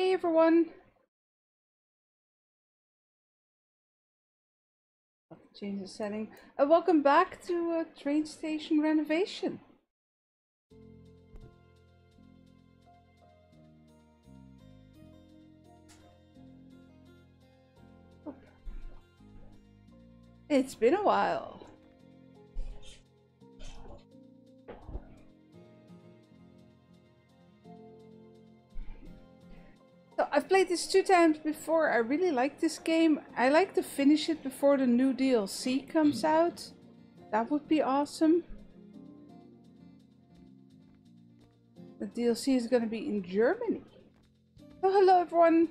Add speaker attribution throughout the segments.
Speaker 1: Hey everyone! Change the setting. Uh, welcome back to uh, train station renovation. It's been a while. This two times before. I really like this game. I like to finish it before the new DLC comes out. That would be awesome. The DLC is going to be in Germany. Oh, hello everyone.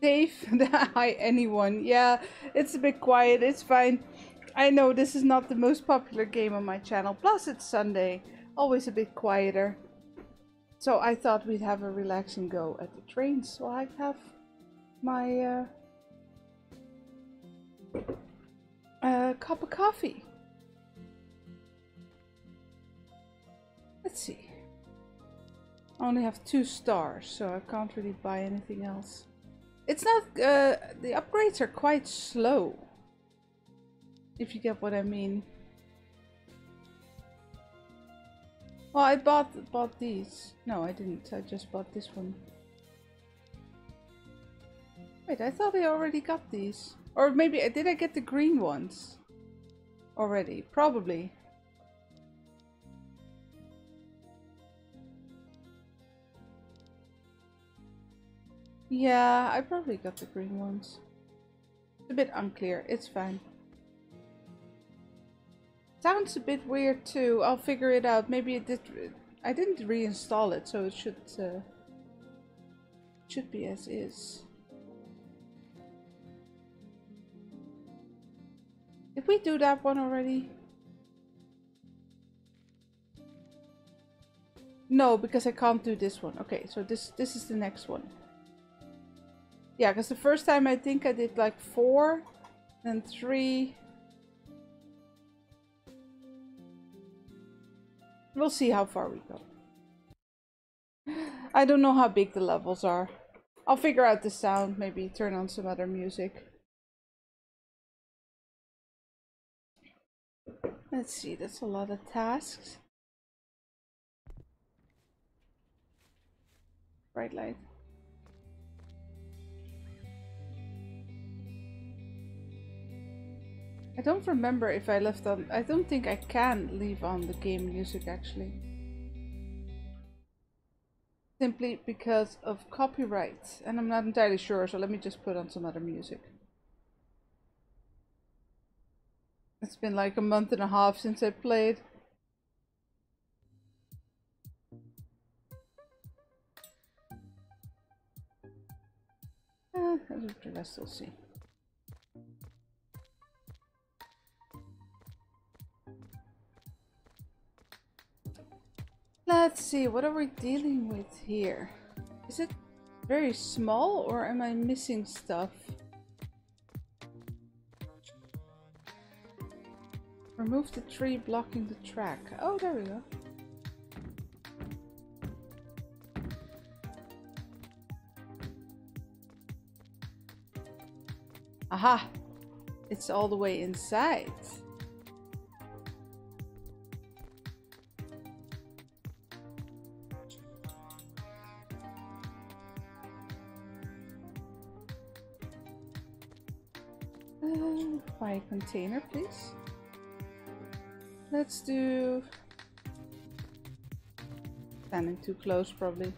Speaker 1: Dave. Hi anyone. Yeah, it's a bit quiet. It's fine. I know this is not the most popular game on my channel. Plus it's Sunday. Always a bit quieter. So I thought we'd have a relaxing go at the train. So I have my uh, uh, cup of coffee. Let's see. I only have two stars, so I can't really buy anything else. It's not, uh, the upgrades are quite slow. If you get what I mean. Well, I bought bought these. No, I didn't. I just bought this one. Wait, I thought I already got these. Or maybe, did I get the green ones? Already. Probably. Yeah, I probably got the green ones. It's a bit unclear. It's fine. Sounds a bit weird too. I'll figure it out. Maybe it did. I didn't reinstall it, so it should uh, should be as is. Did we do that one already? No, because I can't do this one. Okay, so this this is the next one. Yeah, because the first time I think I did like four, then three, We'll see how far we go. I don't know how big the levels are. I'll figure out the sound, maybe turn on some other music. Let's see, that's a lot of tasks. Bright light. I don't remember if I left on... I don't think I can leave on the game music actually. Simply because of copyright. And I'm not entirely sure, so let me just put on some other music. It's been like a month and a half since I played. Uh, the rest we'll see. Let's see, what are we dealing with here? Is it very small or am I missing stuff? Remove the tree blocking the track. Oh, there we go. Aha! It's all the way inside. Uh, my container, please. Let's do... Standing too close, probably.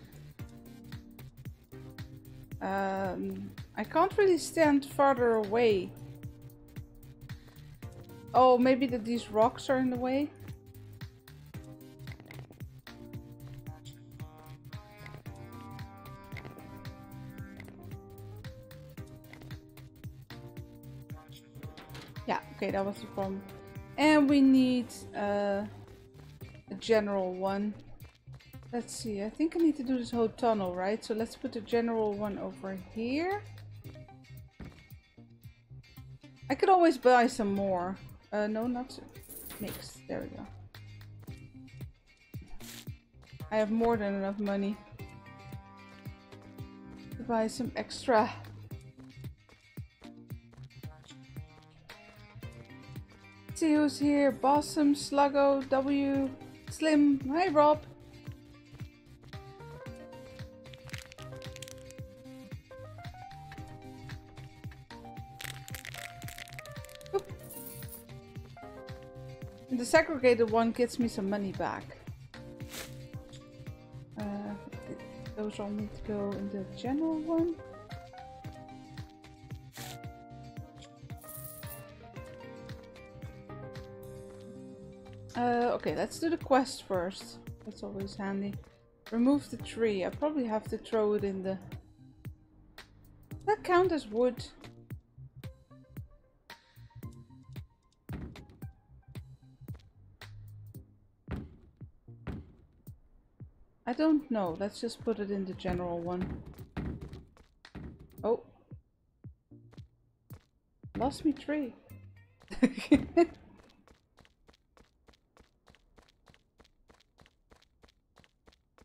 Speaker 1: Um, I can't really stand farther away. Oh, maybe that these rocks are in the way? Yeah, okay, that was the problem. And we need uh, a general one. Let's see, I think I need to do this whole tunnel, right? So let's put the general one over here. I could always buy some more. Uh, no, not mixed. There we go. I have more than enough money. To buy some extra. See who's here. Bossum, Sluggo, W, Slim. Hi, Rob. The segregated one gets me some money back. Uh, those all need to go in the general one. Uh, okay, let's do the quest first. That's always handy. Remove the tree. I probably have to throw it in the... That count as wood? I don't know. Let's just put it in the general one. Oh. Lost me tree.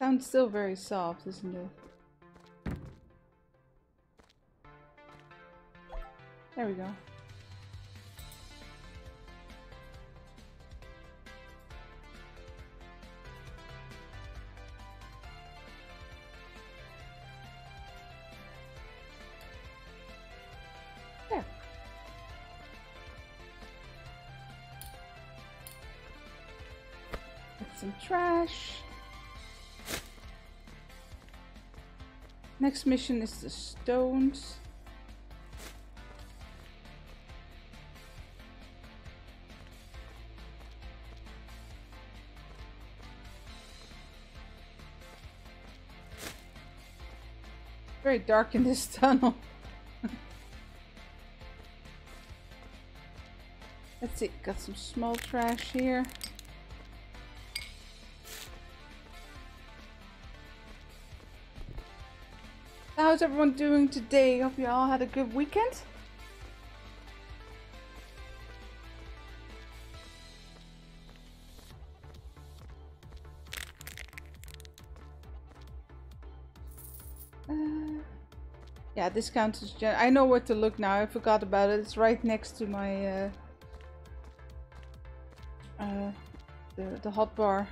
Speaker 1: Sounds still very soft, isn't it? There we go. Some trash. Next mission is the stones. Very dark in this tunnel. Let's see, got some small trash here. How's everyone doing today? Hope you all had a good weekend. Uh, yeah, this counts as I know where to look now. I forgot about it. It's right next to my uh, uh, the the hot bar.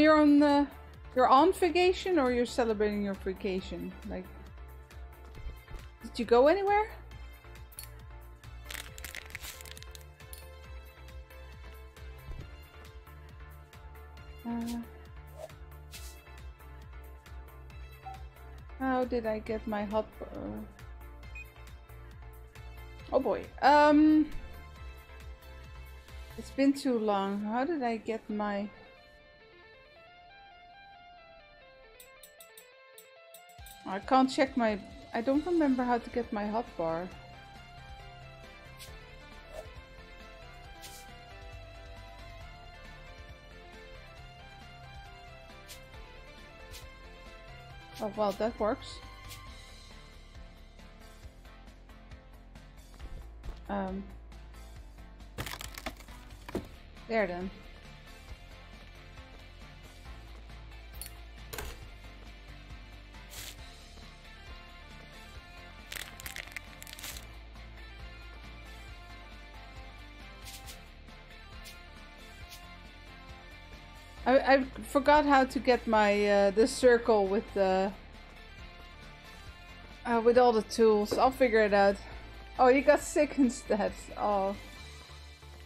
Speaker 1: You're on the, you're on vacation or you're celebrating your vacation? Like, did you go anywhere? Uh, how did I get my hot? Oh boy. Um, it's been too long. How did I get my? I can't check my... I don't remember how to get my hotbar. Oh well, that works. Um, there then. Forgot how to get my uh, the circle with the uh, with all the tools. I'll figure it out. Oh, you got sick instead. Oh.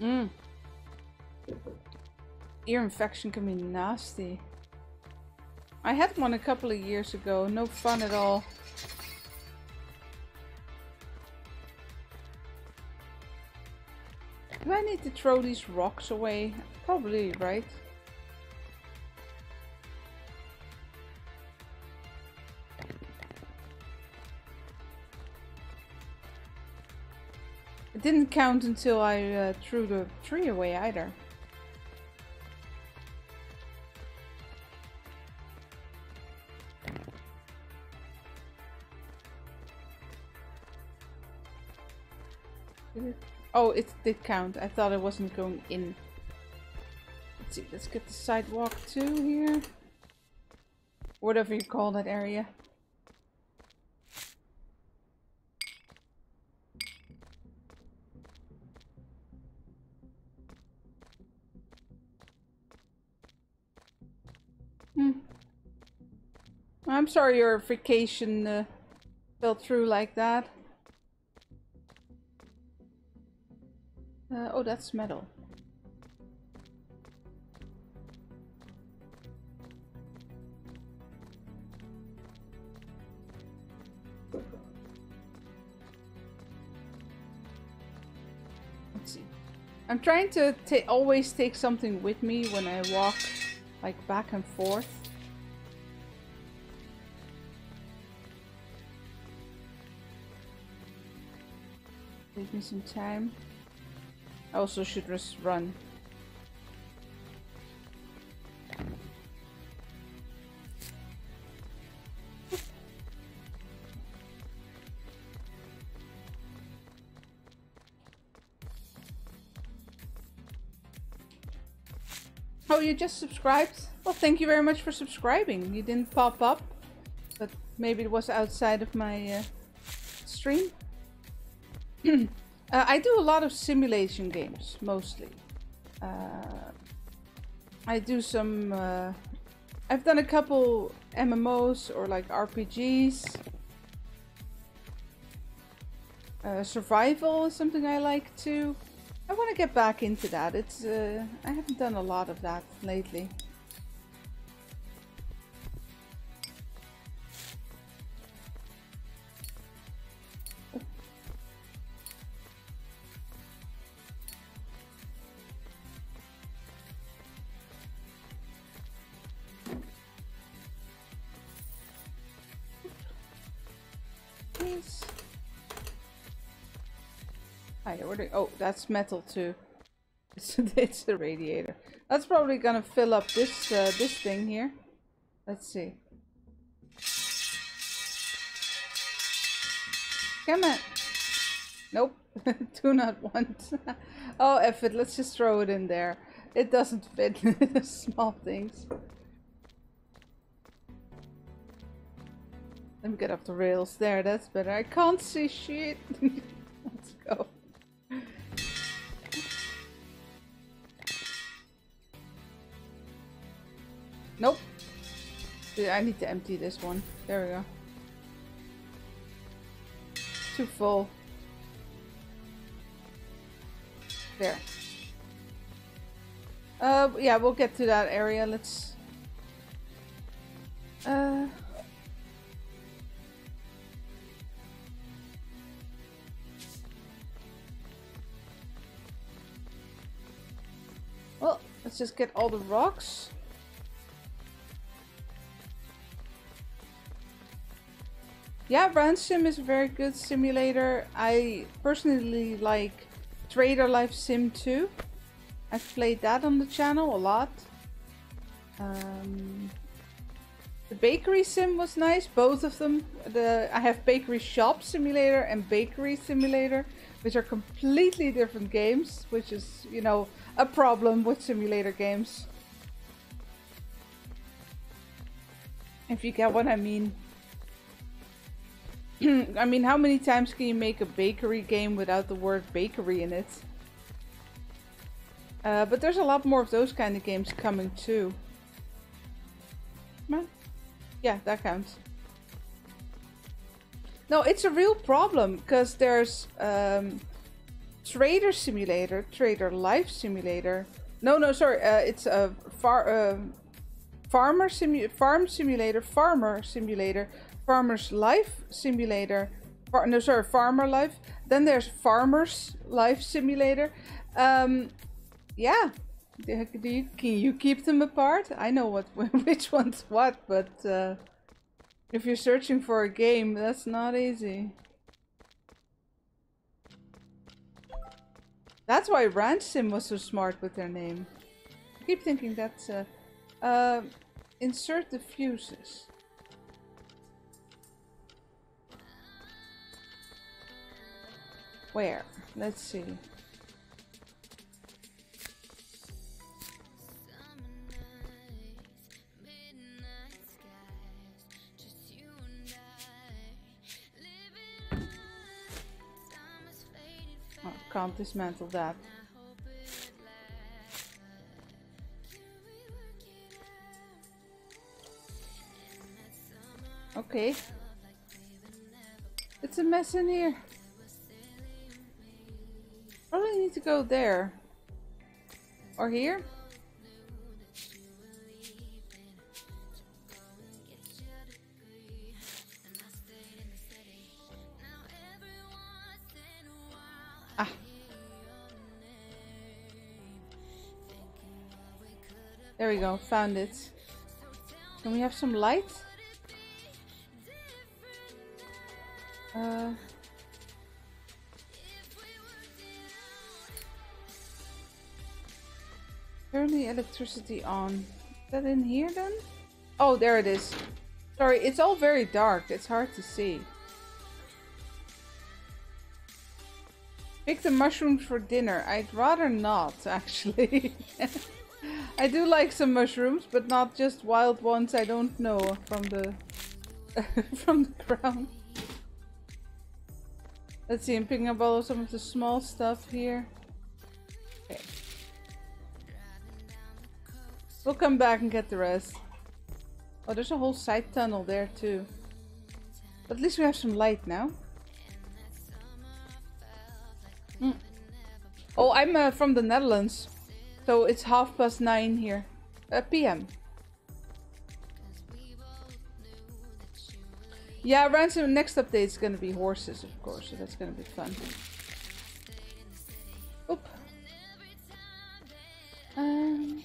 Speaker 1: Mm. Ear infection can be nasty. I had one a couple of years ago. No fun at all. Do I need to throw these rocks away? Probably, right? Didn't count until I uh, threw the tree away either. Oh, it did count. I thought it wasn't going in. Let's see, let's get the sidewalk too here. Whatever you call that area. I'm sorry your vacation uh, fell through like that. Uh, oh, that's metal. Let's see. I'm trying to always take something with me when I walk like back and forth. Me some time. I also should just run. Oh, you just subscribed? Well, thank you very much for subscribing. You didn't pop up, but maybe it was outside of my uh, stream. uh, I do a lot of simulation games, mostly. Uh, I do some... Uh, I've done a couple MMOs or like RPGs. Uh, survival is something I like too. I want to get back into that. It's uh, I haven't done a lot of that lately. Oh, that's metal too. It's, it's a radiator. That's probably gonna fill up this uh, this thing here. Let's see. Come on. Nope. Do not want. oh, F it. Let's just throw it in there. It doesn't fit. Small things. Let me get off the rails. There, that's better. I can't see shit. Let's go. Nope. I need to empty this one. There we go. Too full. There. Uh, yeah, we'll get to that area. Let's... Uh... Well, let's just get all the rocks. Yeah, Ranch Sim is a very good simulator. I personally like Trader Life Sim 2. I've played that on the channel a lot. Um, the Bakery Sim was nice, both of them. The I have Bakery Shop Simulator and Bakery Simulator, which are completely different games, which is, you know, a problem with simulator games. If you get what I mean. I mean, how many times can you make a bakery game without the word bakery in it? Uh, but there's a lot more of those kind of games coming too. Yeah, that counts. No, it's a real problem because there's um, Trader Simulator, Trader Life Simulator. No, no, sorry, uh, it's a far uh, farmer simu farm simulator, farmer simulator, Farmer's Life Simulator. Far, no, sorry, Farmer Life. Then there's Farmer's Life Simulator. Um, yeah. Do you, can you keep them apart? I know what which one's what, but uh, if you're searching for a game, that's not easy. That's why Ranch Sim was so smart with their name. I keep thinking that's uh, uh, insert the fuses. Where? Let's see. Oh, can't dismantle that. Okay. It's a mess in here. Probably need to go there. Or here? Ah. There we go, found it. Can we have some light? Uh, turn the electricity on. Is that in here then? Oh, there it is. Sorry, it's all very dark. It's hard to see. Pick the mushrooms for dinner. I'd rather not, actually. I do like some mushrooms, but not just wild ones I don't know from the from the ground. Let's see, I'm picking up all of some of the small stuff here. We'll come back and get the rest. Oh, there's a whole side tunnel there too. But at least we have some light now. Mm. Oh, I'm uh, from the Netherlands. So it's half past nine here. Uh, PM. Yeah, Ranch Sim next update is gonna be horses, of course, so that's gonna be fun. Oop. Um.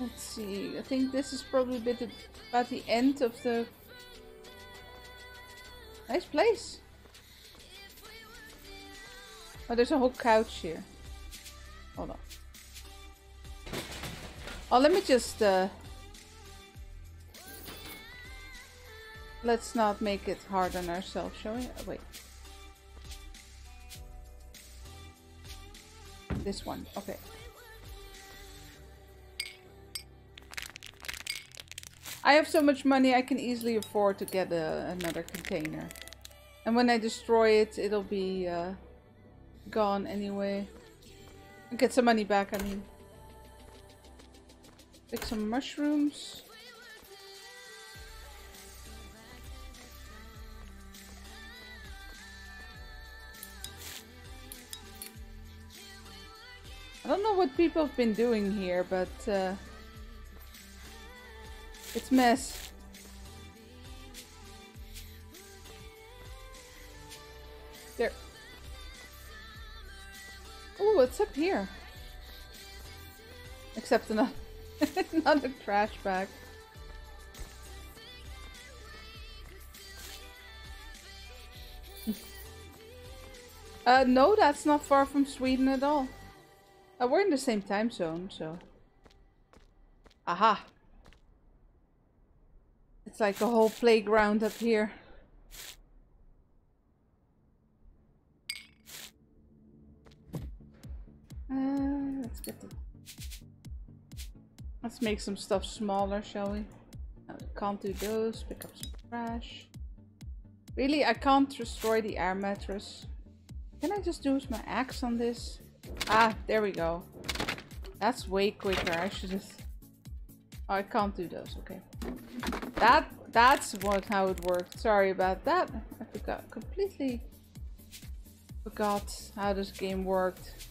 Speaker 1: Let's see. I think this is probably a bit about the end of the. Nice place. Oh, there's a whole couch here. Hold on. Oh, let me just, uh... Let's not make it hard on ourselves, shall we? Oh, wait. This one, okay. I have so much money I can easily afford to get a, another container. And when I destroy it, it'll be uh, gone anyway. Get some money back, I mean. Pick some mushrooms. I don't know what people have been doing here, but uh, it's mess. There. Oh, what's up here? Except enough. Another trash bag. uh, no, that's not far from Sweden at all. Uh, we're in the same time zone, so... Aha! It's like a whole playground up here. Uh, let's get the Let's make some stuff smaller, shall we? No, can't do those. Pick up some trash. Really, I can't destroy the air mattress. Can I just use my axe on this? Ah, there we go. That's way quicker. I should just... Oh, I can't do those. Okay. That That's what how it worked. Sorry about that. I forgot. Completely forgot how this game worked.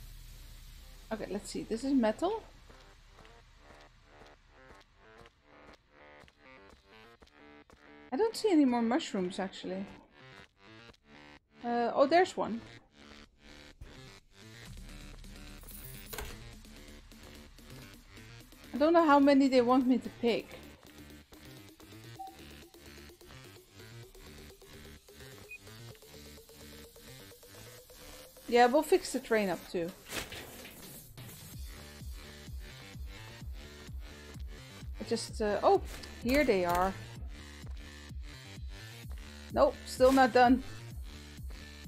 Speaker 1: Okay, let's see. This is metal. I don't see any more mushrooms actually. Uh, oh, there's one. I don't know how many they want me to pick. Yeah, we'll fix the train up too. I just, uh, oh, here they are. Nope, still not done.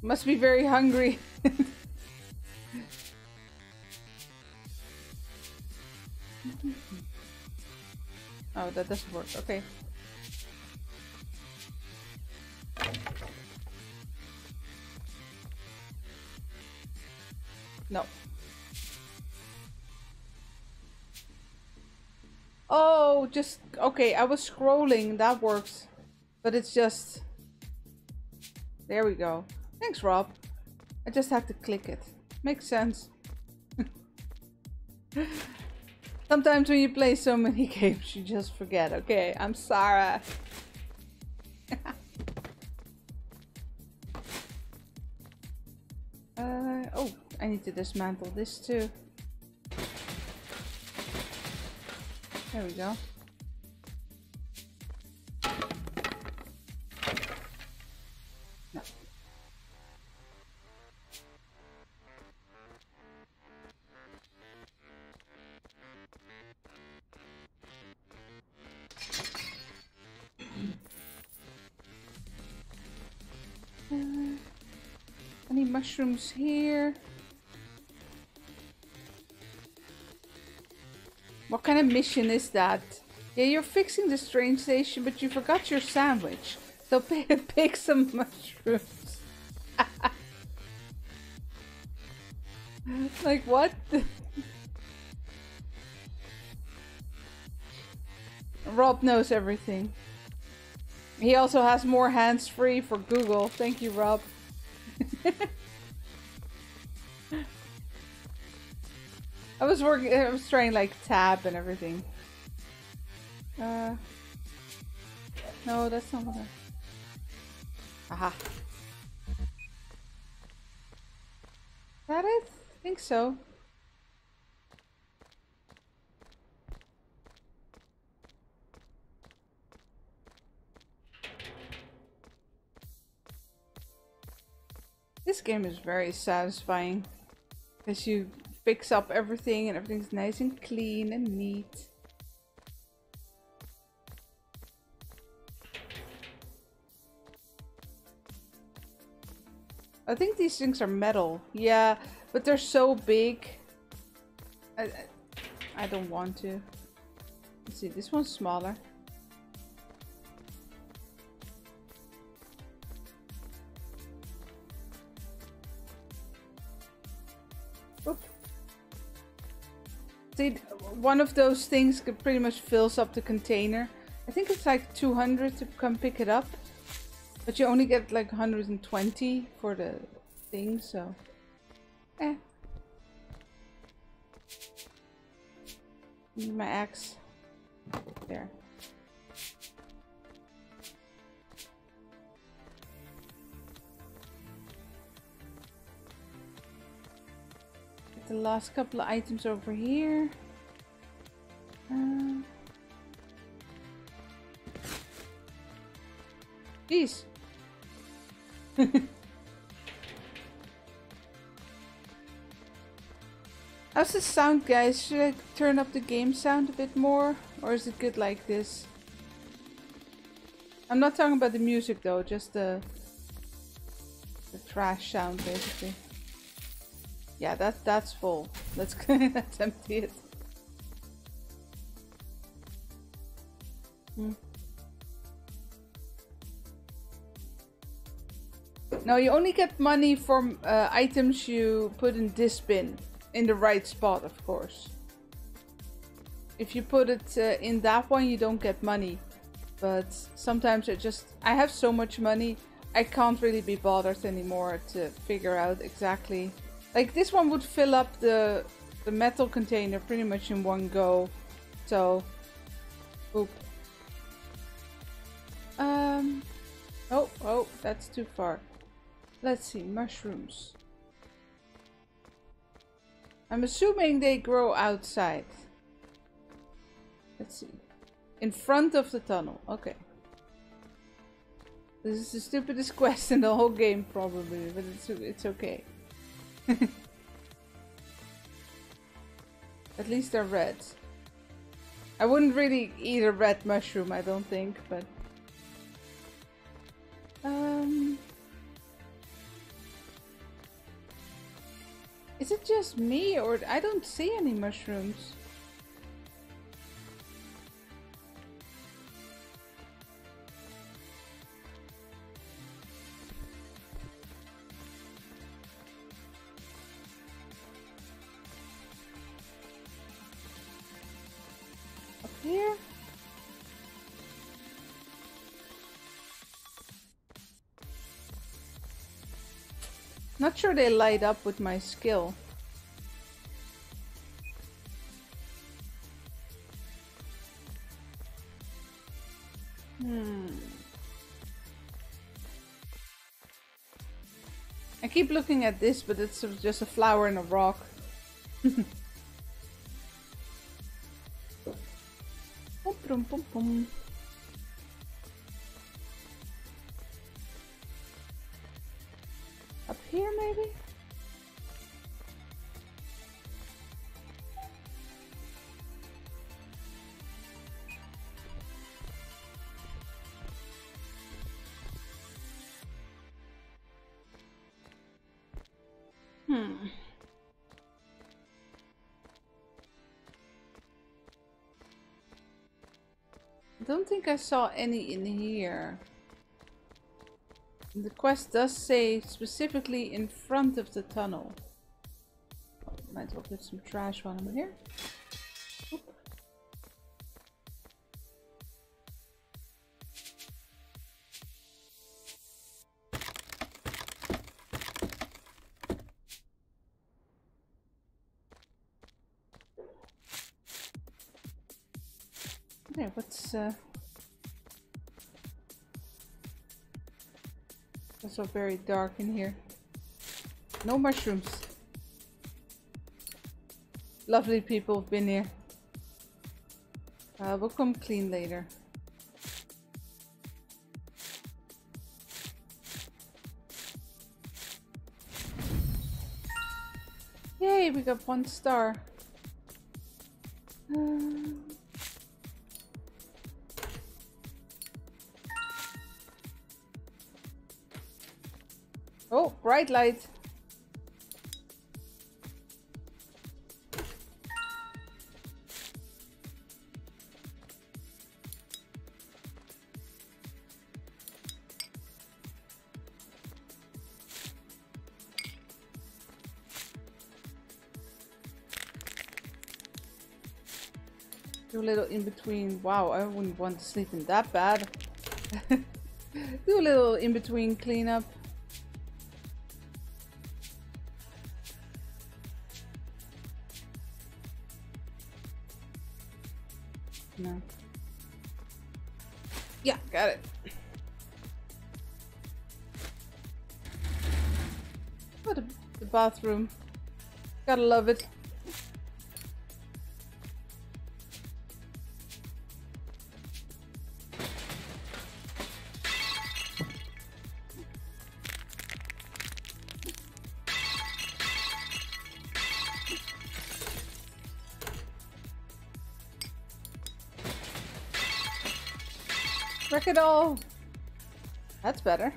Speaker 1: Must be very hungry. oh, that doesn't work. Okay. No. Oh, just... Okay, I was scrolling. That works. But it's just... There we go. Thanks, Rob. I just had to click it. Makes sense. Sometimes when you play so many games, you just forget. Okay, I'm Sarah. uh, oh, I need to dismantle this too. There we go. No. Uh, any mushrooms here? What kind of mission is that? Yeah, you're fixing the train station, but you forgot your sandwich. So pick, pick some mushrooms. like what? Rob knows everything. He also has more hands free for Google. Thank you, Rob. I was working, I was trying like tab and everything. Uh, no, that's not what I... Aha. That? I think so. This game is very satisfying because you fix up everything and everything's nice and clean and neat. I think these things are metal. Yeah, but they're so big. I, I don't want to. Let's see, this one's smaller. See, one of those things pretty much fills up the container. I think it's like 200 to come pick it up. But you only get like 120 for the thing, so... Eh. Need my axe. There. The last couple of items over here. Uh... How's the sound, guys? Should I turn up the game sound a bit more? Or is it good like this? I'm not talking about the music though, just the, the trash sound basically. Yeah, that, that's full. Let's, let's empty it. Hmm. No, you only get money from uh, items you put in this bin. In the right spot, of course. If you put it uh, in that one, you don't get money. But sometimes I just... I have so much money, I can't really be bothered anymore to figure out exactly... Like, this one would fill up the, the metal container pretty much in one go. So... Oop. Um... Oh, oh, that's too far. Let's see, mushrooms. I'm assuming they grow outside. Let's see. In front of the tunnel. Okay. This is the stupidest quest in the whole game, probably, but it's it's okay. At least they're red. I wouldn't really eat a red mushroom, I don't think, but... Um... Is it just me or I don't see any mushrooms? Not sure they light up with my skill. Hmm. I keep looking at this, but it's just a flower in a rock. think I saw any in here. The quest does say specifically in front of the tunnel. Oh, might well put some trash while I'm here. Very dark in here. No mushrooms. Lovely people have been here. Uh, we'll come clean later. Yay, we got one star. Um, bright light. Do a little in between. Wow, I wouldn't want to sleep in that bad. Do a little in between cleanup. Bathroom. Gotta love it. Wreck it all. That's better.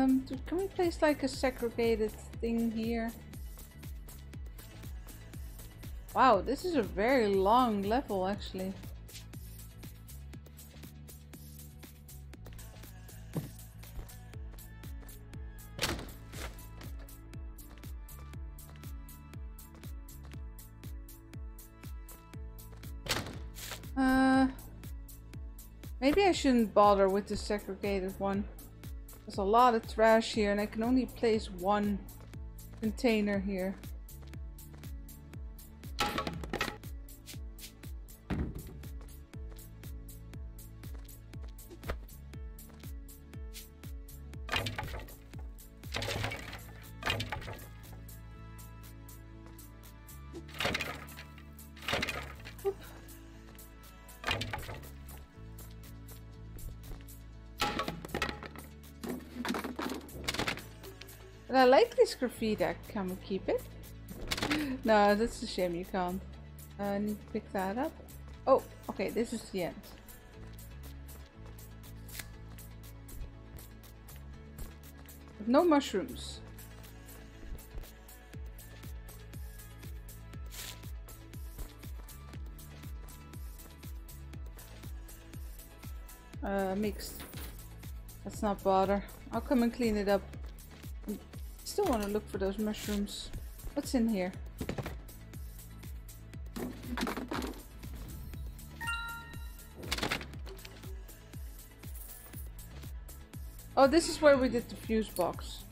Speaker 1: Um, can we place like a segregated thing here? Wow, this is a very long level actually. Uh, maybe I shouldn't bother with the segregated one. A lot of trash here and I can only place one container here. This graffiti. Can we keep it? no, that's a shame you can't. Uh, need to pick that up. Oh, okay, this is the end. No mushrooms. Uh, mixed. Let's not bother. I'll come and clean it up. Want to look for those mushrooms. What's in here? Oh, this is where we did the fuse box.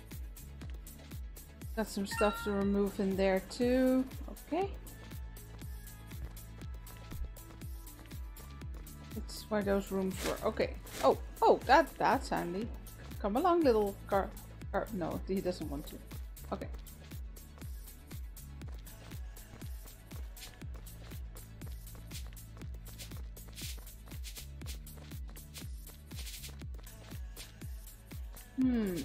Speaker 1: Got some stuff to remove in there too. Okay. That's where those rooms were. Okay. Oh, oh, that that's handy. Come along, little car. Car. No, he doesn't want to. Okay. Hmm.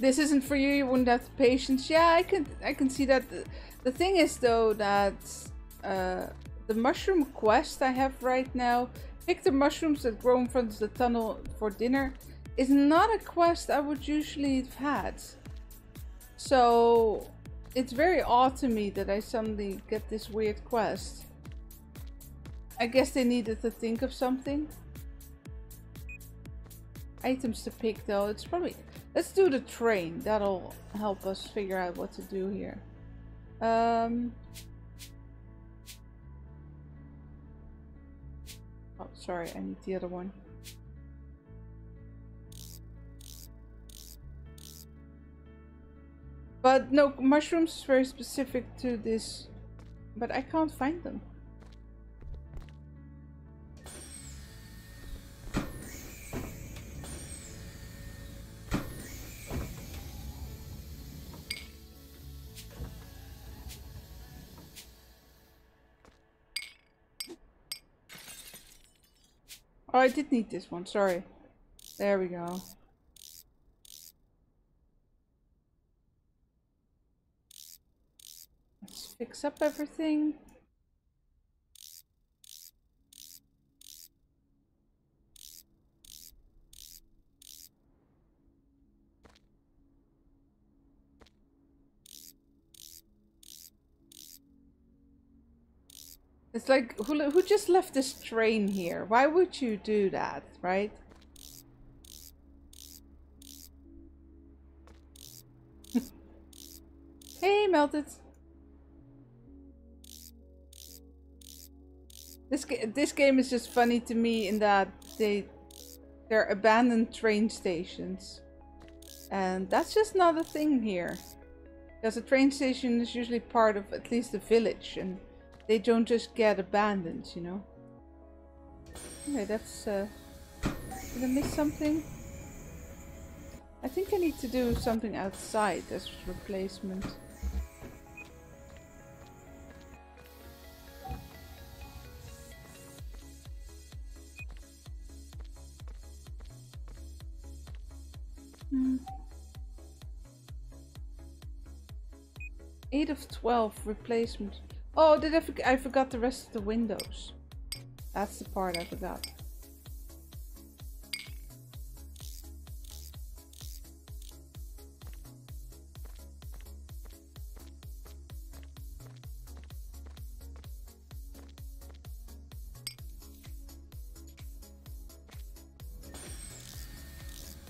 Speaker 1: This isn't for you. You wouldn't have the patience. Yeah, I can. I can see that. The, the thing is, though, that uh, the mushroom quest I have right now, pick the mushrooms that grow in front of the tunnel for dinner, is not a quest I would usually have had. So it's very odd to me that I suddenly get this weird quest. I guess they needed to think of something. Items to pick though, it's probably... Let's do the train, that'll help us figure out what to do here. Um... sorry, I need the other one. But no, mushrooms is very specific to this, but I can't find them. Oh, I did need this one, sorry. There we go. Let's fix up everything. It's like, who, who just left this train here? Why would you do that, right? hey, melted. This, this game is just funny to me in that they, they're abandoned train stations. And that's just not a thing here. Because a train station is usually part of at least a village. And they don't just get abandoned, you know. Okay, that's... Uh, did I miss something? I think I need to do something outside as replacement. Hmm. 8 of 12 replacement. Oh, did I, for I forgot the rest of the windows. That's the part I forgot.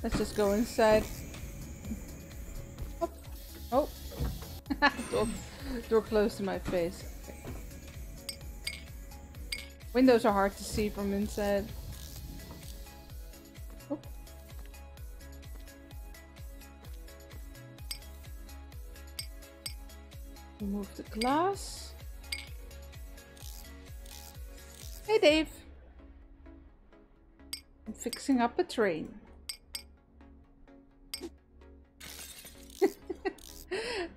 Speaker 1: Let's just go inside. Door closed to my face. Windows are hard to see from inside. Oh. Remove the glass. Hey Dave. I'm fixing up a train.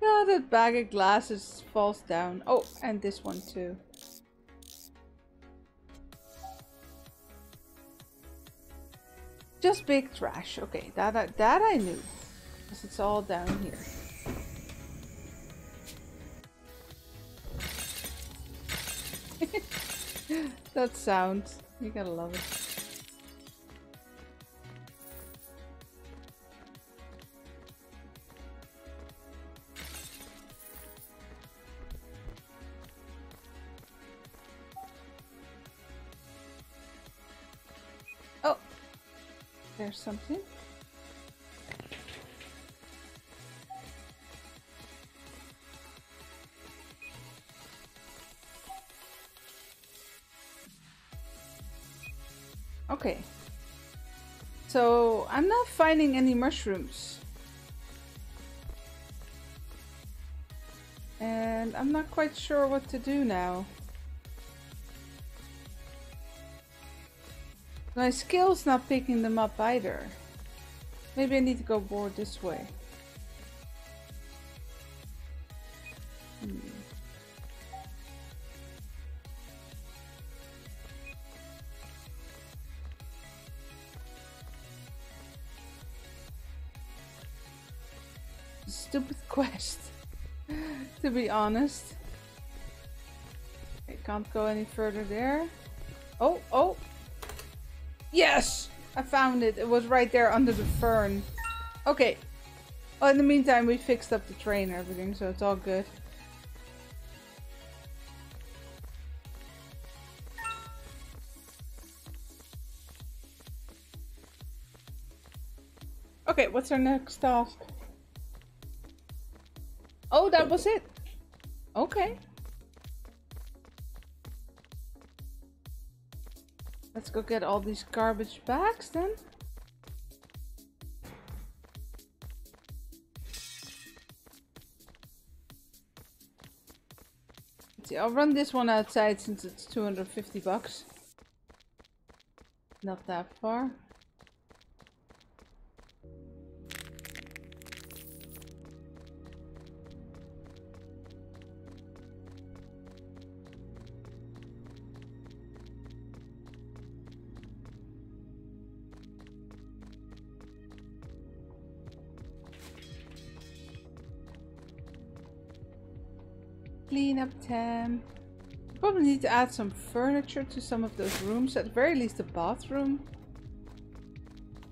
Speaker 1: oh, that bag of glasses falls down. Oh, and this one too. Just big trash. Okay, that I, that I knew. Because it's all down here. that sound. You gotta love it. Something. Okay. So, I'm not finding any mushrooms. And I'm not quite sure what to do now. My skill's not picking them up either. Maybe I need to go more this way. Hmm. Stupid quest, to be honest. I can't go any further there. Oh, oh, Yes! I found it. It was right there under the fern. Okay. Well, in the meantime, we fixed up the train and everything, so it's all good. Okay, what's our next task? Oh, that was it. Okay. Let's go get all these garbage bags then. Let's see, I'll run this one outside since it's 250 bucks. Not that far. Time. Probably need to add some furniture to some of those rooms. At the very least a bathroom.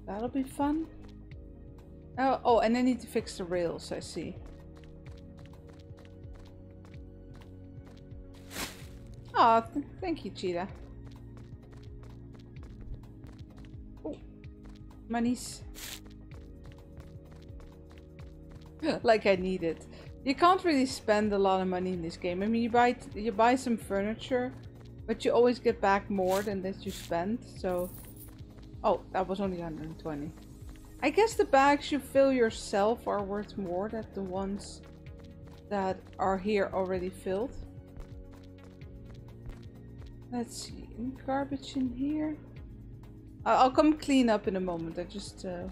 Speaker 1: That'll be fun. Oh, oh, and I need to fix the rails, I see. Oh, th thank you, Cheetah. Oh, monies. like I need it. You can't really spend a lot of money in this game. I mean, you buy you buy some furniture, but you always get back more than that you spend. So, oh, that was only 120. I guess the bags you fill yourself are worth more than the ones that are here already filled. Let's see, garbage in here? I'll come clean up in a moment. I'm just uh,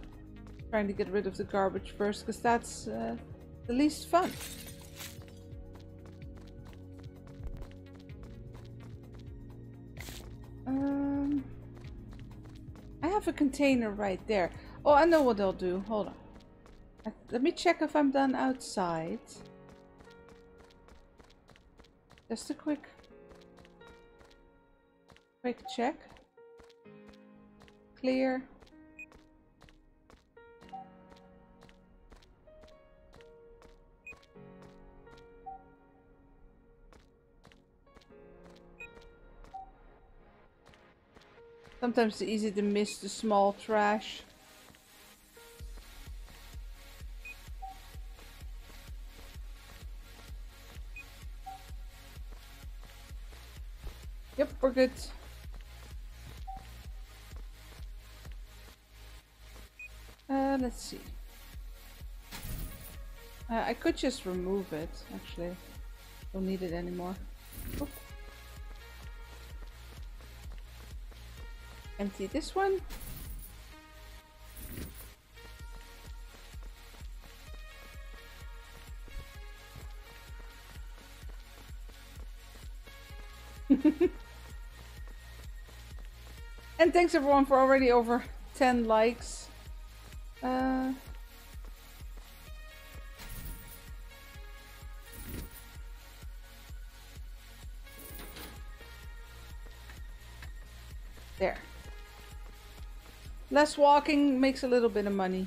Speaker 1: trying to get rid of the garbage first, because that's. Uh, the least fun. Um, I have a container right there. Oh, I know what I'll do. Hold on. Let me check if I'm done outside. Just a quick, quick check. Clear. Sometimes it's easy to miss the small trash. Yep, we're good. Uh, let's see. Uh, I could just remove it, actually. Don't need it anymore. Empty this one. and thanks everyone for already over 10 likes. Uh, There. Less walking makes a little bit of money.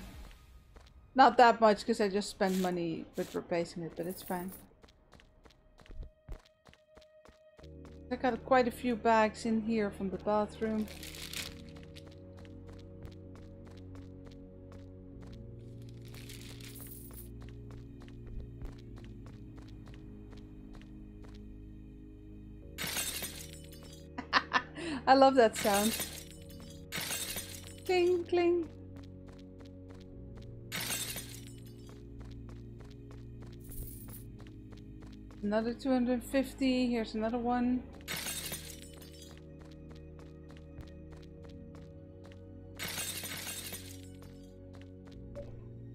Speaker 1: Not that much because I just spent money with replacing it, but it's fine. I got quite a few bags in here from the bathroom. I love that sound. Cling, cling. Another 250. Here's another one.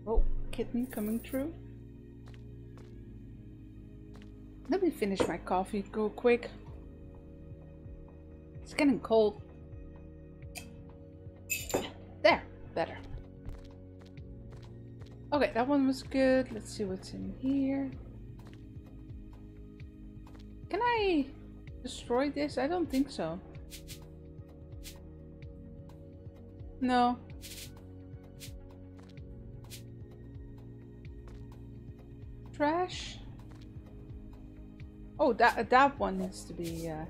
Speaker 1: Oh, kitten coming through. Let me finish my coffee go quick. It's getting cold. Okay, that one was good. Let's see what's in here. Can I destroy this? I don't think so. No. Trash? Oh, that that one needs to be uh,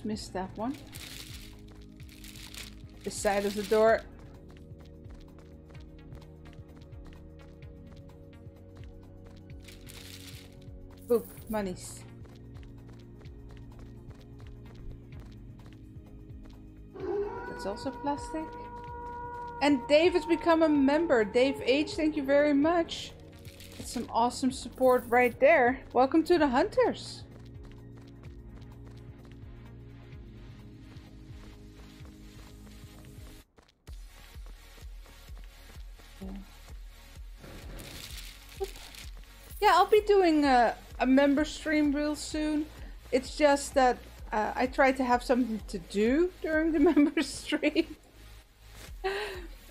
Speaker 1: Almost missed that one. The side of the door. Boop, monies. It's also plastic. And Dave has become a member. Dave H, thank you very much. That's some awesome support right there. Welcome to the Hunters. Be doing a, a member stream real soon. It's just that uh, I try to have something to do during the member stream.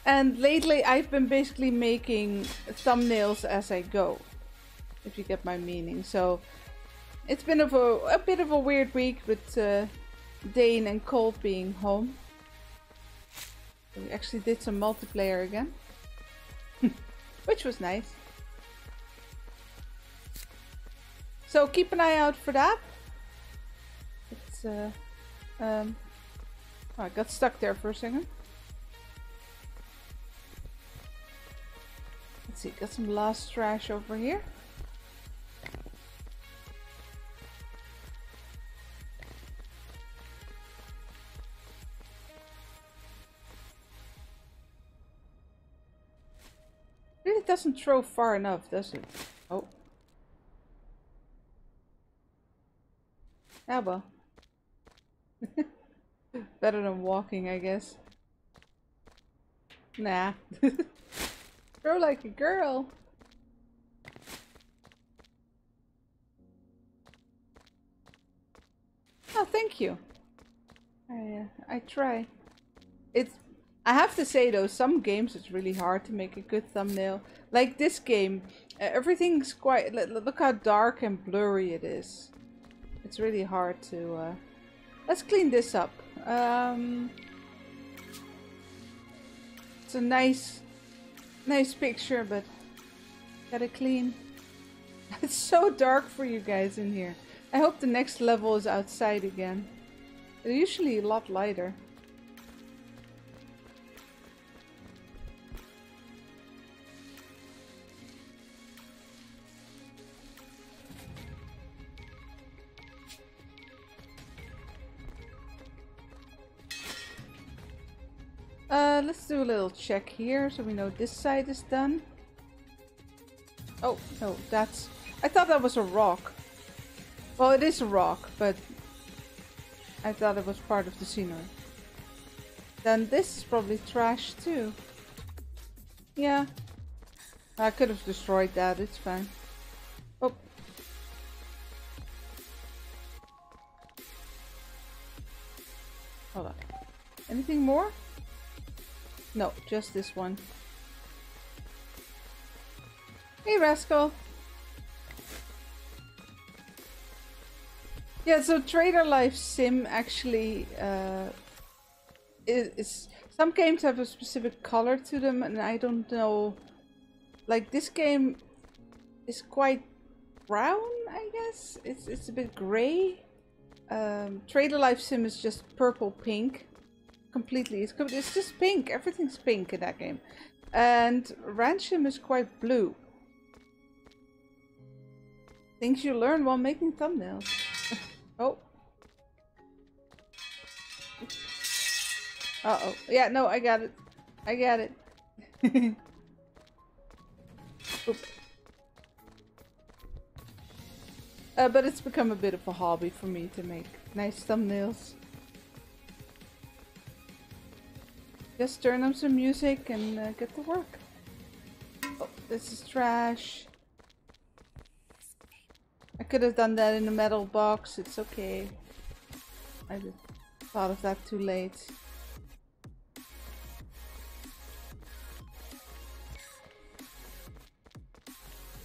Speaker 1: and lately I've been basically making thumbnails as I go. If you get my meaning. So it's been of a, a bit of a weird week with uh, Dane and Colt being home. We actually did some multiplayer again. Which was nice. So keep an eye out for that. It's uh um oh, I got stuck there for a second. Let's see, got some last trash over here. Really doesn't throw far enough, does it? Oh. Ah well. Better than walking, I guess. Nah. Throw like a girl. Oh, thank you. I uh, I try. It's I have to say though, some games it's really hard to make a good thumbnail. Like this game, uh, everything's quite. Look how dark and blurry it is. It's really hard to... Uh... Let's clean this up. Um... It's a nice, nice picture, but gotta clean. It's so dark for you guys in here. I hope the next level is outside again. They're usually a lot lighter. Uh, let's do a little check here so we know this side is done. Oh, no, that's... I thought that was a rock. Well, it is a rock, but I thought it was part of the scenery. Then this is probably trash too. Yeah. I could have destroyed that, it's fine. Oh. Hold on. Anything more? No, just this one. Hey, Rascal. Yeah, so Trader Life Sim actually uh, is, is some games have a specific color to them, and I don't know. Like this game is quite brown, I guess. It's it's a bit gray. Um, Trader Life Sim is just purple pink, completely. It's it's just pink. Everything's pink in that game, and Ranch Sim is quite blue. Things you learn while making thumbnails. oh. Uh-oh. Yeah, no, I got it. I got it. uh, but it's become a bit of a hobby for me to make nice thumbnails. Just turn on some music and uh, get to work. Oh, this is trash. I could have done that in a metal box, it's okay. I thought of that too late.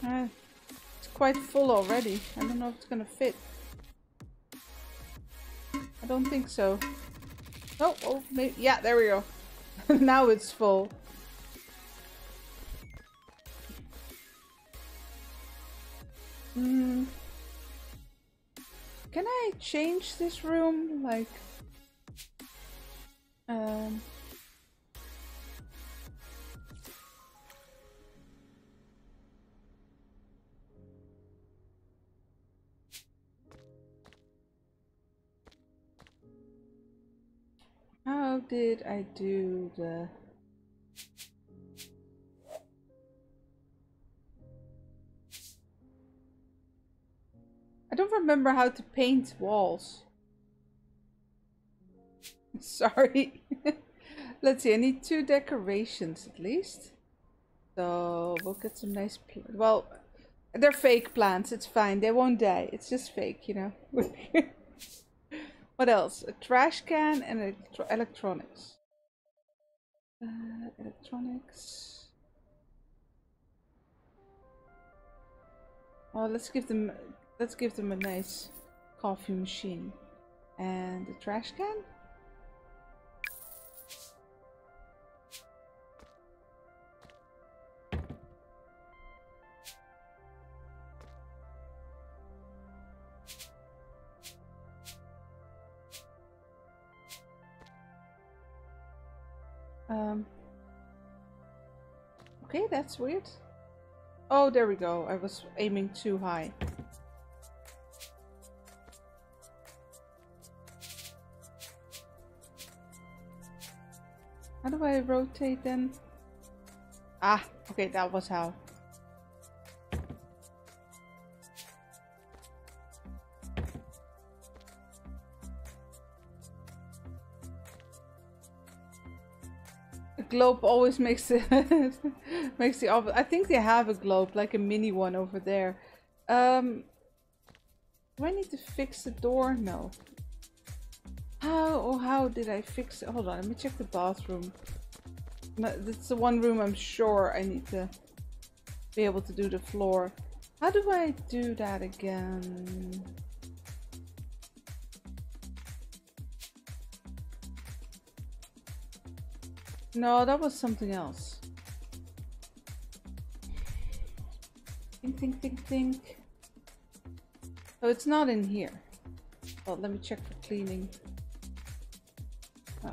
Speaker 1: Uh, it's quite full already. I don't know if it's gonna fit. I don't think so. Oh, oh, maybe, yeah, there we go. now it's full. Hmm. Can I change this room? Like, um, how did I do the I don't remember how to paint walls. Sorry. Let's see, I need two decorations at least. So we'll get some nice, well, they're fake plants, it's fine, they won't die, it's just fake, you know. what else? A trash can and electro electronics. Uh, electronics. Well, let's give them Let's give them a nice coffee machine. And a trash can? That's weird. Oh, there we go. I was aiming too high. How do I rotate then? Ah, okay, that was how. Globe always makes it makes the I think they have a globe, like a mini one over there. Um, do I need to fix the door? No. How oh, how did I fix it? Hold on, let me check the bathroom. That's the one room I'm sure I need to be able to do the floor. How do I do that again? No, that was something else. Think, think, think, think. Oh, it's not in here. Well, let me check for cleaning. Oh.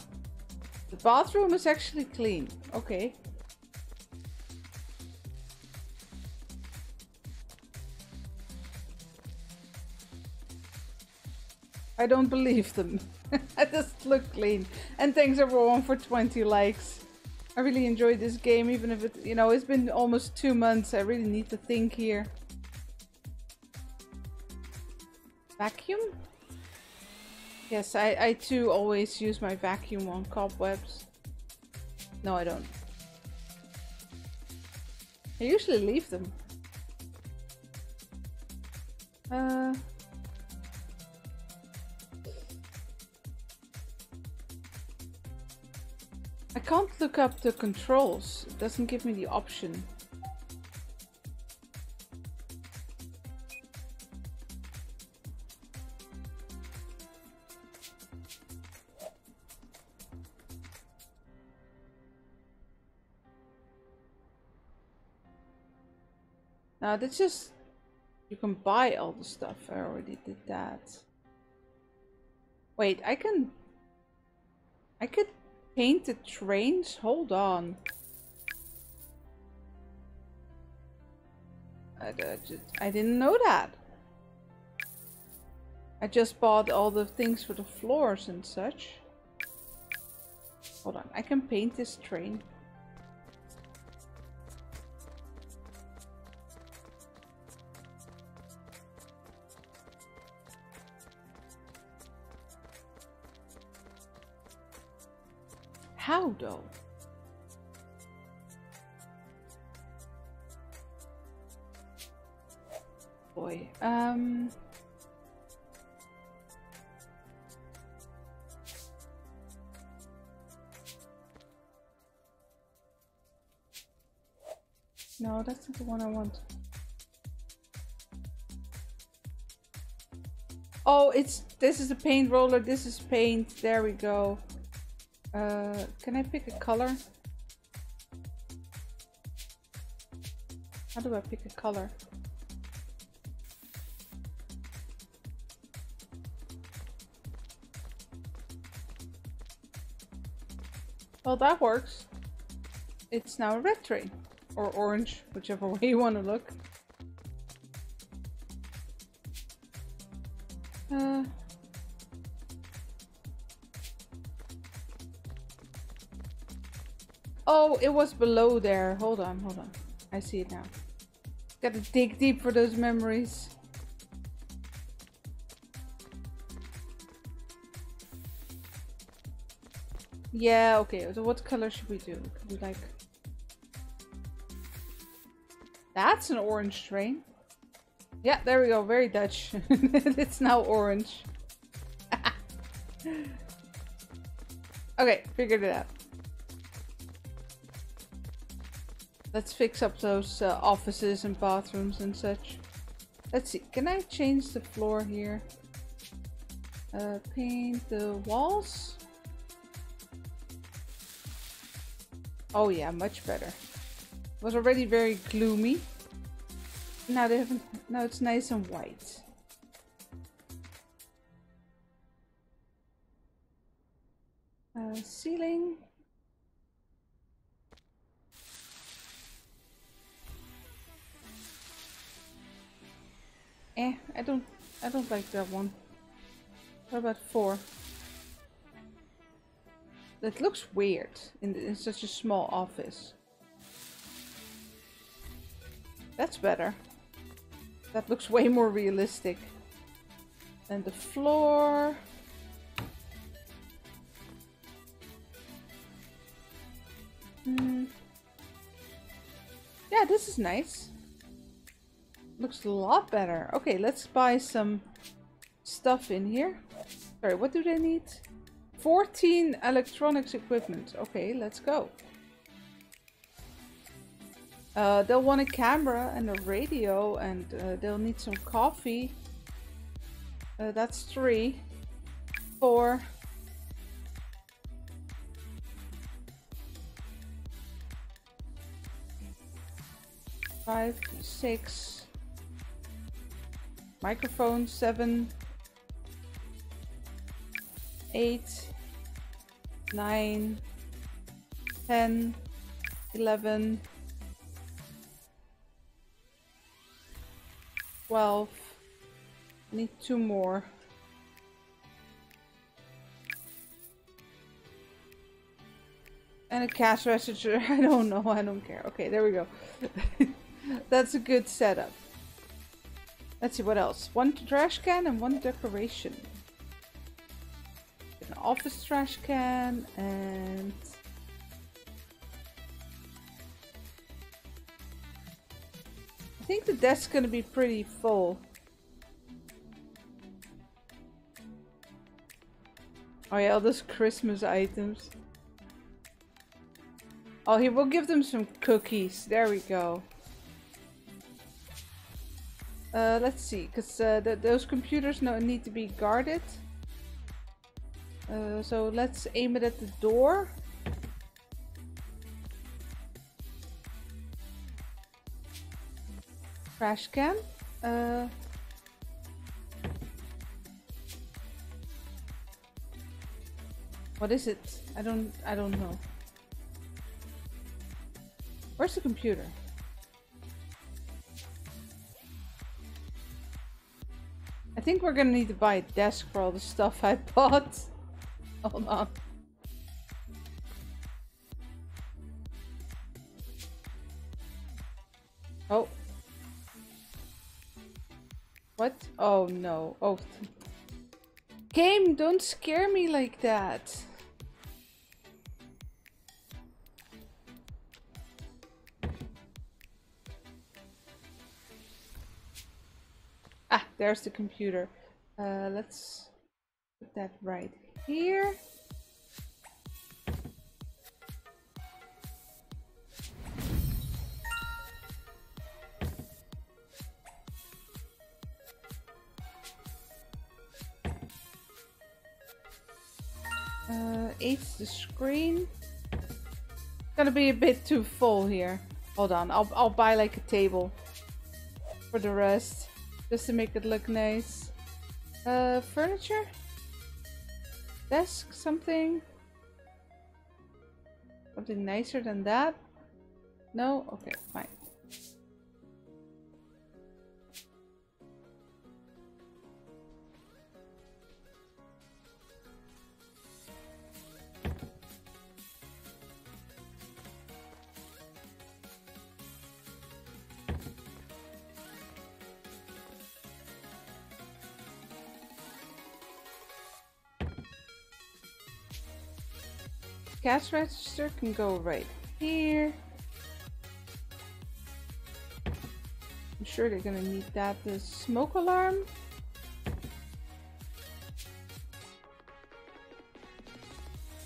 Speaker 1: The bathroom is actually clean. Okay. I don't believe them. I just look clean. And thanks everyone for 20 likes. I really enjoyed this game, even if it, you know, it's been almost two months. I really need to think here. Vacuum? Yes, I, I too always use my vacuum on cobwebs. No, I don't. I usually leave them. Uh... I can't look up the controls. It doesn't give me the option. Now that's just, you can buy all the stuff. I already did that. Wait, I can, I could paint the trains? Hold on. I, I, just, I didn't know that. I just bought all the things for the floors and such. Hold on, I can paint this train. How though? Boy, um... No, that's not the one I want. Oh, it's this is a paint roller, this is paint. There we go. Uh, can I pick a color? How do I pick a color? Well, that works. It's now a red train. Or orange, whichever way you want to look. Oh, it was below there. Hold on, hold on. I see it now. Gotta dig deep for those memories. Yeah, okay. So what color should we do? Could we like That's an orange train. Yeah, there we go. Very Dutch. it's now orange. okay, figured it out. Let's fix up those uh, offices and bathrooms and such. Let's see. Can I change the floor here? Uh, paint the walls? Oh yeah, much better It was already very gloomy. Now they have now it's nice and white. Uh, ceiling. Eh, I don't I don't like that one. What about four? That looks weird in, in such a small office. That's better. That looks way more realistic. And the floor. Hmm. Yeah, this is nice. Looks a lot better. Okay, let's buy some stuff in here. Sorry, what do they need? 14 electronics equipment. Okay, let's go. Uh, they'll want a camera and a radio and uh, they'll need some coffee. Uh, that's three. Four. Five, six. Microphone, seven. Eight. Nine. Ten. Eleven. 12. I need two more. And a cash register. I don't know. I don't care. Okay, there we go. That's a good setup. Let's see what else. One trash can and one decoration. An office trash can and I think the desk's gonna be pretty full. Oh yeah, all those Christmas items. Oh, here, we'll give them some cookies. There we go. Uh, let's see, because uh, th those computers no, need to be guarded. Uh, so let's aim it at the door. Trash can. Uh, what is it? I don't. I don't know. Where's the computer? I think we're gonna need to buy a desk for all the stuff I bought. Hold on. Oh. What? Oh no. Oh. Game, don't scare me like that. Ah, there's the computer. Uh, let's put that right here. Uh, the screen. It's Gonna be a bit too full here. Hold on, I'll I'll buy like a table for the rest, just to make it look nice. Uh, furniture, desk, something, something nicer than that. No, okay, fine. Cash register can go right here. I'm sure they're gonna need that. The smoke alarm.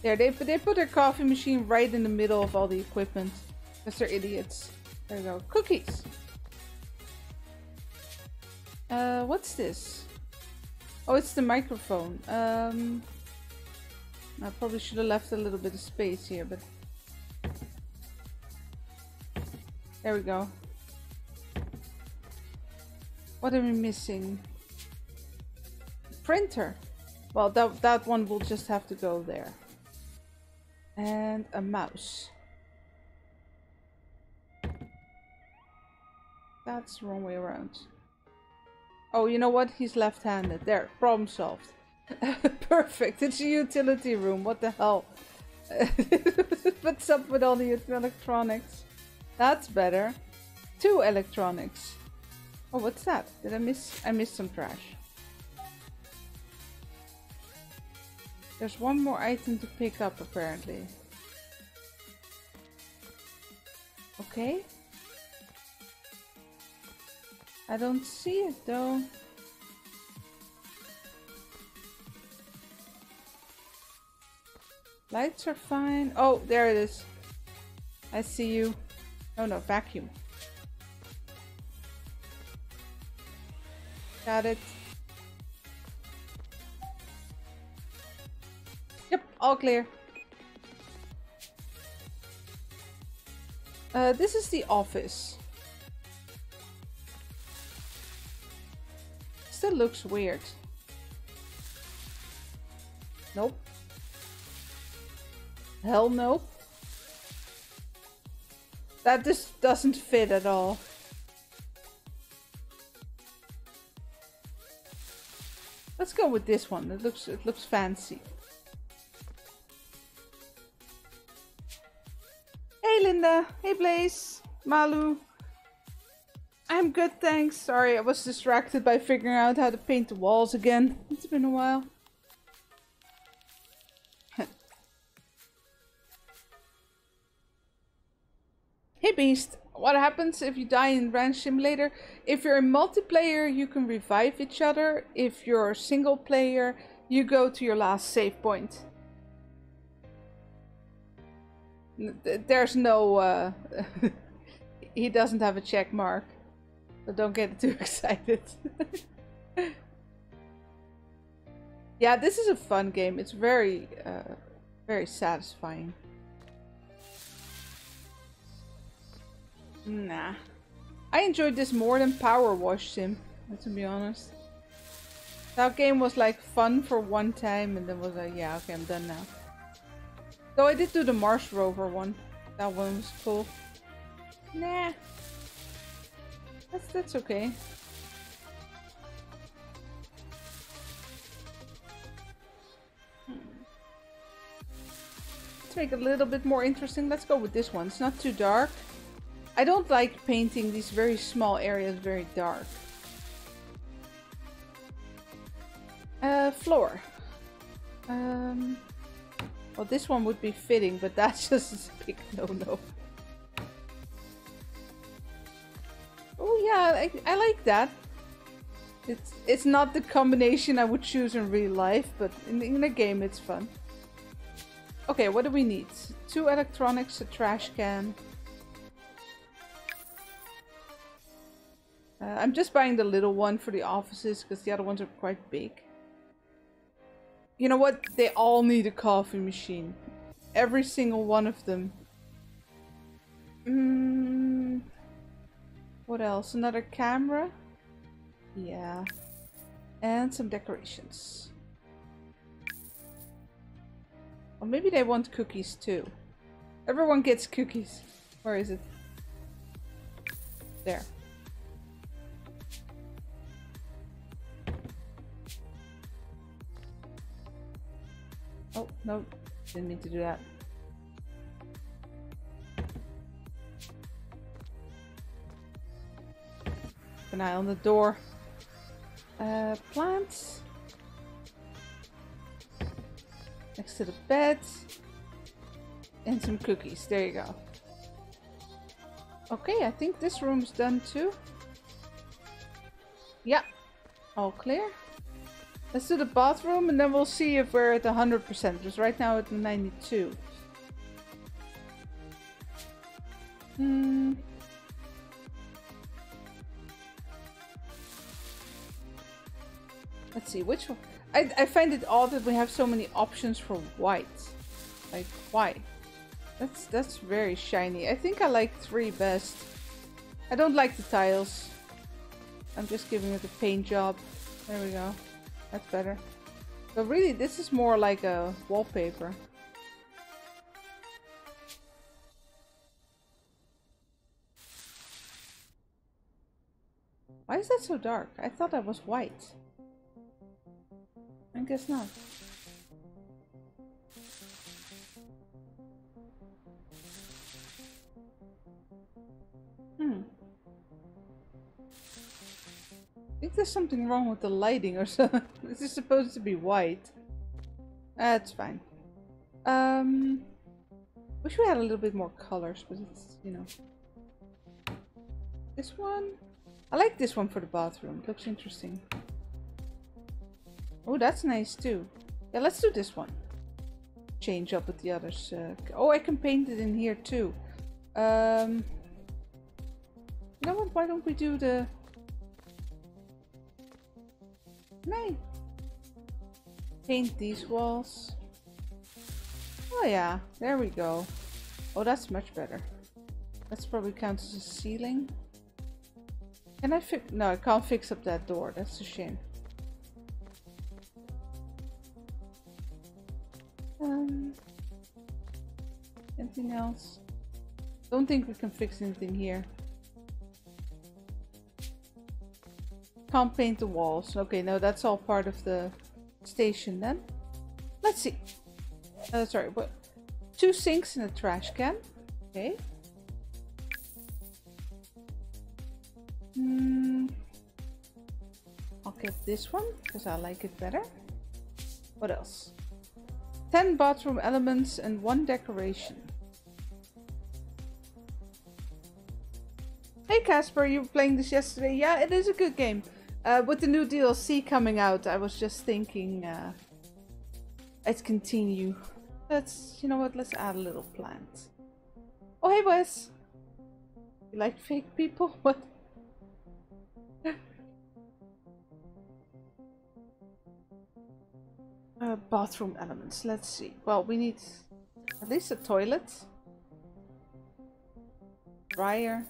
Speaker 1: There, they, they put their coffee machine right in the middle of all the equipment. Because they're idiots. There we go. Cookies! Uh, what's this? Oh, it's the microphone. Um... I probably should have left a little bit of space here, but... There we go. What are we missing? Printer. Well, that, that one will just have to go there. And a mouse. That's the wrong way around. Oh, you know what? He's left-handed. There, problem solved. Perfect. It's a utility room. What the hell? What's up with all the electronics? That's better. Two electronics. Oh, what's that? Did I miss? I missed some trash. There's one more item to pick up, apparently. Okay. I don't see it, though. Lights are fine. Oh, there it is. I see you. Oh no, vacuum. Got it. Yep, all clear. Uh, this is the office. Still looks weird. Nope. Hell no. That just doesn't fit at all. Let's go with this one. It looks it looks fancy. Hey Linda. Hey Blaze. Malu. I'm good, thanks. Sorry, I was distracted by figuring out how to paint the walls again. It's been a while. Hey Beast, what happens if you die in Ranch Simulator? If you're in multiplayer, you can revive each other. If you're single player, you go to your last save point. There's no... Uh, he doesn't have a check mark. So don't get too excited. yeah, this is a fun game. It's very, uh, very satisfying. Nah. I enjoyed this more than Power Wash Sim, to be honest. That game was like fun for one time and then was like, yeah, okay, I'm done now. Though I did do the Mars Rover one. That one was cool. Nah. That's, that's okay. Hmm. Let's make it a little bit more interesting. Let's go with this one. It's not too dark. I don't like painting these very small areas very dark. Uh, floor. Um, well, this one would be fitting, but that's just a big no-no. Oh yeah, I, I like that. It's it's not the combination I would choose in real life, but in, in a game it's fun. Okay, what do we need? Two electronics, a trash can. Uh, I'm just buying the little one for the offices because the other ones are quite big. You know what? They all need a coffee machine. Every single one of them. Mm, what else? Another camera? Yeah. And some decorations. Or maybe they want cookies too. Everyone gets cookies. Where is it? There. Oh, no. Didn't mean to do that. Keep an eye on the door. Uh, plants. Next to the bed. And some cookies. There you go. Okay, I think this room's done too. Yeah. All clear. Let's do the bathroom and then we'll see if we're at 100%. Because right now at 92. Hmm. Let's see, which one? I, I find it odd that we have so many options for white. Like, why? That's, that's very shiny. I think I like three best. I don't like the tiles. I'm just giving it a paint job. There we go. That's better. But really, this is more like a wallpaper. Why is that so dark? I thought that was white. I guess not. There's something wrong with the lighting or something. this is supposed to be white. That's fine. Um, wish we had a little bit more colors, but it's, you know. This one? I like this one for the bathroom. It looks interesting. Oh, that's nice too. Yeah, let's do this one. Change up with the others. Uh, oh, I can paint it in here too. Um, you know what? Why don't we do the... Paint these walls. Oh yeah, there we go. Oh, that's much better. That's probably counts as a ceiling. Can I fix? No, I can't fix up that door. That's a shame. Um, anything else? Don't think we can fix anything here. Can't paint the walls. Okay, no, that's all part of the station then. Let's see. Uh, sorry, what? Two sinks and a trash can. Okay. Hmm. I'll get this one because I like it better. What else? 10 bathroom elements and one decoration. Hey Casper, you were playing this yesterday? Yeah, it is a good game. Uh, with the new DLC coming out, I was just thinking uh, let's continue. Let's, you know what, let's add a little plant. Oh, hey Wes! You like fake people? What? Uh, bathroom elements. Let's see. Well, we need at least a toilet. Dryer.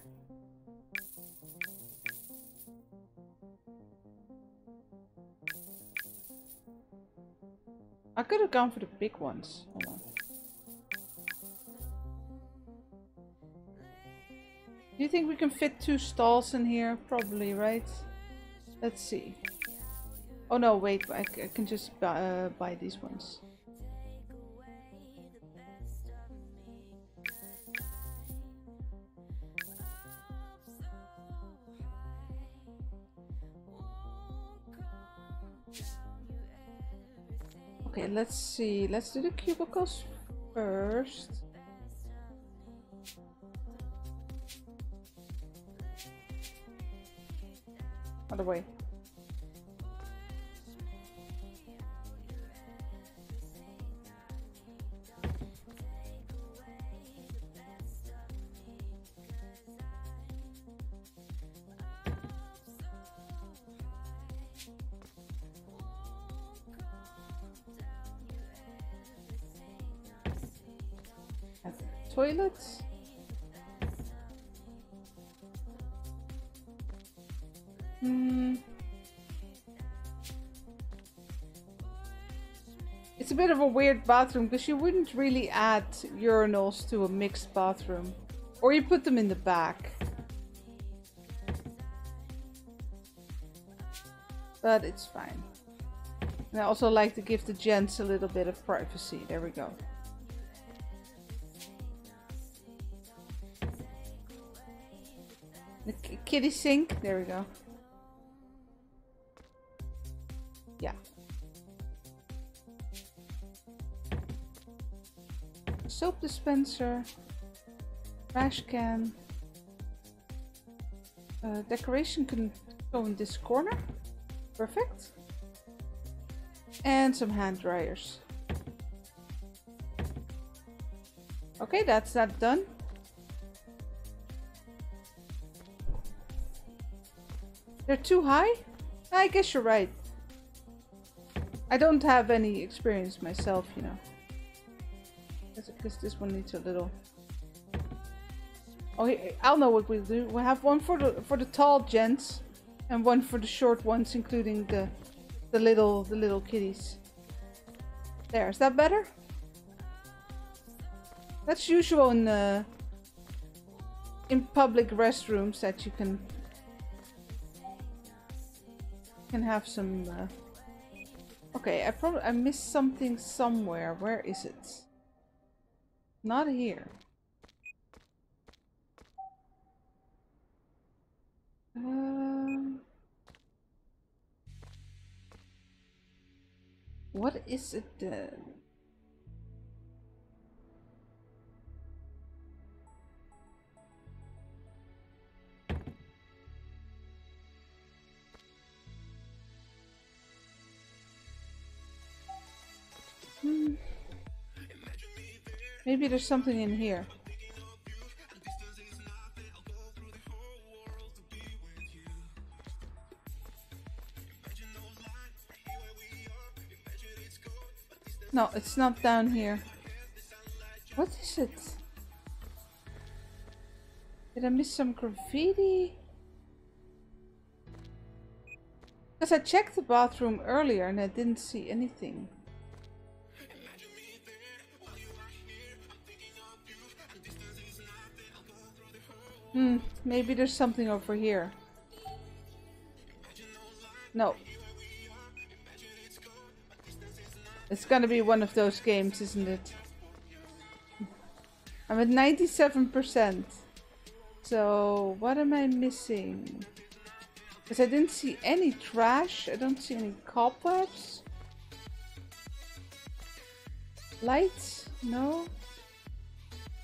Speaker 1: I could have gone for the big ones. Do you think we can fit two stalls in here? Probably, right? Let's see. Oh no, wait, I, I can just uh, buy these ones. Okay, let's see. Let's do the cubicles first. Other way. Toilets. Hmm. It's a bit of a weird bathroom because you wouldn't really add urinals to a mixed bathroom. Or you put them in the back. But it's fine. And I also like to give the gents a little bit of privacy. There we go. Kitty sink. There we go. Yeah. Soap dispenser. Trash can. Uh, decoration can go in this corner. Perfect. And some hand dryers. Okay, that's that done. They're too high? I guess you're right. I don't have any experience myself, you know. Because this one needs a little... Oh, I'll know what we'll do. We'll have one for the for the tall gents, and one for the short ones, including the the little the little kitties. There, is that better? That's usual in uh, in public restrooms that you can can have some... Uh... Okay, I probably I missed something somewhere. Where is it? Not here. Um, what is it then? Maybe there's something in here. No, it's not down here. What is it? Did I miss some graffiti? Because I checked the bathroom earlier and I didn't see anything. Hmm, maybe there's something over here. No. It's gonna be one of those games, isn't it? I'm at 97%. So, what am I missing? Because I didn't see any trash. I don't see any cobwebs. Lights? No.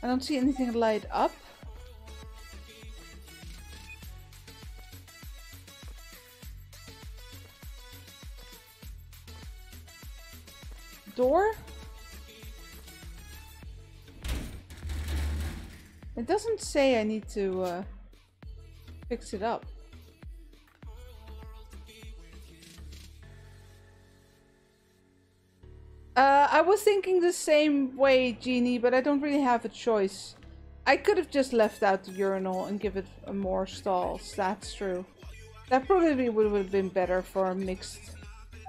Speaker 1: I don't see anything light up. Door? It doesn't say I need to uh, fix it up. Uh, I was thinking the same way, Genie, but I don't really have a choice. I could have just left out the urinal and give it more stalls, that's true. That probably would have been better for a mixed...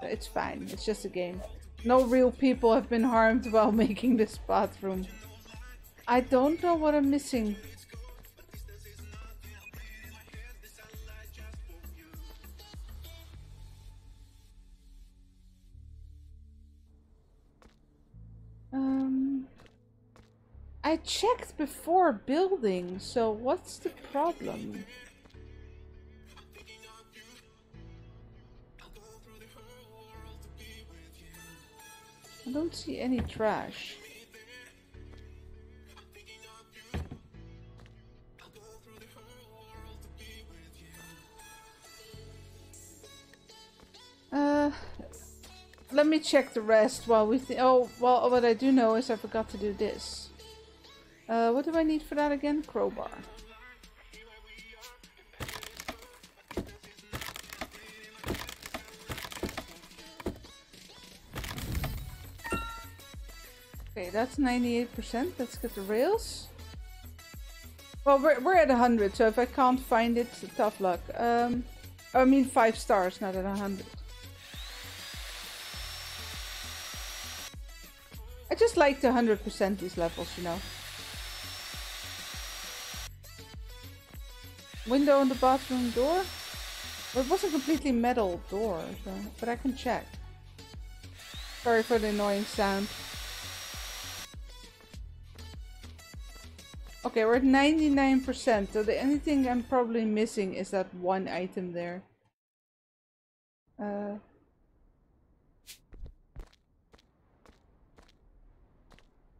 Speaker 1: It's fine, it's just a game. No real people have been harmed while making this bathroom. I don't know what I'm missing. Um, I checked before building, so what's the problem? I don't see any trash. Uh, let me check the rest while we think. Oh, well, what I do know is I forgot to do this. Uh, what do I need for that again? Crowbar. Okay, that's 98%. Let's get the rails. Well, we're, we're at 100, so if I can't find it, tough luck. Um, I mean 5 stars, not at 100. I just like to 100% these levels, you know. Window on the bathroom door? Well, it was a completely metal door, so, but I can check. Sorry for the annoying sound. Okay, we're at 99%, so the only thing I'm probably missing is that one item there. Uh...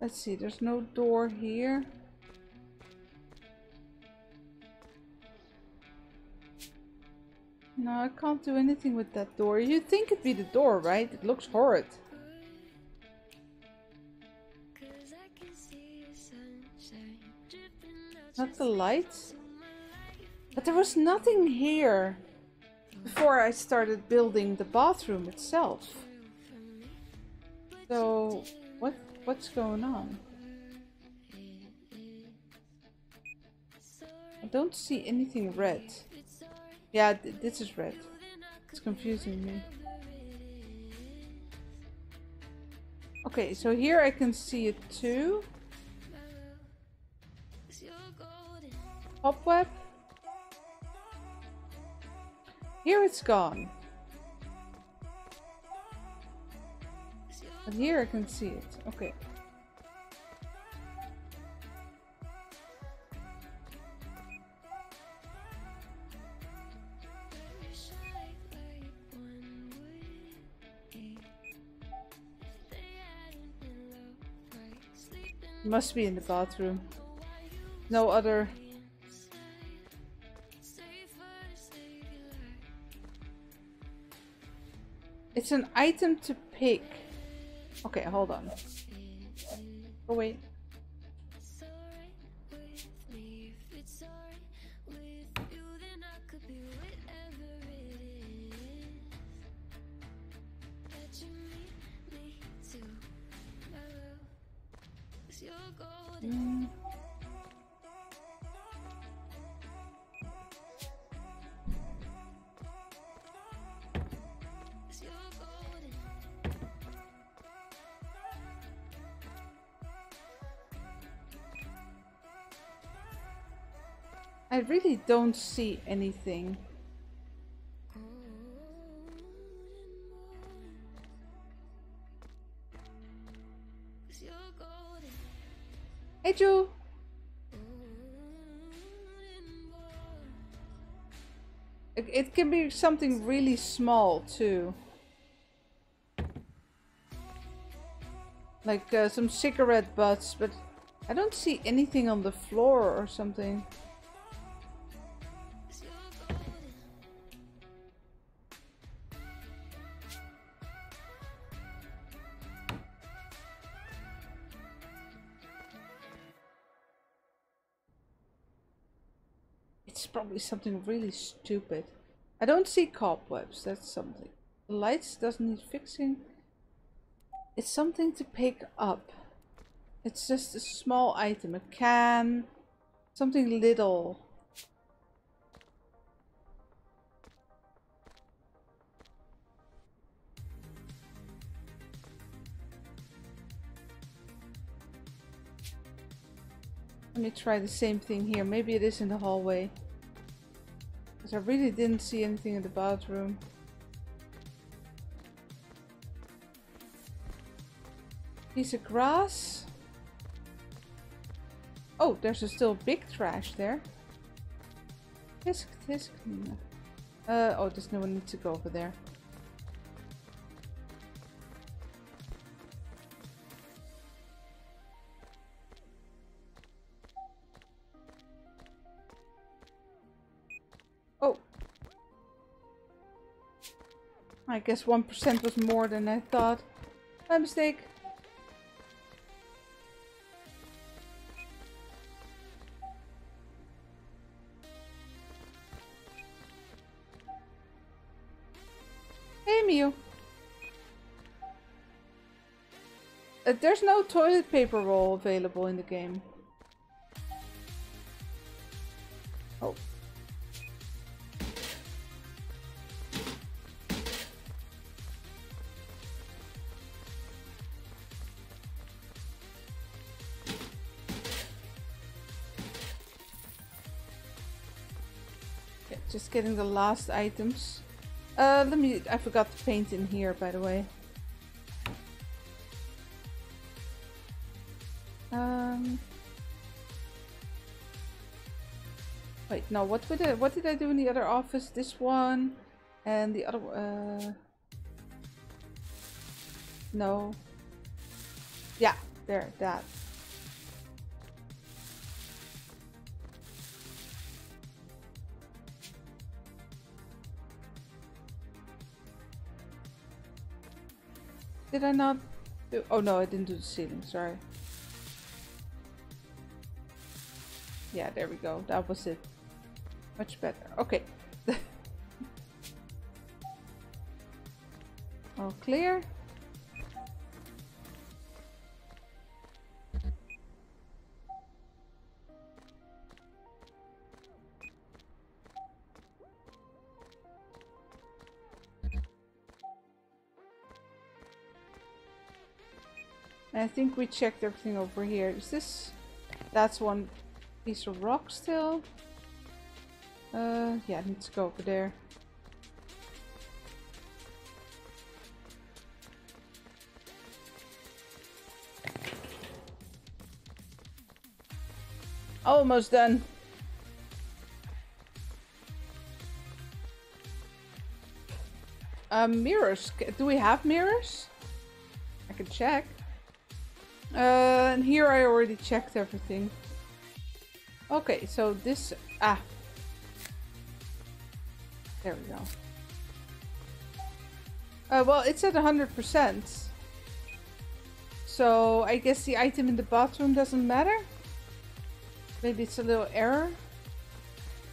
Speaker 1: Let's see, there's no door here. No, I can't do anything with that door. You'd think it'd be the door, right? It looks horrid. Not the lights? But there was nothing here before I started building the bathroom itself. So, what what's going on? I don't see anything red. Yeah, th this is red. It's confusing me. Okay, so here I can see it too. Cobweb. Here it's gone. But here I can see it. Okay. Must be in the bathroom. No other It's an item to pick. Okay, hold on. Oh, wait. Really don't see anything. Hey, Joe. It, can be something really small too. Like uh, some cigarette butts, but I don't see anything on the floor or something. something really stupid. I don't see cobwebs, that's something. The lights doesn't need fixing. It's something to pick up. It's just a small item, a can, something little. Let me try the same thing here. Maybe it is in the hallway. Because I really didn't see anything in the bathroom. Piece of grass. Oh, there's a still big trash there. Tisk, tisk. Uh, oh, there's no one need to go over there. I guess 1% was more than I thought. My mistake. Hey, Mew. Uh, there's no toilet paper roll available in the game. Getting the last items. Uh, let me, I forgot to paint in here, by the way. Um. Wait, no, what did I, what did I do in the other office? This one, and the other, uh. No. Yeah, there, that. Did I not do... Oh no, I didn't do the ceiling, sorry. Yeah, there we go. That was it. Much better. Okay. All clear. I think we checked everything over here. Is this... That's one piece of rock still. Uh, yeah, it needs to go over there. Almost done. Um, mirrors. Do we have mirrors? I can check. Uh, and here I already checked everything. Okay, so this... Ah. There we go. Uh, well, it's at 100%. So I guess the item in the bathroom doesn't matter? Maybe it's a little error?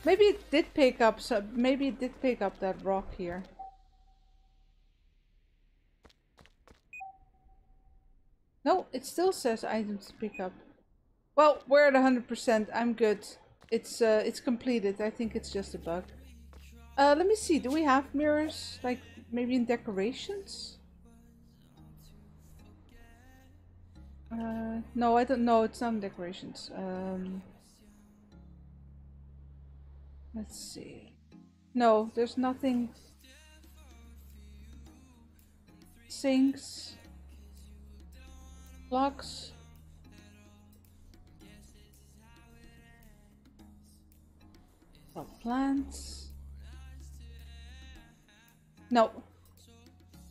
Speaker 1: Maybe it did pick up, so maybe it did pick up that rock here. No, it still says items to pick up. Well, we're at 100%. I'm good. It's uh, it's completed. I think it's just a bug. Uh, let me see. Do we have mirrors? Like, maybe in decorations? Uh, no, I don't know. It's not in decorations. Um, let's see. No, there's nothing. Sinks. Blocks. Some plants. No.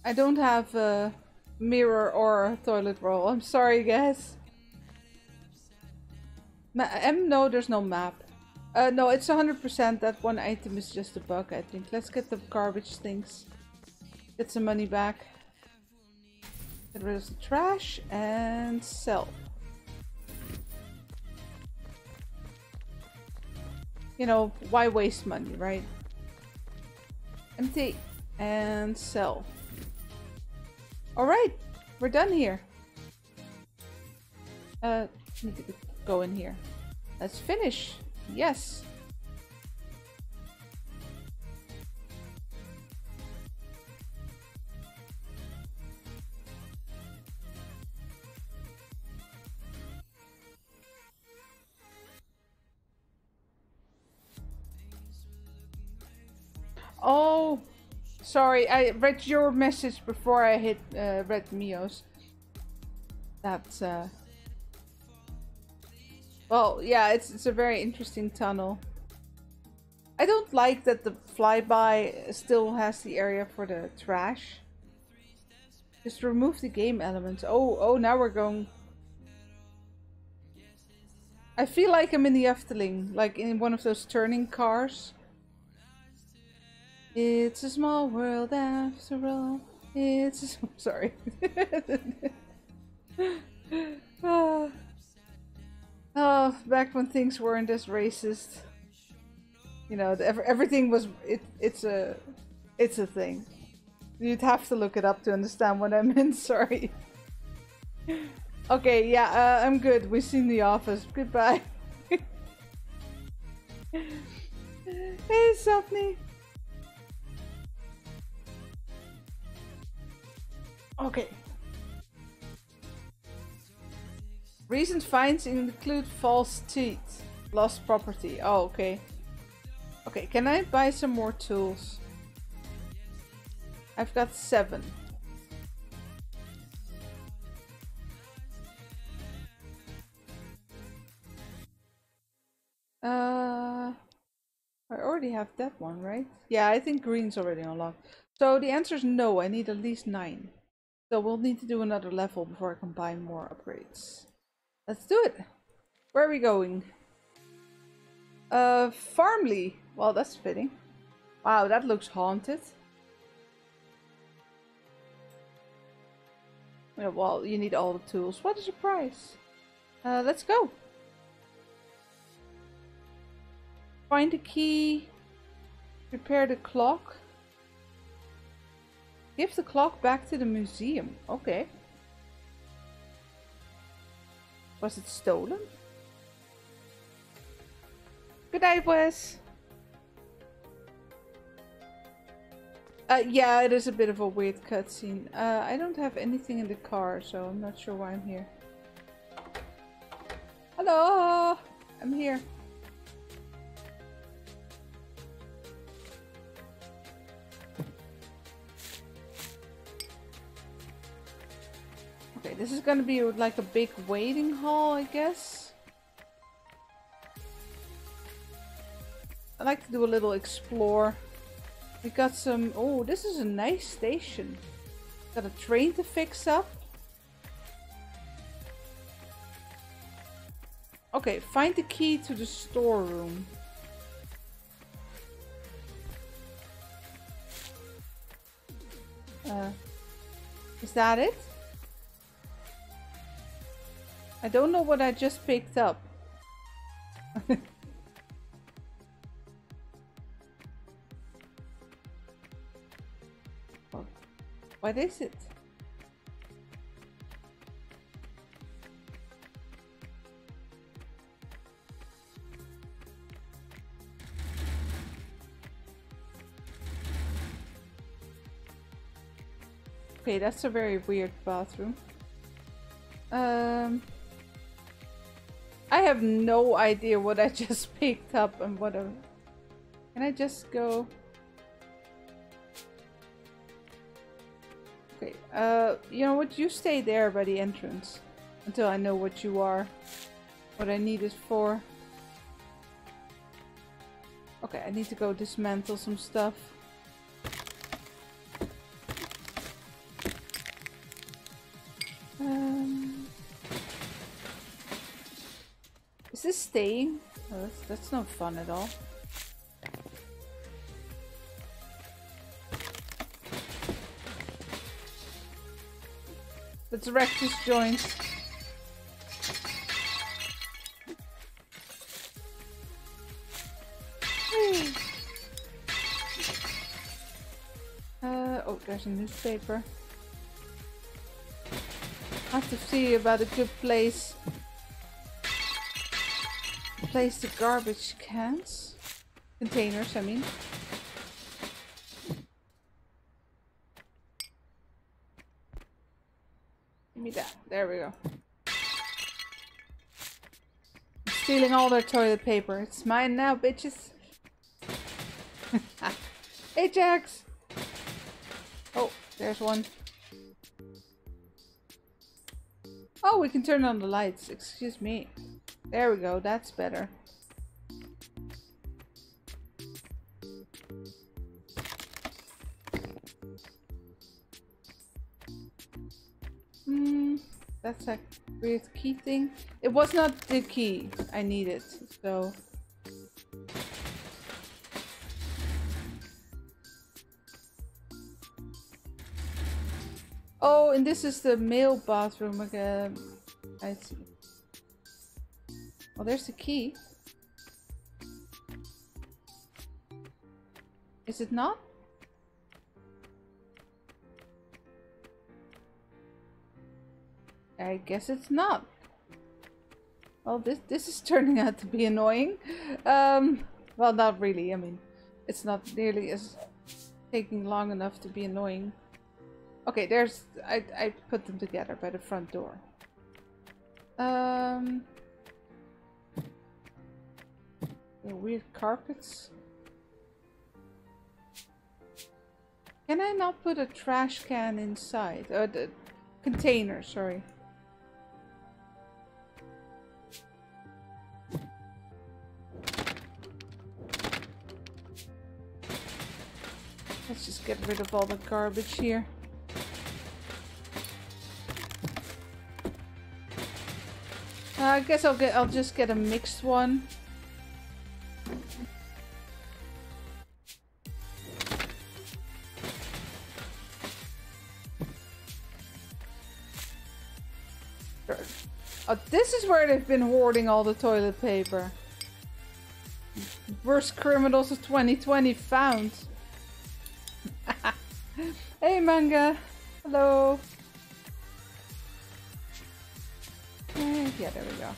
Speaker 1: I don't have a mirror or a toilet roll. I'm sorry, guys. Ma M, no, there's no map. Uh, no, it's 100% that one item is just a bug, I think. Let's get the garbage things. Get some money back. Get rid of the trash and sell. You know, why waste money, right? Empty and sell. Alright, we're done here. Uh, need to go in here. Let's finish. Yes. Oh, sorry. I read your message before I hit uh, read Mio's. That's uh. Well, yeah, it's it's a very interesting tunnel. I don't like that the flyby still has the area for the trash. Just remove the game elements. Oh, oh, now we're going I feel like I'm in the Efteling, like in one of those turning cars. It's a small world after all. It's a... sorry. oh. oh, back when things weren't as racist. You know, everything was it. It's a, it's a thing. You'd have to look it up to understand what I meant. Sorry. Okay, yeah, uh, I'm good. We've seen The Office. Goodbye. hey, Sophie. Okay. Recent finds include false teeth. Lost property. Oh, okay. Okay, can I buy some more tools? I've got seven. Uh, I already have that one, right? Yeah, I think green's already unlocked. So the answer is no, I need at least nine. So we'll need to do another level before I can buy more upgrades. Let's do it. Where are we going? Uh, Farmley. Well, that's fitting. Wow, that looks haunted. Yeah, well, you need all the tools. What is your price? Uh, let's go. Find the key. Repair the clock. Give the clock back to the museum. Okay. Was it stolen? Good night, Wes. Uh, yeah, it is a bit of a weird cutscene. Uh, I don't have anything in the car, so I'm not sure why I'm here. Hello! I'm here. Okay, this is gonna be like a big waiting hall, I guess. I like to do a little explore. We got some... Oh, this is a nice station. Got a train to fix up. Okay, find the key to the storeroom. Uh, is that it? I don't know what I just picked up. what is it? Okay, that's a very weird bathroom. Um... I have no idea what I just picked up and what I... Can I just go... Okay, uh, you know what? You stay there by the entrance until I know what you are. What I need is for. Okay, I need to go dismantle some stuff. Staying? Oh, that's, that's no fun at all. Let's wreck this joint. Uh, oh, there's a newspaper. I have to see about a good place place the garbage cans. Containers, I mean. Give me that. There we go. I'm stealing all their toilet paper. It's mine now, bitches. Ajax! Oh, there's one. Oh, we can turn on the lights. Excuse me. There we go. That's better. Hmm, that's a weird key thing. It was not the key I needed, so... Oh, and this is the male bathroom again. I see. Oh, there's the key. Is it not? I guess it's not. Well, this this is turning out to be annoying. Um, well, not really. I mean, it's not nearly as taking long enough to be annoying. Okay, there's... I, I put them together by the front door. Um... The weird carpets. Can I not put a trash can inside? Uh, the container, sorry. Let's just get rid of all the garbage here. Uh, I guess I'll get I'll just get a mixed one. Oh, this is where they've been hoarding all the toilet paper. Worst criminals of 2020 found. hey, manga. Hello. Eh, yeah, there we go.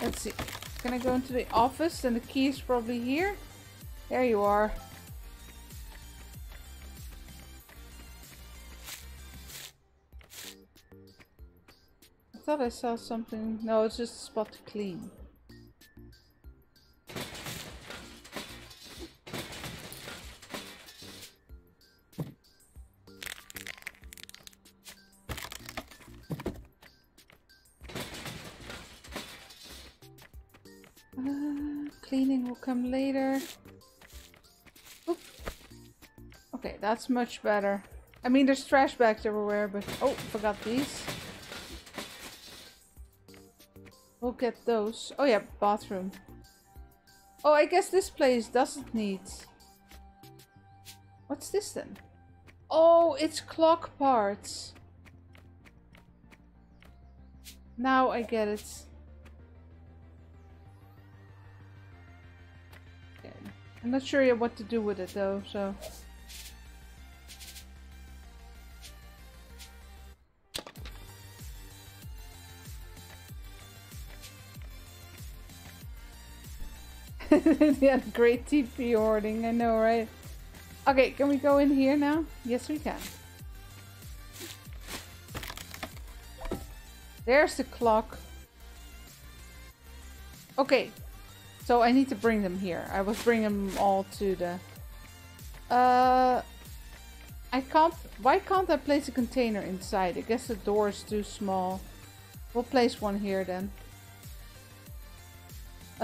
Speaker 1: Let's see. Can I go into the office? And the key is probably here. There you are. Thought I saw something. No, it's just a spot to clean. Uh, cleaning will come later. Oop. Okay, that's much better. I mean, there's trash bags everywhere, but... Oh, forgot these. We'll get those. Oh yeah, bathroom. Oh, I guess this place doesn't need... What's this then? Oh, it's clock parts. Now I get it. I'm not sure yet what to do with it though, so... yeah, great TP hoarding, I know, right? Okay, can we go in here now? Yes, we can. There's the clock. Okay, so I need to bring them here. I was bringing them all to the... Uh... I can't... Why can't I place a container inside? I guess the door is too small. We'll place one here then.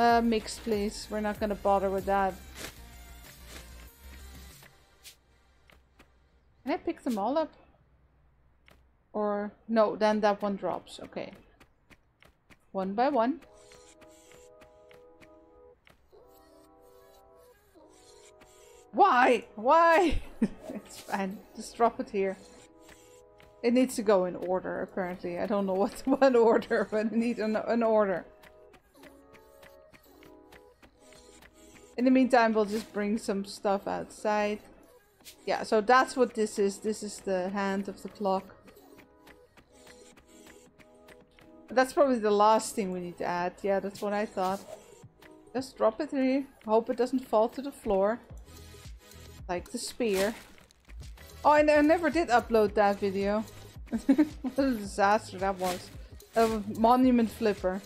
Speaker 1: Uh, mix please. We're not gonna bother with that. Can I pick them all up? Or... No, then that one drops. Okay. One by one. Why? Why? it's fine. Just drop it here. It needs to go in order, apparently. I don't know what, what order, but it needs an, an order. In the meantime, we'll just bring some stuff outside. Yeah, so that's what this is. This is the hand of the clock. That's probably the last thing we need to add. Yeah, that's what I thought. Just drop it here. Hope it doesn't fall to the floor. Like the spear. Oh, I, I never did upload that video. what a disaster that was. A monument flipper.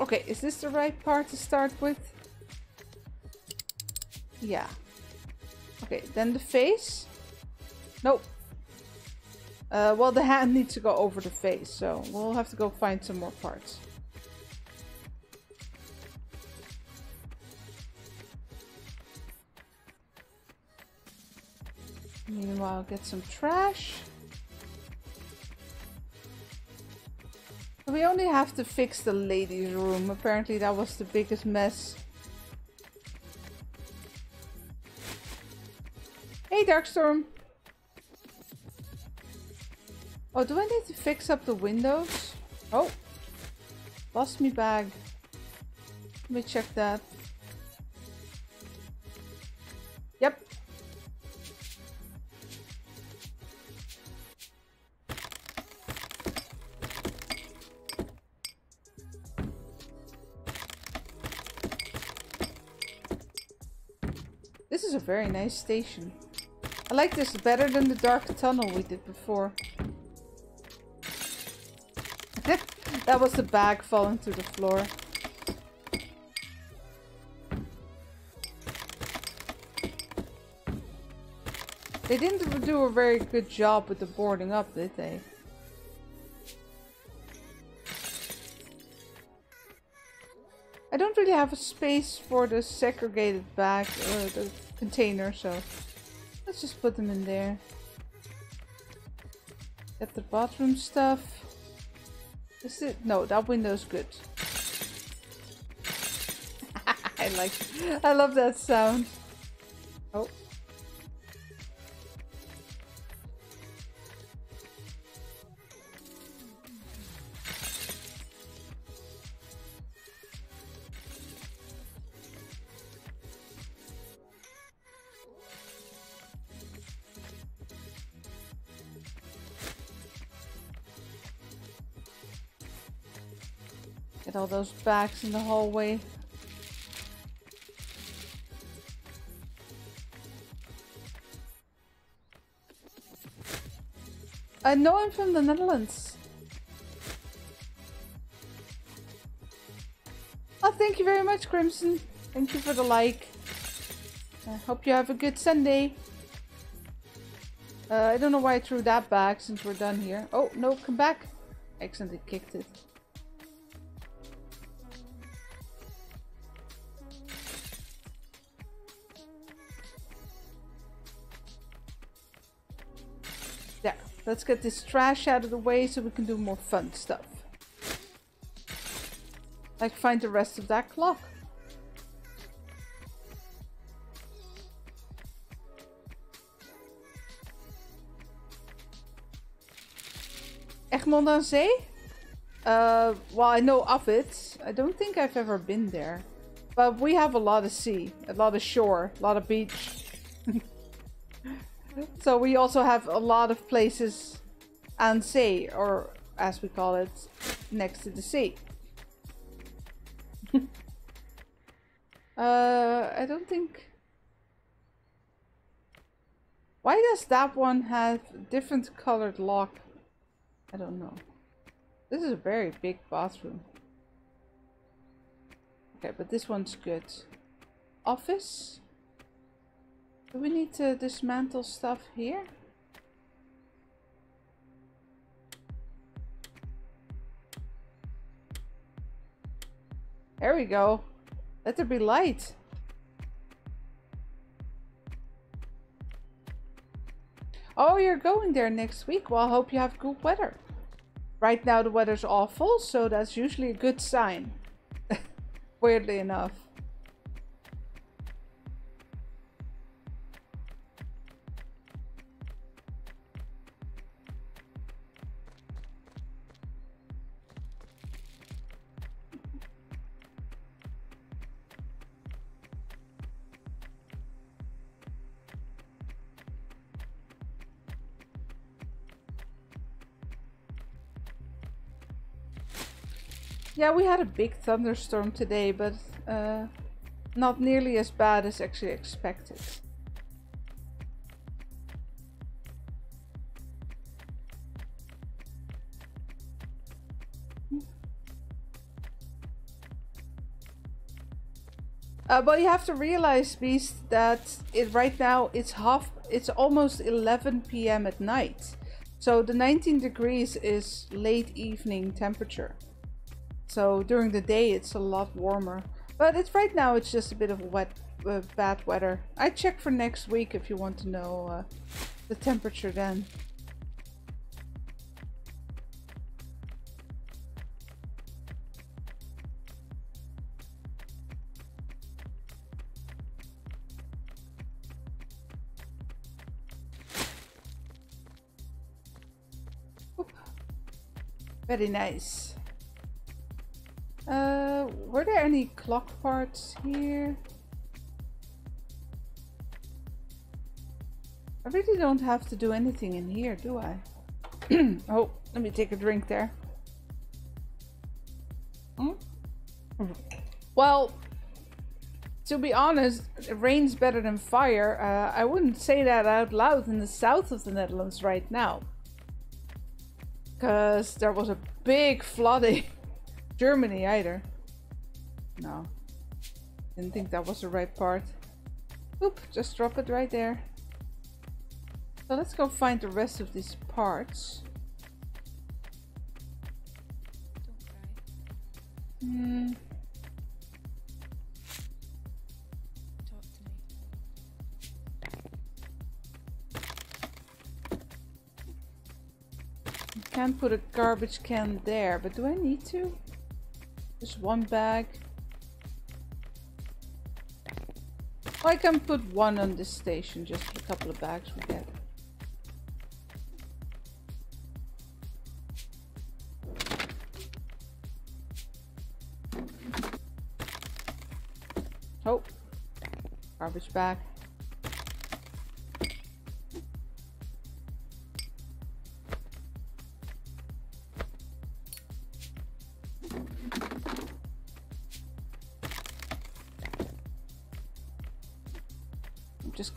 Speaker 1: Okay, is this the right part to start with? Yeah. Okay, then the face. Nope. Uh, well, the hand needs to go over the face, so we'll have to go find some more parts. Meanwhile, get some trash. We only have to fix the ladies' room. Apparently that was the biggest mess. Hey, Darkstorm! Oh, do I need to fix up the windows? Oh! Lost me bag. Let me check that. Is a very nice station. I like this better than the dark tunnel we did before. that was the bag falling to the floor. They didn't do a very good job with the boarding up, did they? I don't really have a space for the segregated bag or the container, so let's just put them in there. Get the bathroom stuff. Is it? No, that window's good. I like I love that sound. Oh. All those bags in the hallway. I know I'm from the Netherlands. Oh, thank you very much, Crimson. Thank you for the like. I hope you have a good Sunday. Uh, I don't know why I threw that back since we're done here. Oh, no, come back. Accidentally kicked it. Let's get this trash out of the way so we can do more fun stuff. Like find the rest of that clock. Egmond Zee? Uh, well, I know of it. I don't think I've ever been there. But we have a lot of sea, a lot of shore, a lot of beach. So we also have a lot of places aan Zee, or as we call it, next to the sea. uh, I don't think... Why does that one have different colored lock? I don't know. This is a very big bathroom. Okay, but this one's good. Office? Do we need to dismantle stuff here? There we go. Let there be light. Oh, you're going there next week. Well, I hope you have good weather. Right now the weather's awful, so that's usually a good sign. Weirdly enough. Yeah, we had a big thunderstorm today, but uh, not nearly as bad as actually expected. Uh, but you have to realize, Beast, that it right now it's half, it's almost 11 p.m. at night. So the 19 degrees is late evening temperature. So during the day it's a lot warmer. But it's right now it's just a bit of wet, uh, bad weather. I check for next week if you want to know uh, the temperature then. Very nice. Uh, were there any clock parts here? I really don't have to do anything in here, do I? oh, let me take a drink there. Hmm? Well, to be honest, it rain's better than fire. Uh, I wouldn't say that out loud in the south of the Netherlands right now because there was a big flooding. Germany either. No. Didn't think that was the right part. Oop, just drop it right there. So let's go find the rest of these parts. Hmm. Can't put a garbage can there, but do I need to? Just one bag. I can put one on this station, just a couple of bags we get. Oh, garbage bag.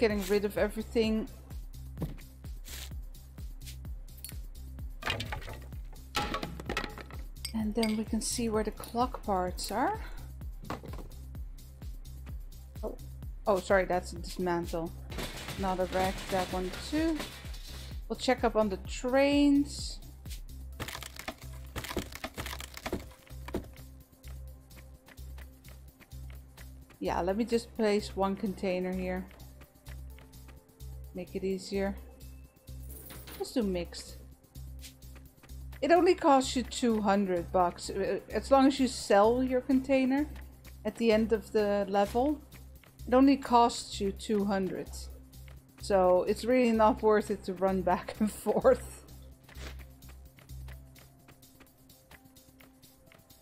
Speaker 1: Getting rid of everything. And then we can see where the clock parts are. Oh, oh sorry, that's a dismantle. Not a that one too. We'll check up on the trains. Yeah, let me just place one container here. Make it easier. Let's do mixed. It only costs you 200 bucks. As long as you sell your container at the end of the level, it only costs you 200. So it's really not worth it to run back and forth.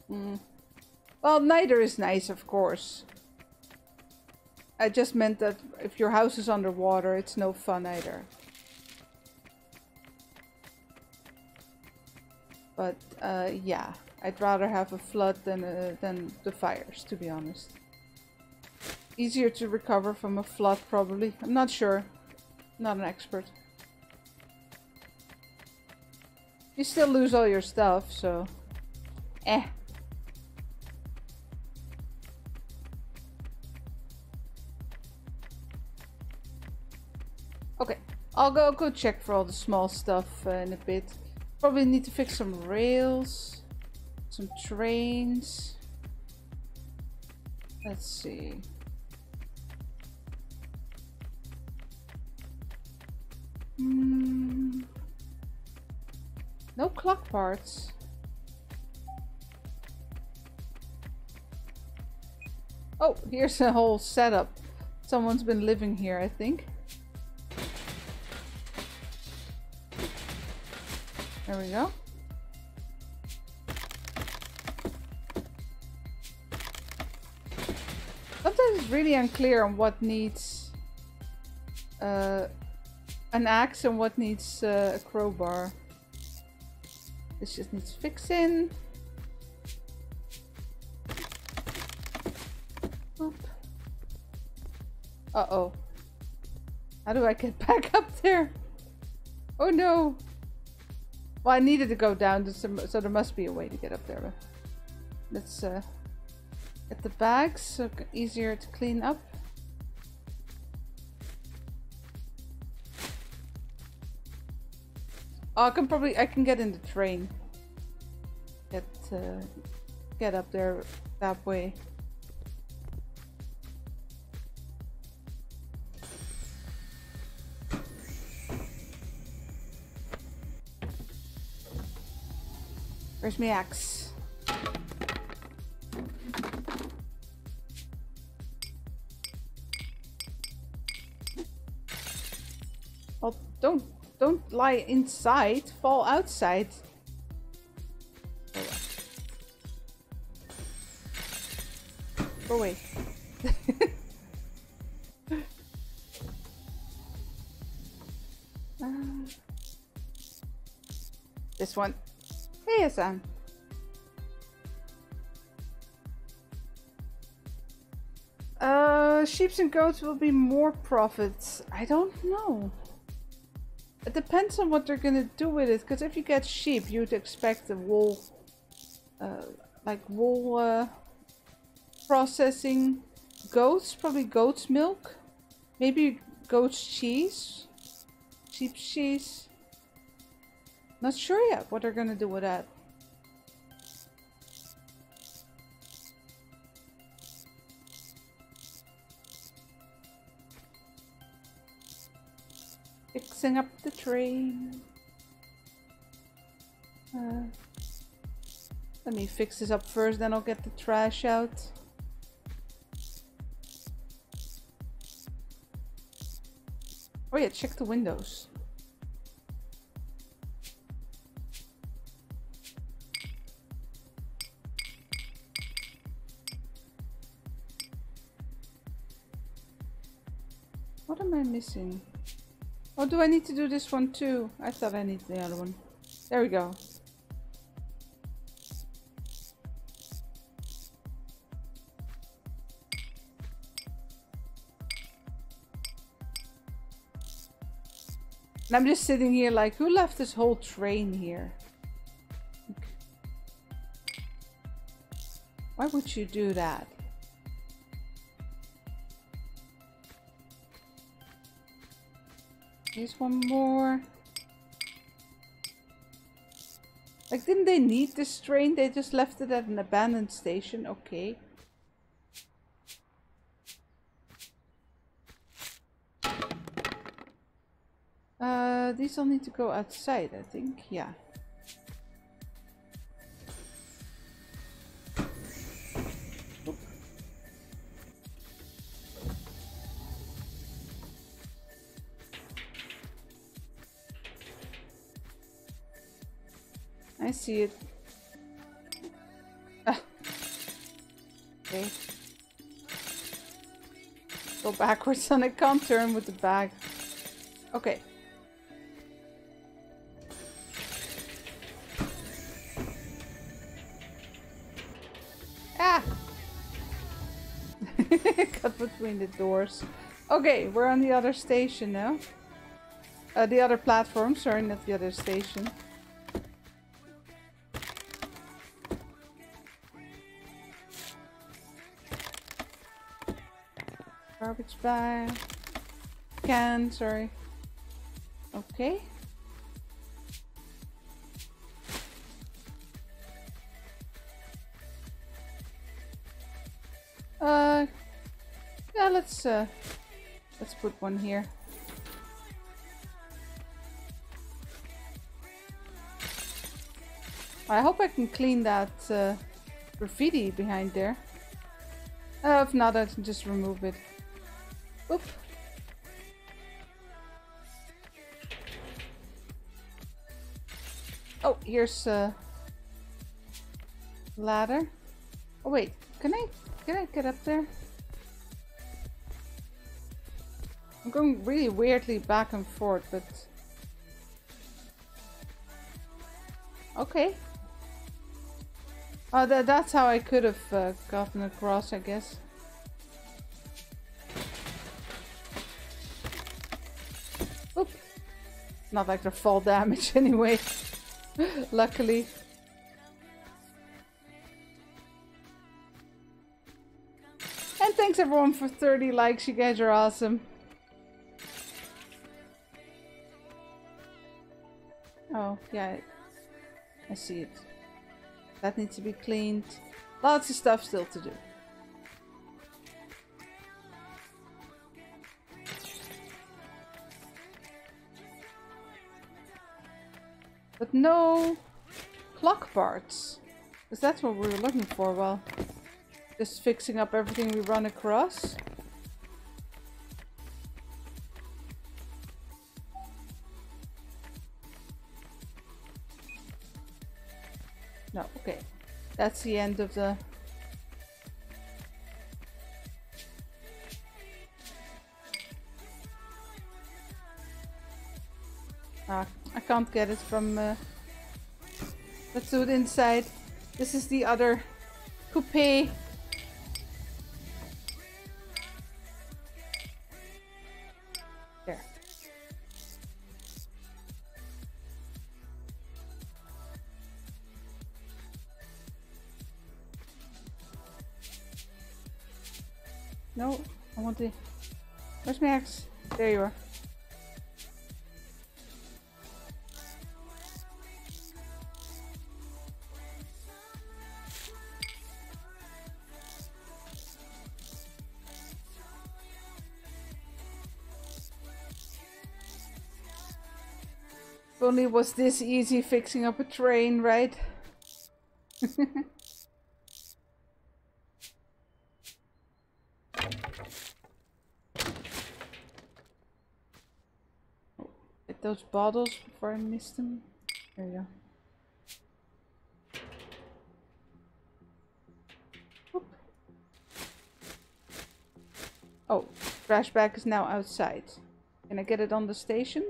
Speaker 1: Mm. Well, neither is nice, of course. I just meant that if your house is underwater, it's no fun either. But uh, yeah, I'd rather have a flood than uh, than the fires, to be honest. Easier to recover from a flood, probably. I'm not sure. Not an expert. You still lose all your stuff, so... Eh. I'll go go check for all the small stuff uh, in a bit. Probably need to fix some rails, some trains. Let's see. Hmm. No clock parts. Oh, here's a whole setup. Someone's been living here, I think. There we go. Sometimes it's really unclear on what needs uh, an axe and what needs uh, a crowbar. This just needs fixing. Uh-oh. How do I get back up there? Oh no! Well, I needed to go down, so there must be a way to get up there. Let's uh, Get the bags so easier to clean up. Oh, I can probably I can get in the train. Get uh, get up there that way. Where's my axe? Oh, don't don't lie inside. Fall outside. Go away. uh, this one. Hassan. Uh, sheep and goats will be more profits. I don't know. It depends on what they're gonna do with it. Because if you get sheep, you'd expect the wool, uh, like wool uh, processing. Goats, probably goat's milk. Maybe goat's cheese. Sheep cheese. Not sure yet what they're gonna do with that. Fixing up the train. Uh, let me fix this up first, then I'll get the trash out. Oh yeah, check the windows. Am I missing? Oh, do I need to do this one too? I thought I needed the other one. There we go. And I'm just sitting here like, who left this whole train here? Why would you do that? Here's one more. Like, didn't they need this train? They just left it at an abandoned station. Okay. Uh, these all need to go outside, I think. Yeah. See it. Ah. Okay. Go backwards and I can't turn with the bag. Okay. Ah! Cut between the doors. Okay, we're on the other station now. Uh, the other platform, sorry, not the other station. Bag. Can, sorry. Okay. Uh, yeah, let's, uh, let's put one here. I hope I can clean that uh, graffiti behind there. Uh, if not, I can just remove it. Oop. Oh, here's a ladder. Oh wait, can I can I get up there? I'm going really weirdly back and forth, but okay. Oh, that, that's how I could have uh, gotten across, I guess. Not like they're fall damage anyway. Luckily. And thanks everyone for 30 likes. You guys are awesome. Oh, yeah. I see it. That needs to be cleaned. Lots of stuff still to do. But no clock parts. Because that's what we were looking for. Well, just fixing up everything we run across. No, okay. That's the end of the... I can't get it from... Uh... Let's do it inside. This is the other coupe. There. No, I want the... Where's Max? There you are. Only was this easy fixing up a train, right? Get those bottles before I miss them. There you go. Oh, trash bag is now outside. Can I get it on the station?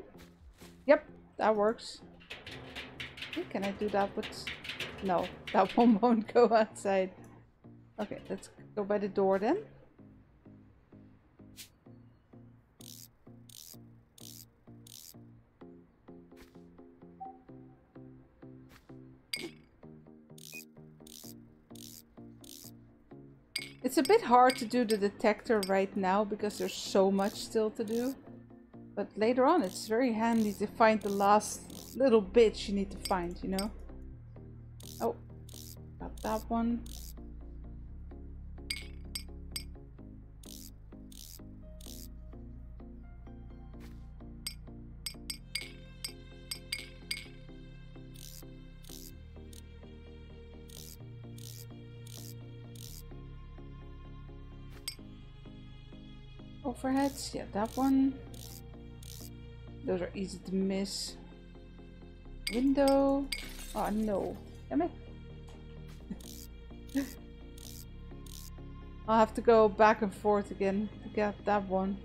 Speaker 1: Yep, that works. can I do that with... No, that one won't go outside. Okay, let's go by the door then. It's a bit hard to do the detector right now because there's so much still to do. But later on, it's very handy to find the last little bits you need to find, you know? Oh, got that one. Overheads, yeah, that one. Those are easy to miss. Window. Oh no. Damn it. I'll have to go back and forth again to get that one.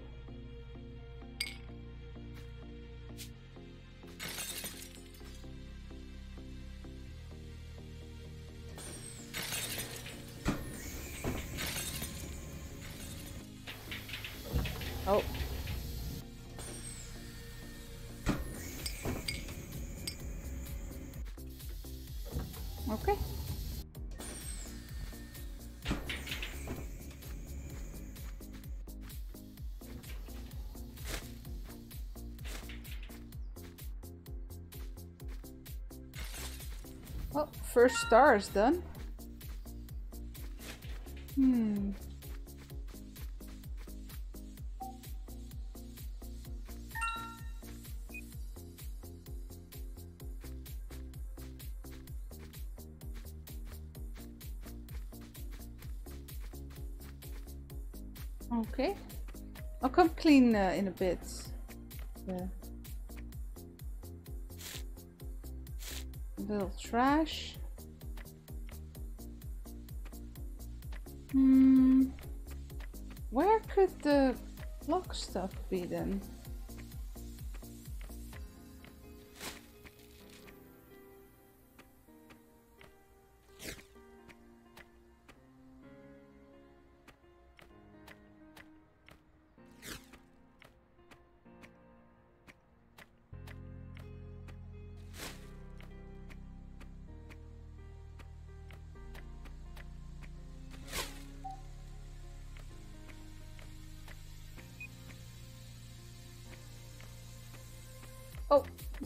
Speaker 1: First stars done. Hmm. Okay. I'll come clean uh, in a bit. Yeah. little trash. Clock stuff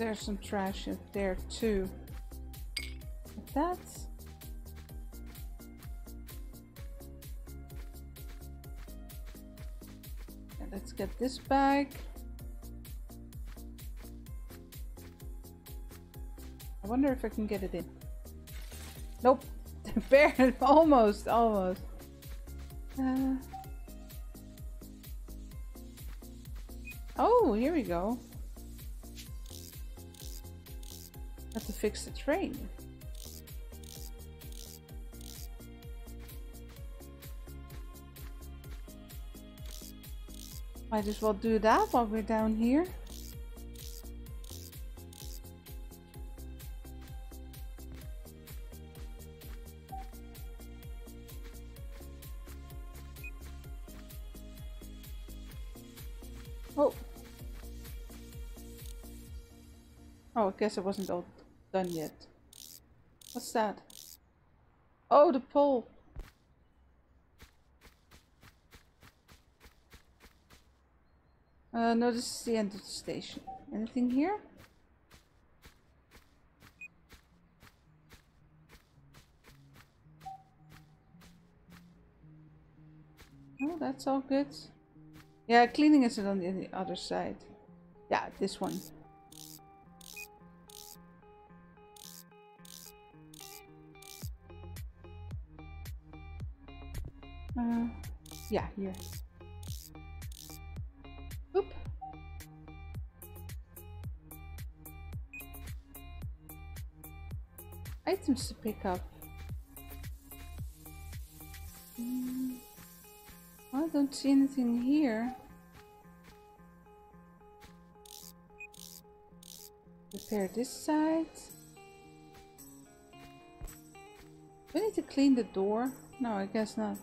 Speaker 1: there's some trash in there too. Like that. And let's get this bag. I wonder if I can get it in. Nope. Bear, almost, almost. Uh, oh, here we go. Fix the train. Might as well do that while we're down here. Oh. Oh, I guess it wasn't all done yet. What's that? Oh, the pole. Uh, no, this is the end of the station. Anything here? Oh, that's all good. Yeah, cleaning is on the, on the other side. Yeah, this one. Yeah, here. Oop. Items to pick up. Mm. I don't see anything here. Repair this side. We need to clean the door? No, I guess not.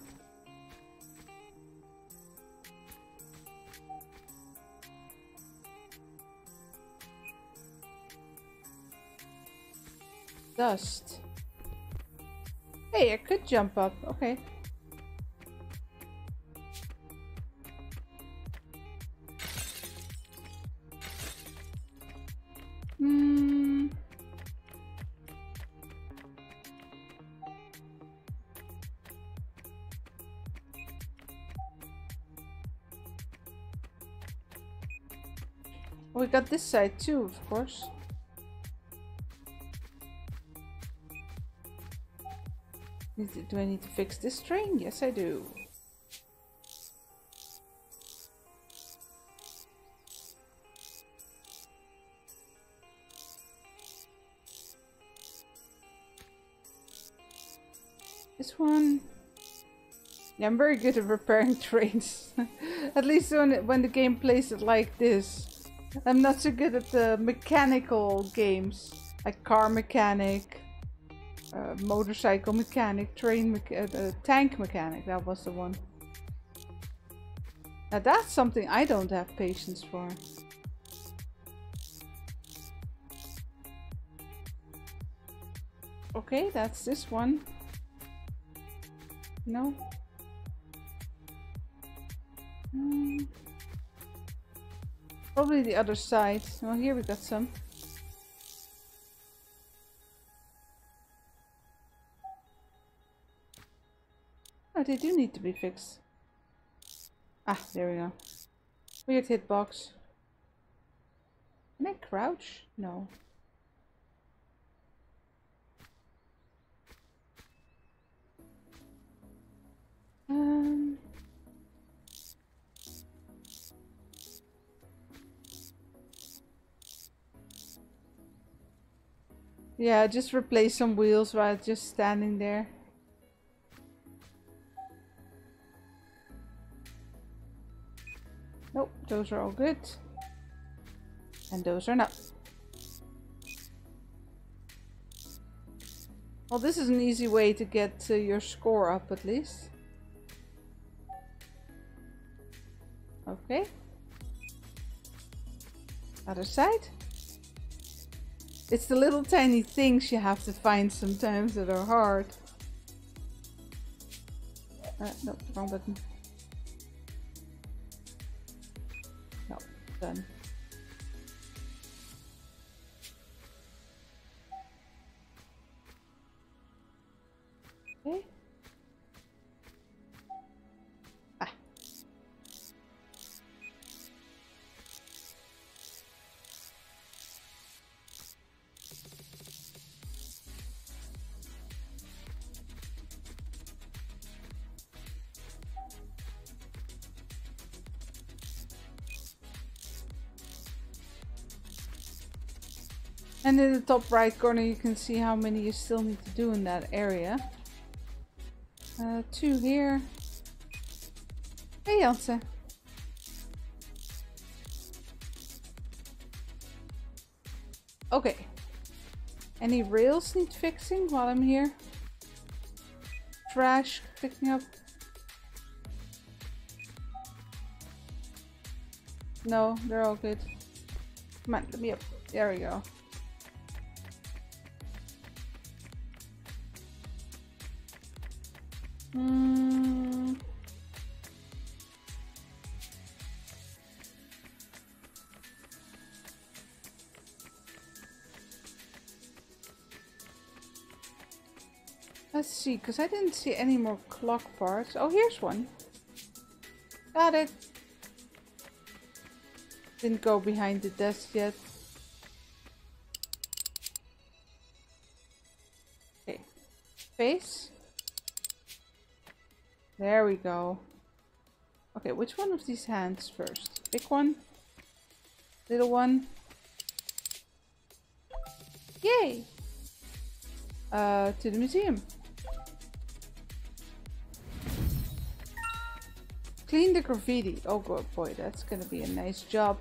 Speaker 1: Dust. Hey, I could jump up. Okay. Hmm. We got this side too, of course. Do I need to fix this train? Yes, I do. This one... Yeah, I'm very good at repairing trains. at least when, when the game plays it like this. I'm not so good at the mechanical games. Like car mechanic, uh, motorcycle mechanic, train me uh, tank mechanic. That was the one. Now that's something I don't have patience for. Okay, that's this one. No. Mm. Probably the other side. Well, here we got some. They do need to be fixed. Ah, there we go. Weird hitbox. Can I crouch? No. Um... Yeah, just replace some wheels while just standing there. Nope, those are all good. And those are not. Well, this is an easy way to get uh, your score up at least. Okay. Other side. It's the little tiny things you have to find sometimes that are hard. Uh, no, wrong button. No, And in the top right corner you can see how many you still need to do in that area. Uh, two here. Hey Janse. Okay. Any rails need fixing while I'm here? Trash picking up. No, they're all good. Come on, let me up. There we go. Because I didn't see any more clock parts. Oh, here's one. Got it. Didn't go behind the desk yet. Okay. Face. There we go. Okay, which one of these hands first? Big one? Little one? Yay! Uh, to the museum. Clean the graffiti. Oh good boy, that's gonna be a nice job.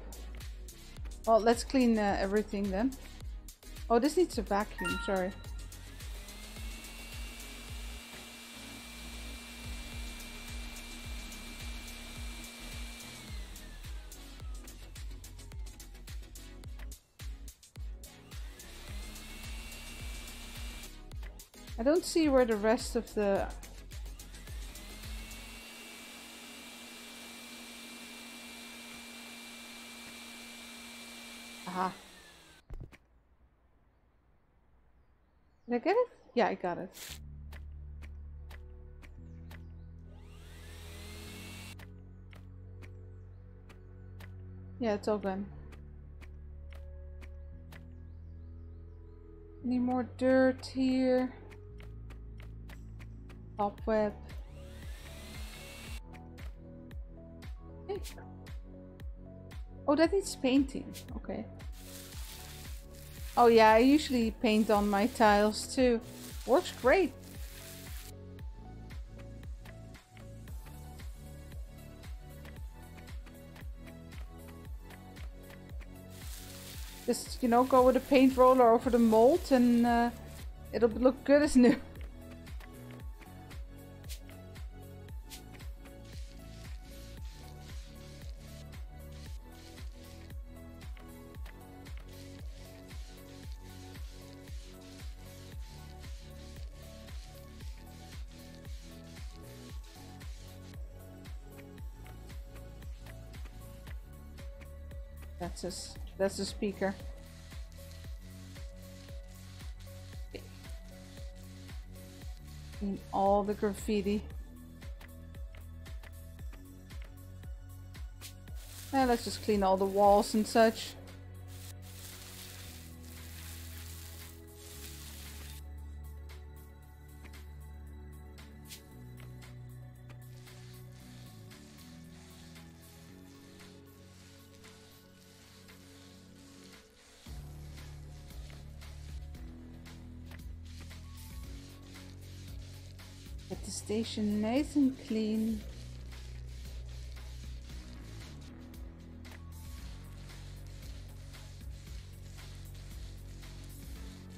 Speaker 1: Well, let's clean uh, everything then. Oh, this needs a vacuum, sorry. I don't see where the rest of the... Aha. Did I get it? Yeah, I got it. Yeah, it's all gone. Any more dirt here? Cobweb. Hey. Oh, that needs painting. Okay. Oh yeah, I usually paint on my tiles too. Works great. Just, you know, go with a paint roller over the mold and uh, it'll look good as new. That's his, that's the speaker. Clean all the graffiti. And let's just clean all the walls and such. Get the station nice and clean.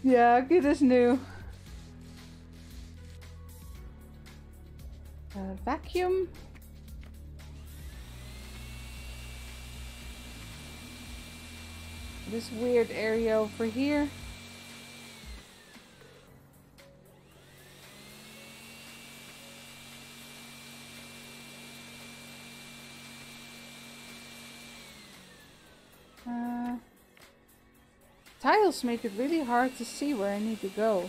Speaker 1: Yeah, good as new. Uh, vacuum. This weird area over here. tiles make it really hard to see where I need to go.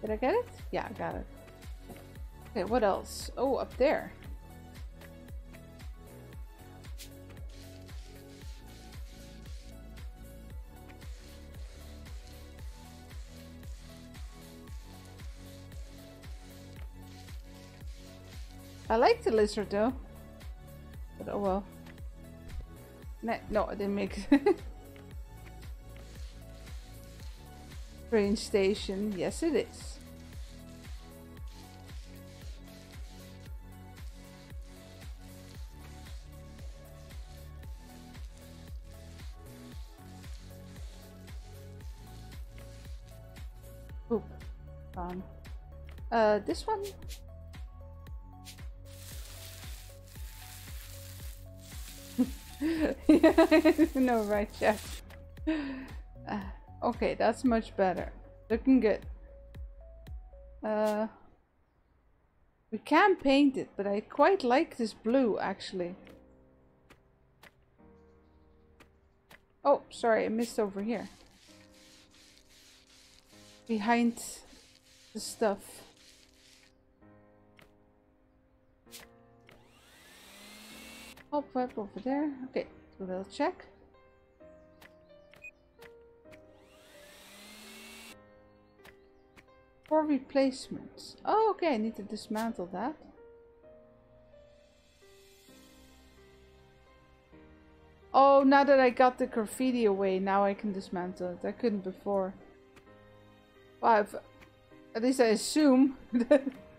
Speaker 1: Did I get it? Yeah, I got it. Okay, what else? Oh, up there. I like the lizard though. But oh well. No, no I didn't make Train station. Yes, it is. Uh, this one? no, right, Jeff. Uh, okay, that's much better. Looking good. Uh, we can paint it, but I quite like this blue, actually. Oh, sorry, I missed over here. Behind the stuff. Oh, right over there. Okay, little check. For replacements. Oh, okay, I need to dismantle that. Oh, now that I got the graffiti away, now I can dismantle it. I couldn't before. Well, at least I assume.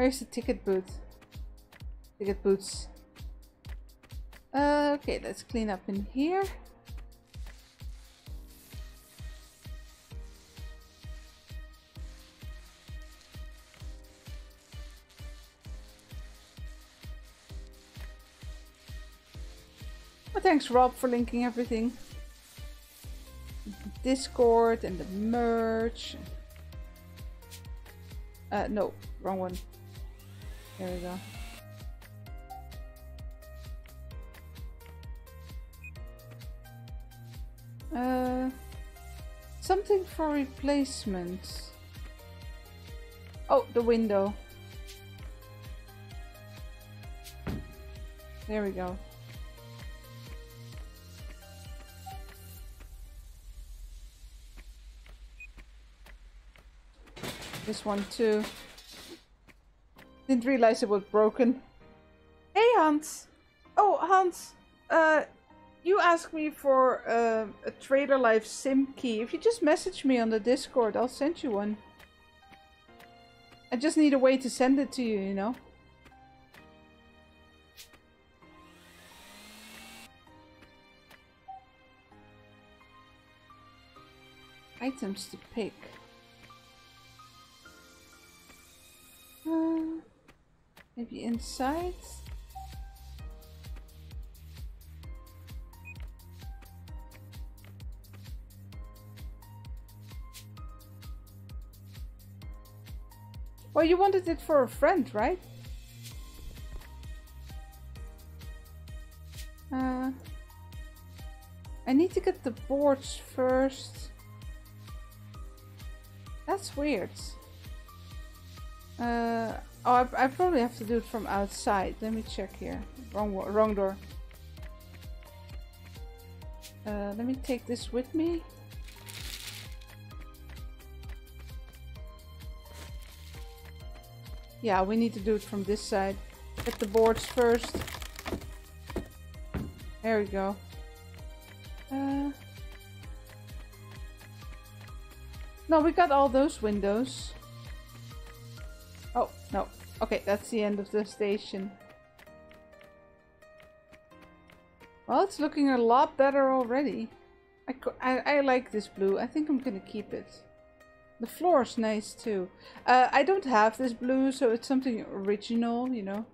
Speaker 1: where's the ticket booth? Ticket boots. Uh, okay, let's clean up in here. thanks Rob for linking everything. Discord and the merch. Uh, no, wrong one. There we go. Uh, something for replacement. Oh, the window. There we go. This one too. Didn't realize it was broken. Hey Hans! Oh Hans! Uh, you asked me for uh, a Trader Life sim key. If you just message me on the Discord, I'll send you one. I just need a way to send it to you, you know? Items to pick. Maybe inside? Well, you wanted it for a friend, right? Uh, I need to get the boards first. That's weird. Uh, oh, I, I, probably have to do it from outside. Let me check here. Wrong, wrong door. Uh, let me take this with me. Yeah, we need to do it from this side. Get the boards first. There we go. Uh, no, we got all those windows. Oh, no. Okay, that's the end of the station. Well, it's looking a lot better already. I, I, I like this blue. I think I'm gonna keep it. The floor is nice too. Uh, I don't have this blue, so it's something original, you know.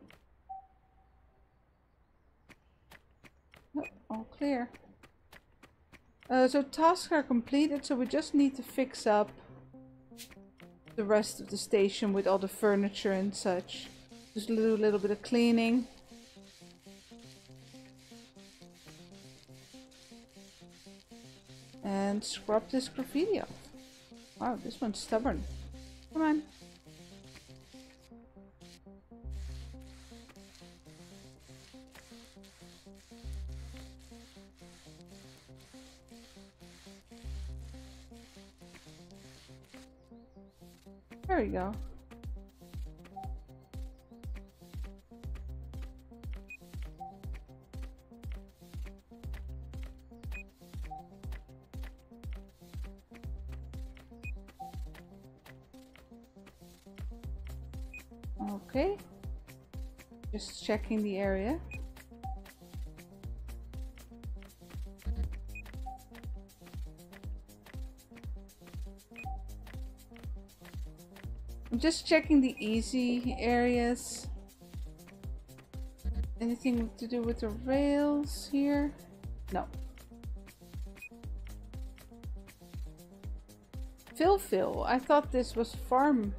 Speaker 1: all clear. Uh, so tasks are completed, so we just need to fix up the rest of the station with all the furniture and such. Just do a little bit of cleaning. And scrub this graffiti off. Wow, this one's stubborn. Come on. There we go. Okay. Just checking the area. I'm just checking the easy areas. Anything to do with the rails here? No. Phil I thought this was farm.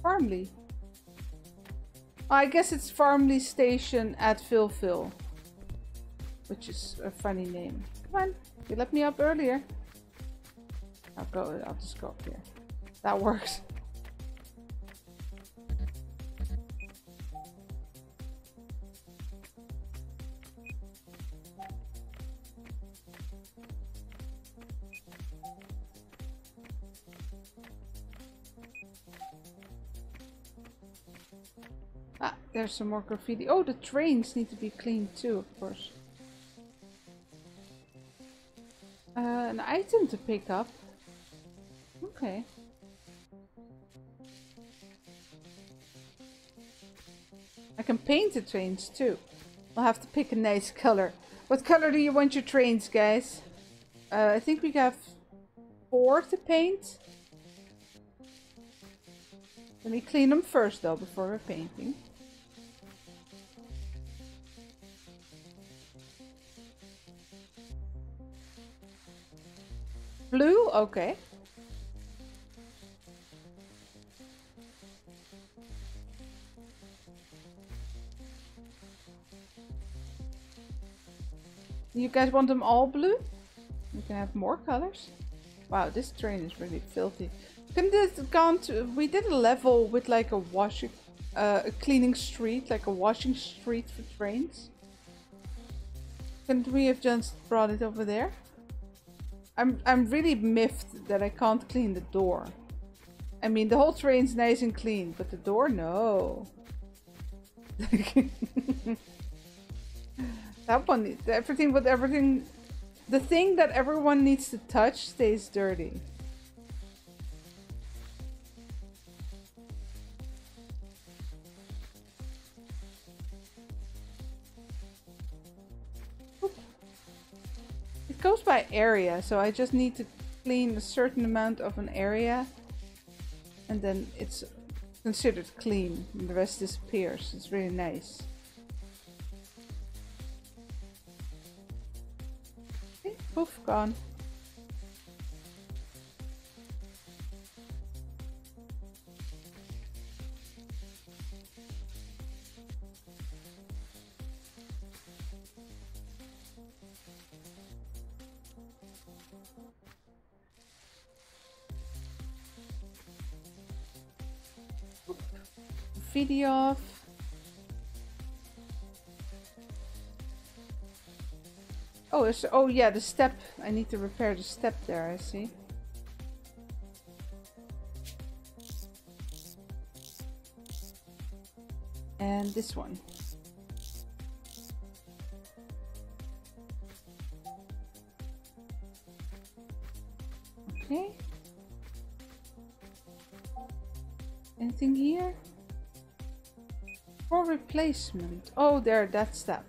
Speaker 1: Farmley. I guess it's Farmley Station at Phil Which is a funny name. Come on, you let me up earlier. I'll go, I'll just go up here. That works. Ah, there's some more graffiti. Oh, the trains need to be cleaned too, of course. Uh, an item to pick up. Okay. I can paint the trains too. I'll have to pick a nice color. What color do you want your trains, guys? Uh, I think we have four to paint. Let me clean them first though before we're painting. Blue? Okay. You guys want them all blue? We can have more colors. Wow, this train is really filthy. Can this gone to... We did a level with like a washing... Uh, a cleaning street, like a washing street for trains. Couldn't we have just brought it over there? I'm, I'm really miffed that I can't clean the door. I mean, the whole train's nice and clean, but the door, no. That one, everything but everything, the thing that everyone needs to touch stays dirty. It goes by area, so I just need to clean a certain amount of an area and then it's considered clean and the rest disappears. It's really nice. Poof, gone. Video Oh, oh yeah, the step. I need to repair the step there, I see. And this one. Okay. Anything here? For replacement. Oh, there, that step.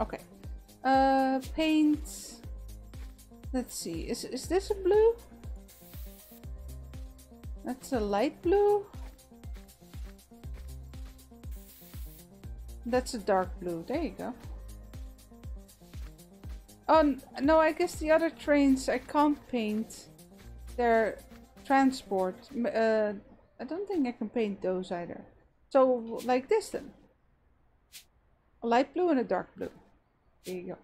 Speaker 1: Okay. Uh, paint. Let's see. Is, is this a blue? That's a light blue. That's a dark blue. There you go. Oh, no, I guess the other trains I can't paint. They're transport. Uh, I don't think I can paint those either. So, like this then. A light blue and a dark blue. There you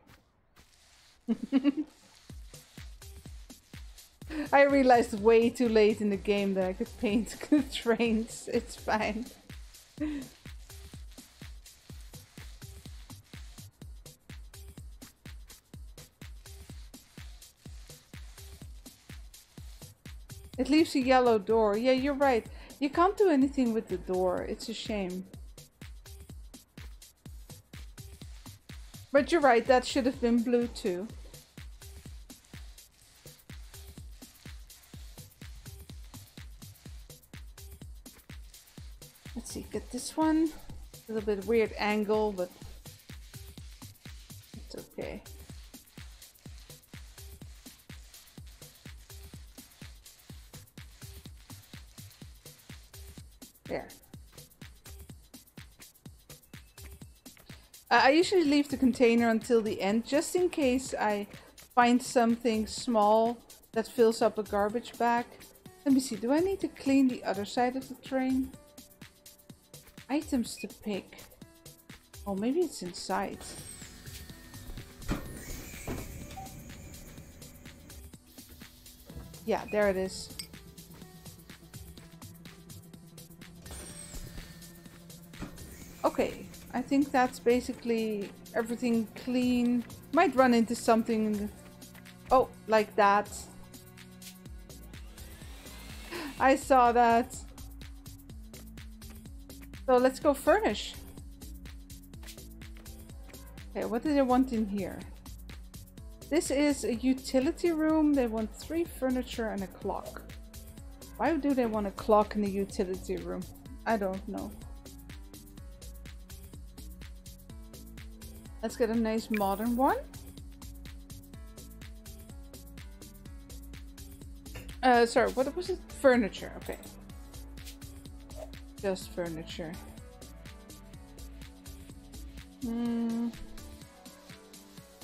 Speaker 1: go. I realized way too late in the game that I could paint trains. It's fine. It leaves a yellow door. Yeah, you're right. You can't do anything with the door. It's a shame. But you're right, that should have been blue too. Let's see, get this one. A little bit weird angle, but I usually leave the container until the end just in case I find something small that fills up a garbage bag. Let me see, do I need to clean the other side of the train? Items to pick. Oh, maybe it's inside. Yeah, there it is. Okay, I think that's basically everything clean. Might run into something. Oh, like that. I saw that. So let's go furnish. Okay, what do they want in here? This is a utility room. They want three furniture and a clock. Why do they want a clock in the utility room? I don't know. Let's get a nice modern one. Uh, sorry, what was it? Furniture, okay. Just furniture. Hmm.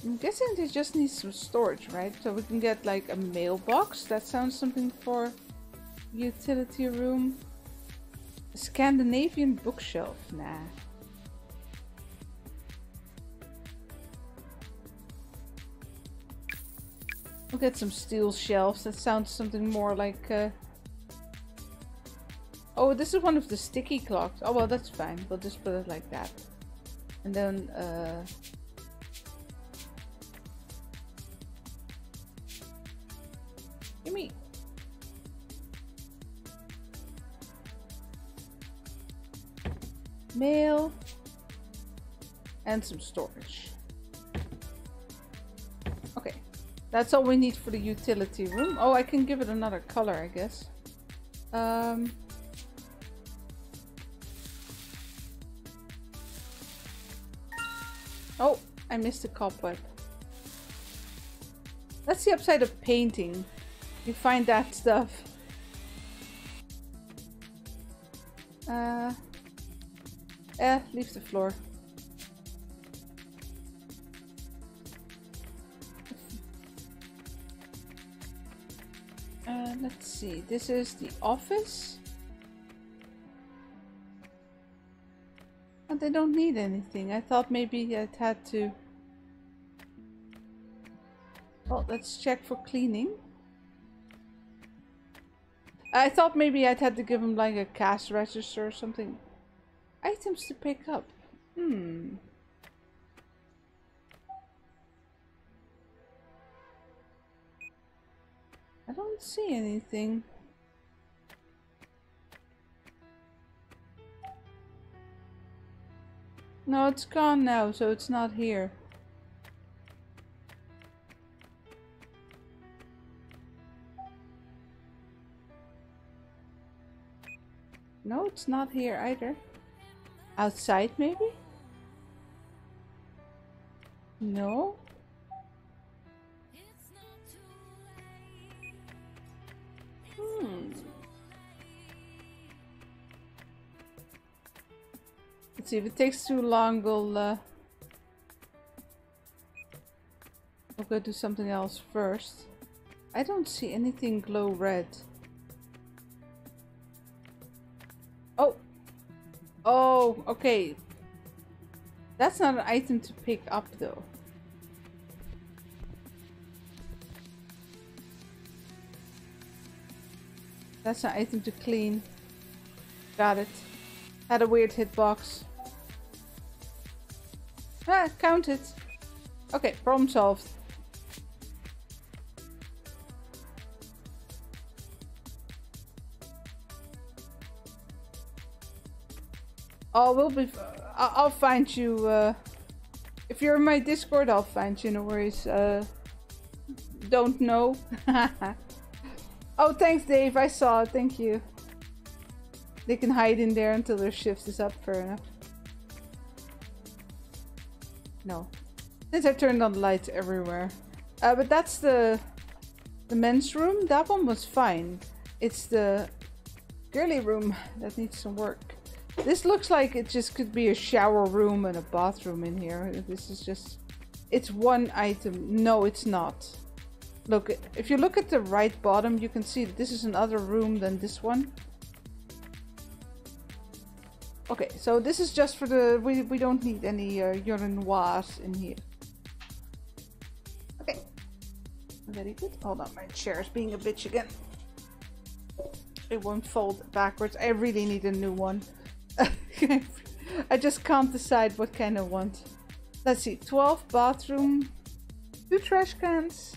Speaker 1: I'm guessing they just need some storage, right? So we can get like a mailbox. That sounds something for utility room. A Scandinavian bookshelf. Nah. We'll get some steel shelves. That sounds something more like... Uh... Oh, this is one of the sticky clocks. Oh, well, that's fine. We'll just put it like that. And then... Uh... Gimme. Mail. And some storage. That's all we need for the utility room. Oh, I can give it another color, I guess. Um... Oh, I missed the cobweb. That's the upside of painting. You find that stuff. Uh... Eh, leave the floor. Uh, let's see. This is the office. And they don't need anything. I thought maybe I'd had to... Well, let's check for cleaning. I thought maybe I'd had to give him like a cash register or something. Items to pick up. Hmm. I don't see anything. No, it's gone now, so it's not here. No, it's not here either. Outside, maybe? No? Let's see, if it takes too long, we'll, uh, we'll go do something else first. I don't see anything glow red. Oh! Oh, okay. That's not an item to pick up though. That's an item to clean. Got it. Had a weird hitbox. Ah, count it. Okay, problem solved. Oh, we'll be. I'll find you. Uh, if you're in my Discord, I'll find you. No worries. Uh, don't know. oh, thanks, Dave. I saw. Thank you. They can hide in there until their shift is up. Fair enough. No. Since I turned on lights everywhere. Uh, but that's the the men's room. That one was fine. It's the girly room that needs some work. This looks like it just could be a shower room and a bathroom in here. This is just... It's one item. No, it's not. Look, if you look at the right bottom, you can see this is another room than this one. Okay, so this is just for the... We, we don't need any uh, urinoirs in here. Okay. Very good. Hold on, my chair is being a bitch again. It won't fold backwards. I really need a new one. I just can't decide what kind I want. Let's see, 12 bathroom, two trash cans,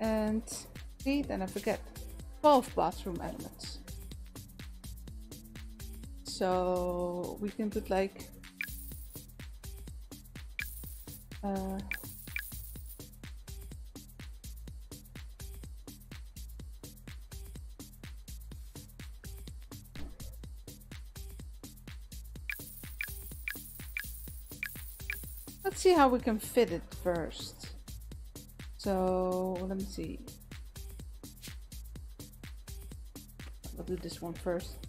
Speaker 1: and see, then I forget, 12 bathroom elements. So we can put like uh, Let's see how we can fit it first. So let me see. I'll do this one first.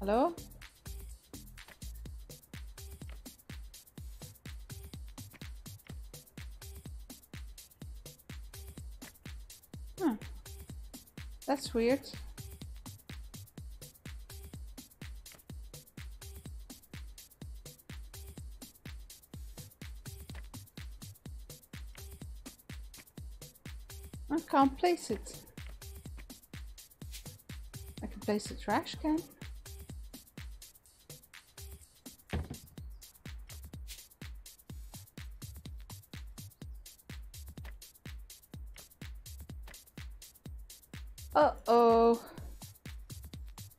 Speaker 1: Hello? Huh. That's weird. I can't place it. I can place a trash can.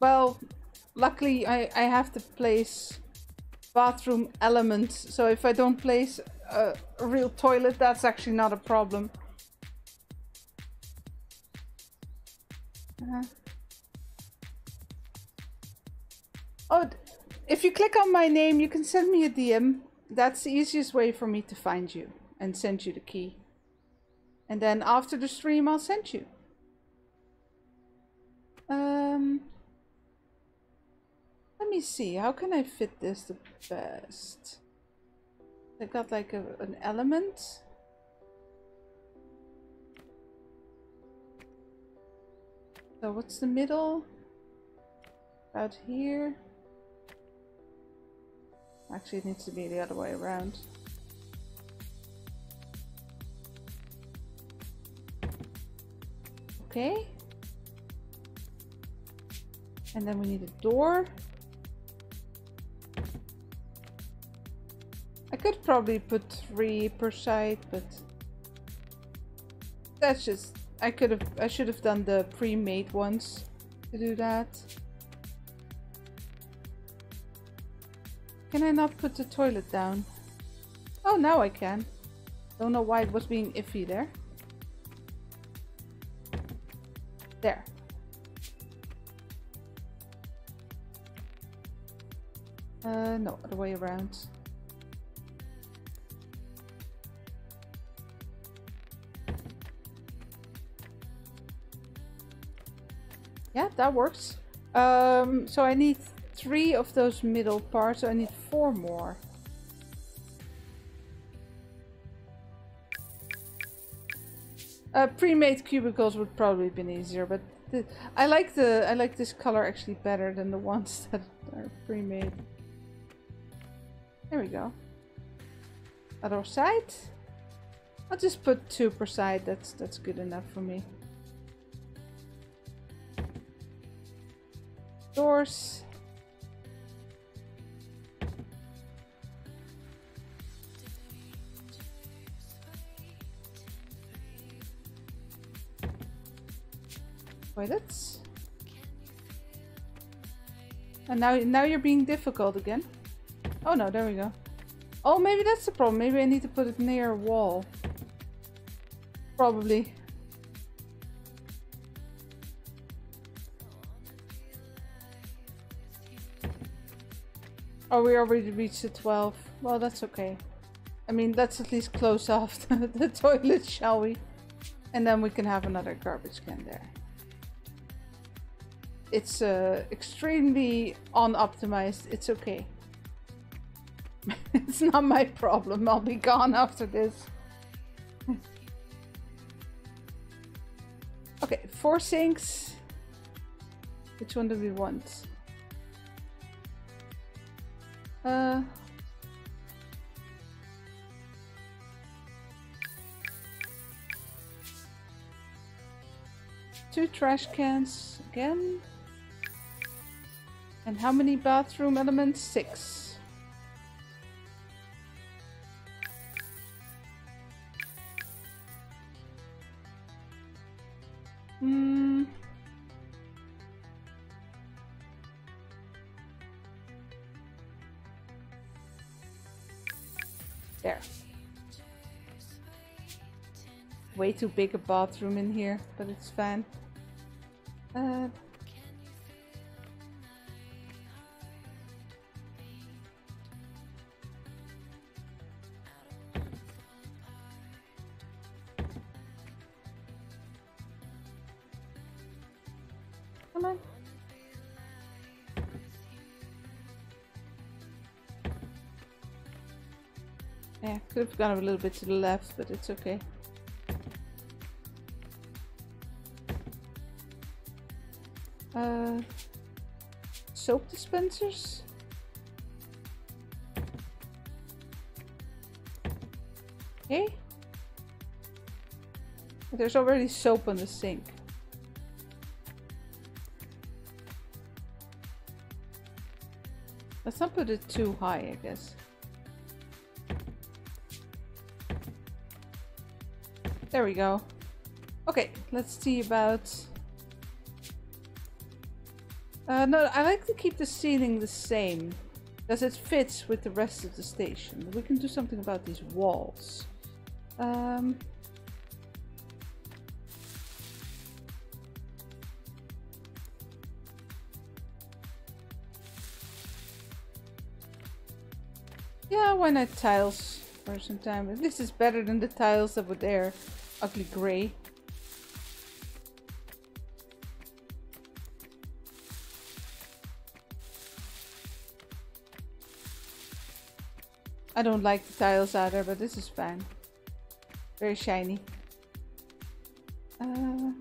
Speaker 1: Well, luckily I, I have to place bathroom elements, so if I don't place a, a real toilet, that's actually not a problem. Uh-huh. Oh, if you click on my name, you can send me a DM. That's the easiest way for me to find you and send you the key. And then after the stream, I'll send you. Um, me see. How can I fit this the best? I got like a, an element. So what's the middle? About here. Actually, it needs to be the other way around. Okay. And then we need a door. Could probably put three per side, but that's just I could have, I should have done the pre-made ones to do that. Can I not put the toilet down? Oh, now I can. Don't know why it was being iffy there. There. Uh, no, other way around. Yeah, that works. Um, so I need three of those middle parts, so I need four more. Uh, pre-made cubicles would probably have been easier, but I like the I like this color actually better than the ones that are pre-made. There we go. Other side. I'll just put two per side. That's that's good enough for me. Doors. Toilets. And now now you're being difficult again. Oh no, there we go. Oh, maybe that's the problem. Maybe I need to put it near a wall. Probably. Oh, we already reached the 12. Well, that's okay. I mean, let's at least close off the, the toilet, shall we? And then we can have another garbage can there. It's uh, extremely unoptimized. It's okay. it's not my problem. I'll be gone after this. okay, four sinks. Which one do we want? Uh... Two trash cans again. And how many bathroom elements? Six. Hmm. There. Way too big a bathroom in here, but it's fine. Uh, Yeah, could have gone a little bit to the left, but it's okay. Uh, soap dispensers? Okay. There's already soap on the sink. Let's not put it too high, I guess. There we go. Okay, let's see about... Uh, no, I like to keep the ceiling the same. Because it fits with the rest of the station. We can do something about these walls. Um... Yeah, why not tiles for some time? This is better than the tiles were there. Ugly grey. I don't like the tiles either, but this is fine. Very shiny. Uh,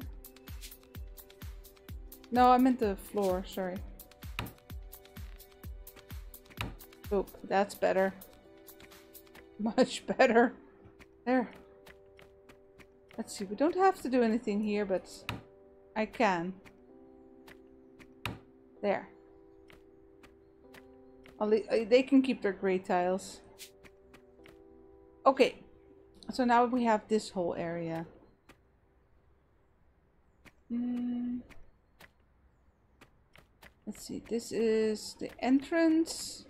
Speaker 1: no, I meant the floor, sorry. Oh, that's better. Much better. There. Let's see, we don't have to do anything here, but I can. There. they can keep their gray tiles. Okay, so now we have this whole area. Mm. Let's see, this is the entrance.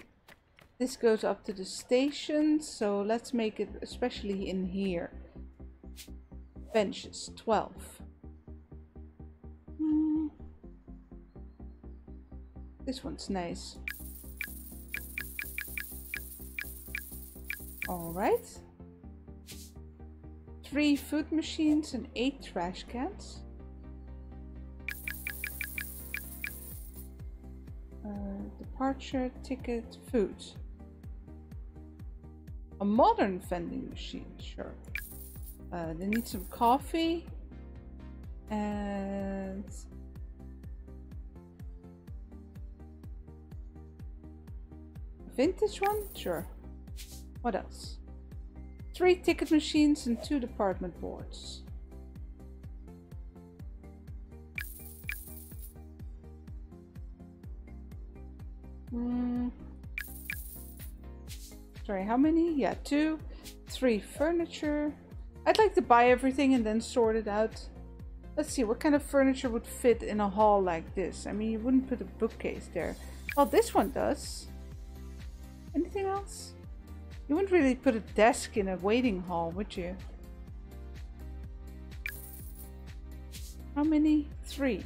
Speaker 1: This goes up to the station, so let's make it especially in here. Benches, 12. Hmm. This one's nice. Alright. Three food machines and eight trash cans. Uh, departure, ticket, food. A modern vending machine, sure. Uh, they need some coffee. And... Vintage one? Sure. What else? Three ticket machines and two department boards. Hmm. Sorry, how many? Yeah, two. Three furniture. I'd like to buy everything and then sort it out. Let's see, what kind of furniture would fit in a hall like this? I mean, you wouldn't put a bookcase there. Well, this one does. Anything else? You wouldn't really put a desk in a waiting hall, would you? How many? Three.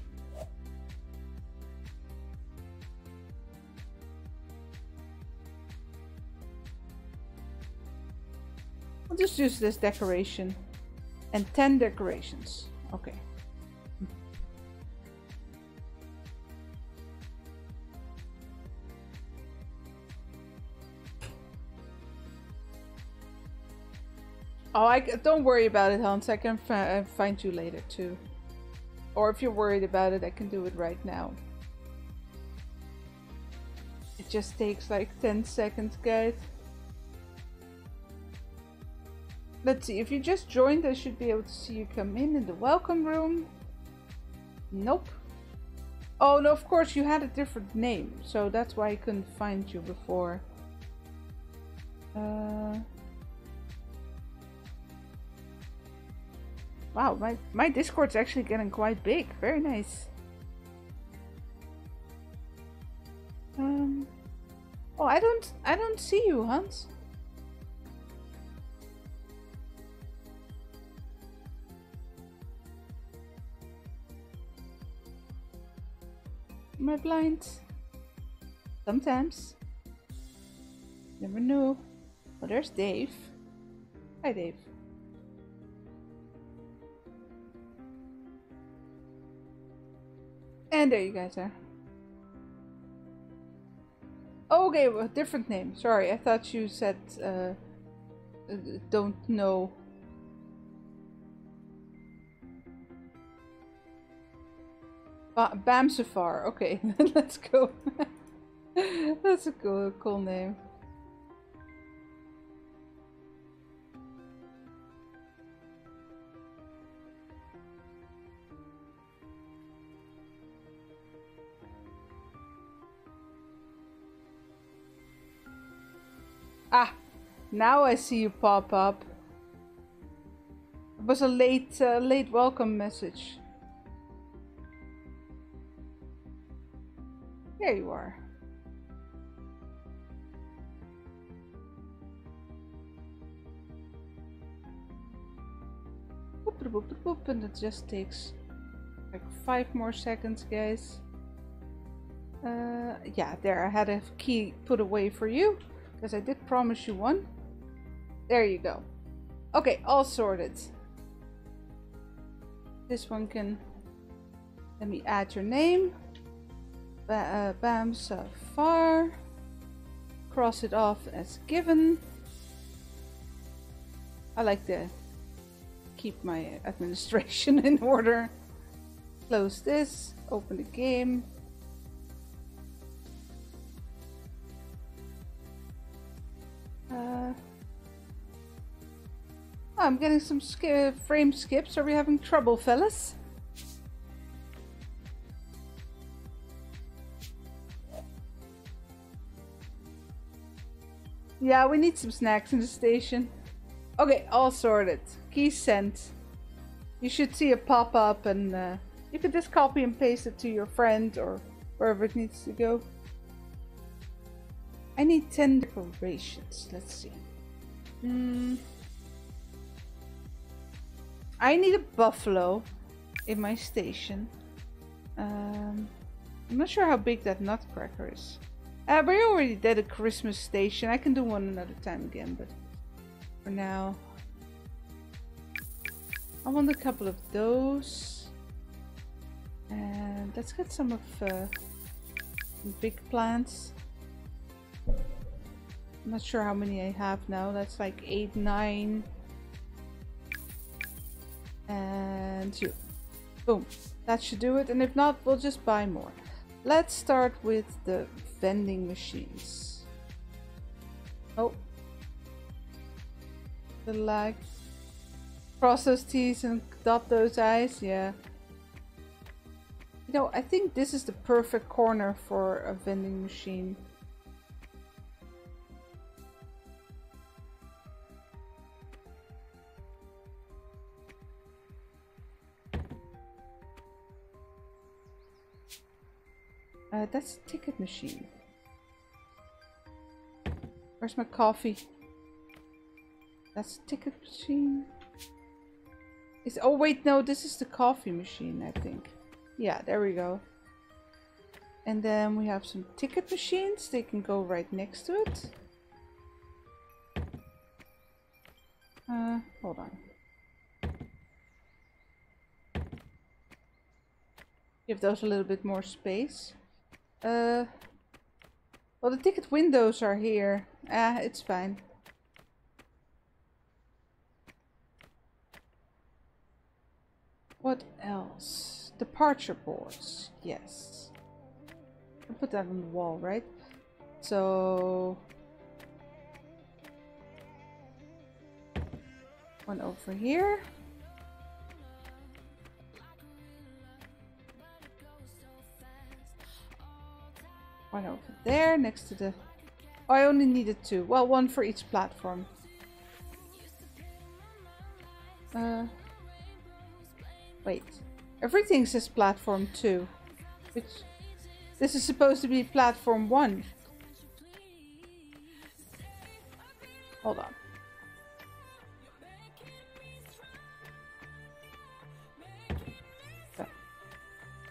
Speaker 1: I'll just use this decoration. And 10 decorations. Okay. Oh, I don't worry about it, Hans. I can uh, find you later too. Or if you're worried about it, I can do it right now. It just takes like 10 seconds, guys. Let's see, if you just joined, I should be able to see you come in in the welcome room. Nope. Oh, no, of course, you had a different name, so that's why I couldn't find you before. Uh... Wow, my, my Discord's actually getting quite big. Very nice. Um. Oh, I don't, I don't see you, Hans. Am I blind? Sometimes. Never know. Oh, there's Dave. Hi, Dave. And there you guys are. Okay, well, different name. Sorry, I thought you said uh, uh don't know. Ba Bam Safar. Okay, let's go. That's a cool, cool name. Ah, now I see you pop up. It was a late, uh, late welcome message. There you are. And it just takes like five more seconds, guys. Uh, yeah, there, I had a key put away for you. Because I did promise you one. There you go. Okay, all sorted. This one can... Let me add your name. Ba uh, bam, so far. Cross it off as given. I like to keep my administration in order. Close this, open the game. Uh, I'm getting some sk frame skips. Are we having trouble, fellas? Yeah, we need some snacks in the station. Okay, all sorted. Key sent. You should see a pop up and uh, you can just copy and paste it to your friend or wherever it needs to go. I need 10 decorations. Let's see. Hmm. I need a buffalo in my station. Um, I'm not sure how big that nutcracker is. Uh, we already did a Christmas station. I can do one another time again, but for now... I want a couple of those. And let's get some of... Uh, big plants. I'm not sure how many I have now. That's like eight, nine. And. Boom. That should do it. And if not, we'll just buy more. Let's start with the vending machines. Oh. The lag. Cross those T's and dot those I's. Yeah. You know, I think this is the perfect corner for a vending machine. Uh, that's a ticket machine. Where's my coffee? That's a ticket machine. Is oh wait no this is the coffee machine I think. Yeah there we go. And then we have some ticket machines. They can go right next to it. Uh, hold on. Give those a little bit more space. Uh, well, the ticket windows are here. Ah, it's fine. What else? Departure boards. Yes. I'll put that on the wall, right? So... One over here. One over there, next to the... Oh, I only needed two. Well, one for each platform. Uh, wait. Everything says platform 2. Which... This is supposed to be platform 1. Hold on.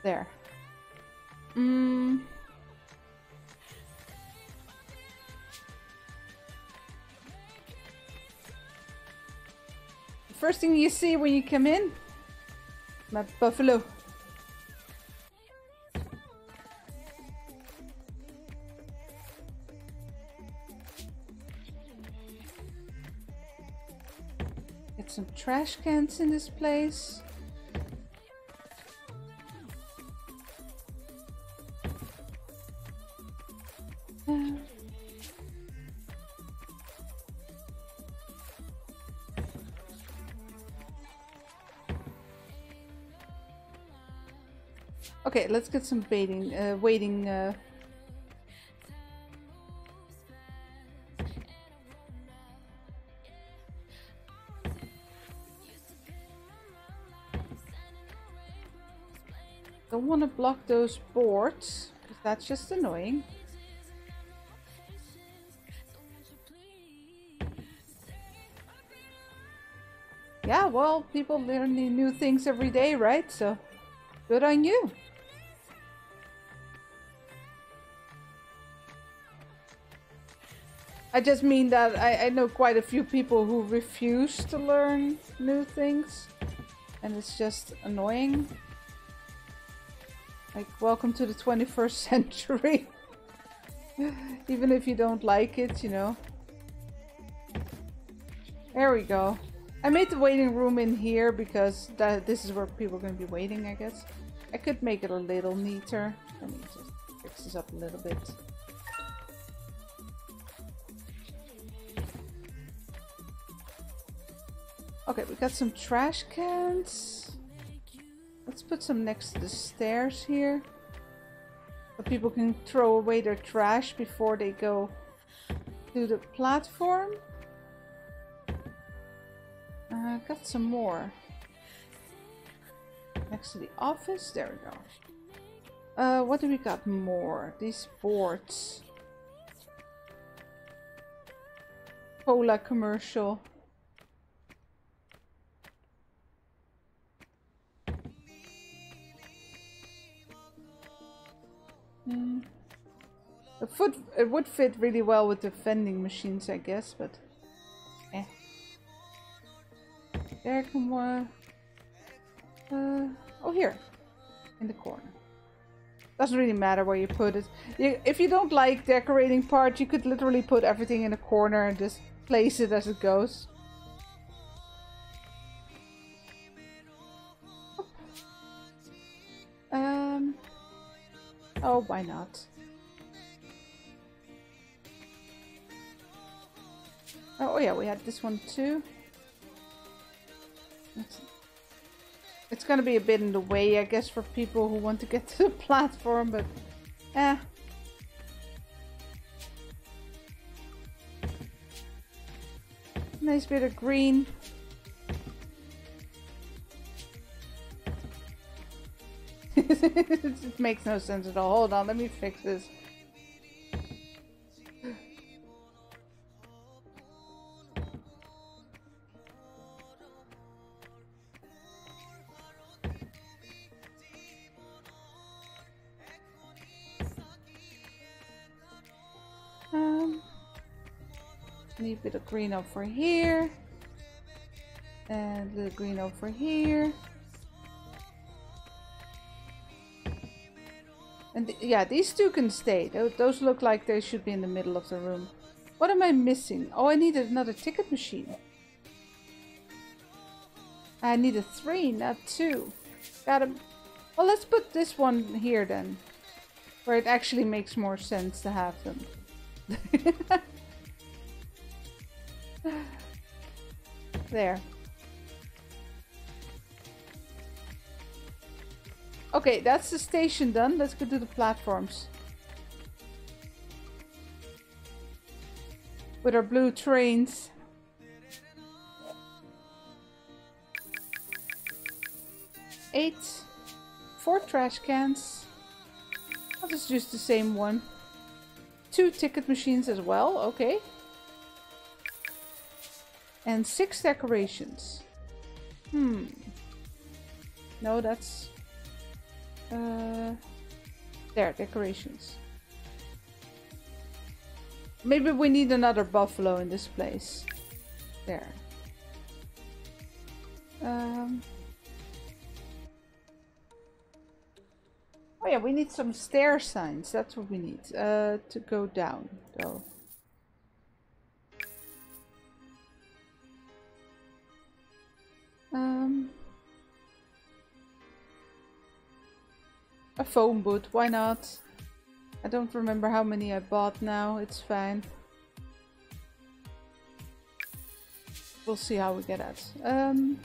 Speaker 1: There. Hmm. First thing you see when you come in, my buffalo. Get some trash cans in this place. Get some baiting, uh, waiting. Uh... Don't want to block those boards, because that's just annoying. Yeah, well, people learn new things every day, right? So, good on you. I just mean that I, I know quite a few people who refuse to learn new things. And it's just annoying. Like, welcome to the 21st century. Even if you don't like it, you know. There we go. I made the waiting room in here because that this is where people are going to be waiting, I guess. I could make it a little neater. Let me just fix this up a little bit. Okay, we got some trash cans. Let's put some next to the stairs here. So people can throw away their trash before they go to the platform. Uh, got some more. Next to the office. There we go. Uh, what do we got more? These boards. Cola commercial. Mm. The foot it would fit really well with the vending machines, I guess, but eh. There more. Uh, oh, here, in the corner. Doesn't really matter where you put it. You, if you don't like decorating part, you could literally put everything in a corner and just place it as it goes. Oh, why not? Oh, yeah, we had this one too. It's, it's gonna be a bit in the way, I guess, for people who want to get to the platform, but eh. Nice bit of green. It makes no sense at all. Hold on, let me fix this. Um, need a bit of green over here. And a little green over here. And th yeah, these two can stay. Those look like they should be in the middle of the room. What am I missing? Oh, I need another ticket machine. I need a three, not two. Got him. Well, let's put this one here then. Where it actually makes more sense to have them. there. Okay, that's the station done. Let's go to the platforms. With our blue trains. Eight. Four trash cans. I'll just use the same one. Two ticket machines as well, okay. And six decorations. Hmm. No, that's uh, there, decorations. Maybe we need another buffalo in this place. There. Um. Oh yeah, we need some stair signs. That's what we need. Uh, to go down, though. Um. A phone boot, why not? I don't remember how many I bought now, it's fine. We'll see how we get at. Um,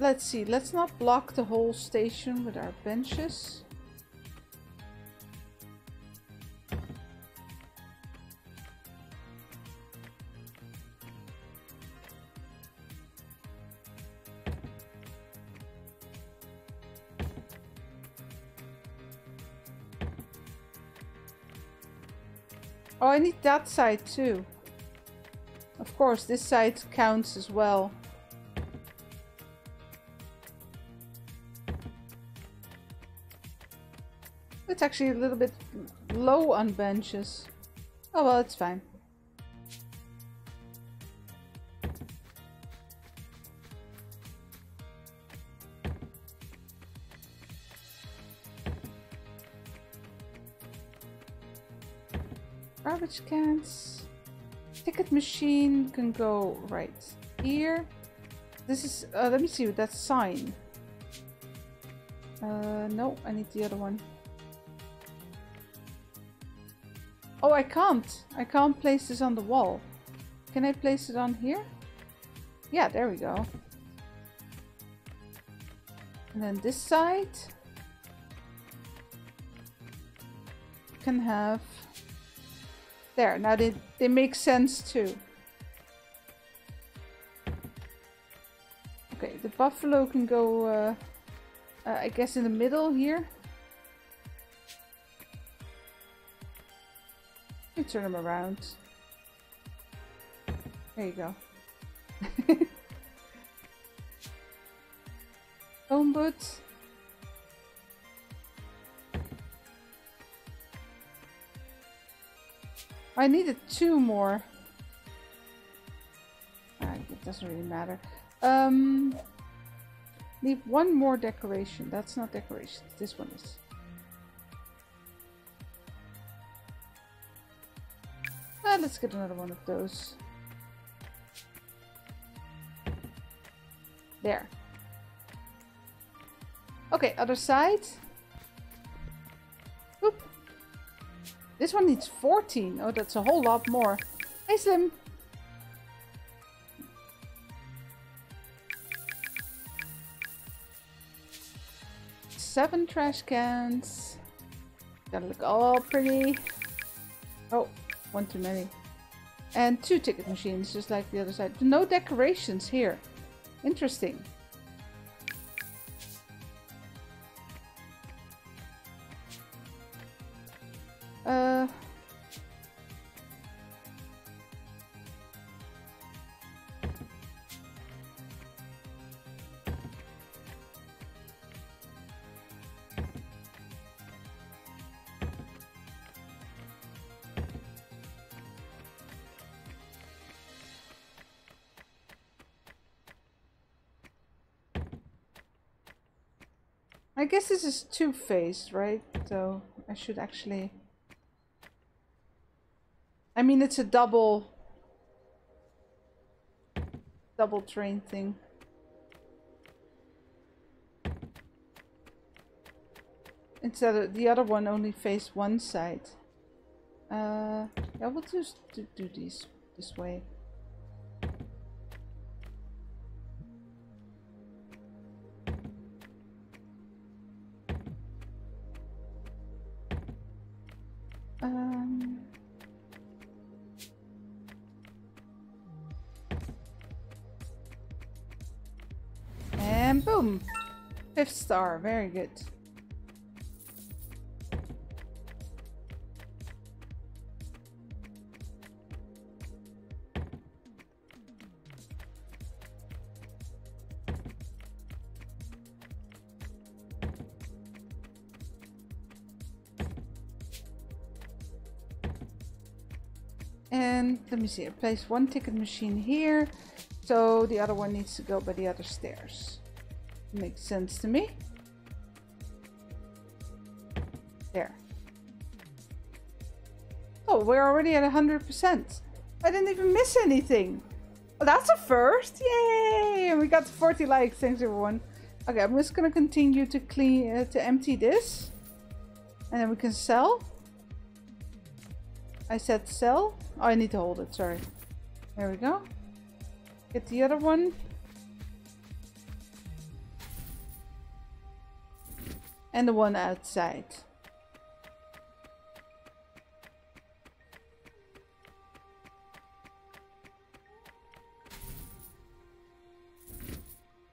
Speaker 1: let's see, let's not block the whole station with our benches. Oh, I need that side too. Of course, this side counts as well. It's actually a little bit low on benches. Oh well, it's fine. Garbage cans. Ticket machine can go right here. This is, uh, let me see, that sign. Uh, no, I need the other one. Oh, I can't. I can't place this on the wall. Can I place it on here? Yeah, there we go. And then this side can have there, now they, they make sense too. Okay, the buffalo can go, uh, uh, I guess in the middle here. You turn them around. There you go. Home boots. I needed two more. It doesn't really matter. Um, Need one more decoration. That's not decoration. This one is. Ah, let's get another one of those. There. Okay, other side. This one needs 14. Oh, that's a whole lot more. Hey, Slim. Seven trash cans. Gotta look all pretty. Oh, one too many. And two ticket machines, just like the other side. No decorations here. Interesting. Guess this is two-faced, right? So I should actually... I mean, it's a double... Double train thing. Instead of the other one only faced one side. Uh, yeah, we'll just do, do these this way. Star, very good. And let me see, I place one ticket machine here. So the other one needs to go by the other stairs. Makes sense to me. There. Oh, we're already at 100%. I didn't even miss anything. Oh, that's a first. Yay! And we got 40 likes. Thanks, everyone. Okay, I'm just going to continue to clean, uh, to empty this. And then we can sell. I said sell. Oh, I need to hold it, sorry. There we go. Get the other one. And the one outside.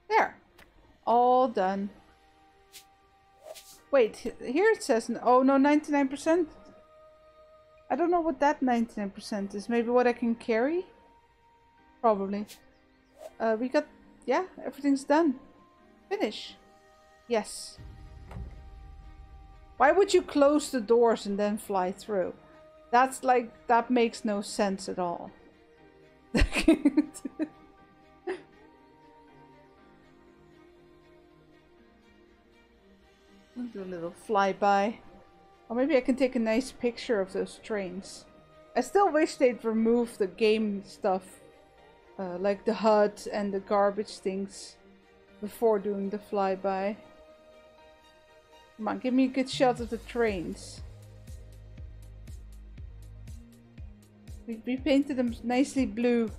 Speaker 1: There. All done. Wait, here it says, oh no, 99%. I don't know what that 99% is. Maybe what I can carry? Probably. Uh, we got... Yeah, everything's done. Finish. Yes. Why would you close the doors and then fly through? That's like... That makes no sense at all. do a little flyby. Or maybe I can take a nice picture of those trains. I still wish they'd remove the game stuff. Uh, like the HUD and the garbage things. Before doing the flyby. Come on, give me a good shot of the trains. We, we painted them nicely blue.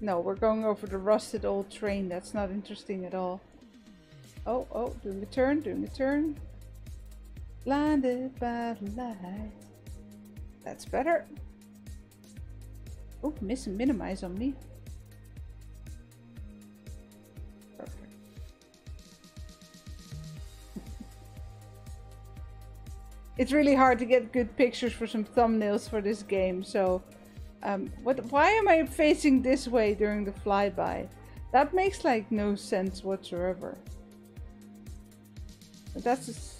Speaker 1: No, we're going over the rusted old train. That's not interesting at all. Oh, oh, doing a turn, doing a turn. Blinded by the light. That's better. Oh, miss and minimize on me. It's really hard to get good pictures for some thumbnails for this game, so... Um, what? Why am I facing this way during the flyby? That makes like no sense whatsoever. But that's just...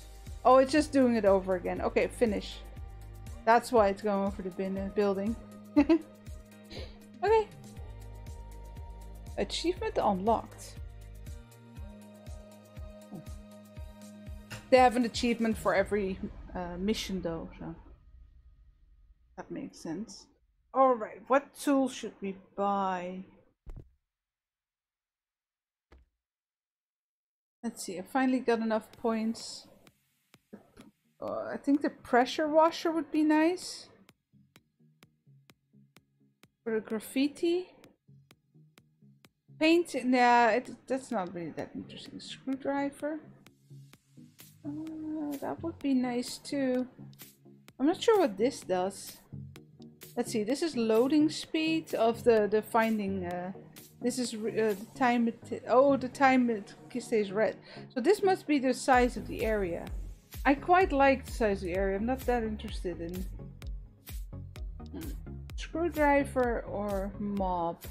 Speaker 1: Oh, it's just doing it over again. Okay, finish. That's why it's going over the bin uh, building. okay. Achievement unlocked. They have an achievement for every uh, mission though, so that makes sense. Alright, what tool should we buy? Let's see, I finally got enough points. Uh, I think the pressure washer would be nice. For graffiti. Paint, nah, it, that's not really that interesting. Screwdriver. Uh, that would be nice too. I'm not sure what this does. Let's see, this is loading speed of the, the finding. Uh, this is uh, the time it, oh, the time it stays red. So this must be the size of the area. I quite like the size of the area. I'm not that interested in screwdriver or mob.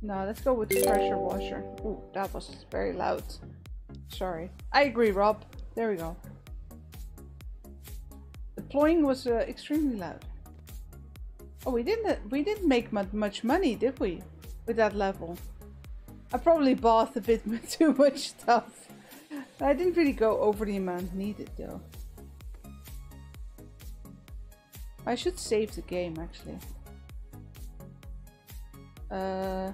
Speaker 1: No, let's go with the pressure washer. Ooh, that was very loud. Sorry. I agree, Rob. There we go. Deploying was uh, extremely loud. Oh, we didn't we didn't make much money, did we? With that level. I probably bought a bit too much stuff. I didn't really go over the amount needed though. I should save the game actually. Uh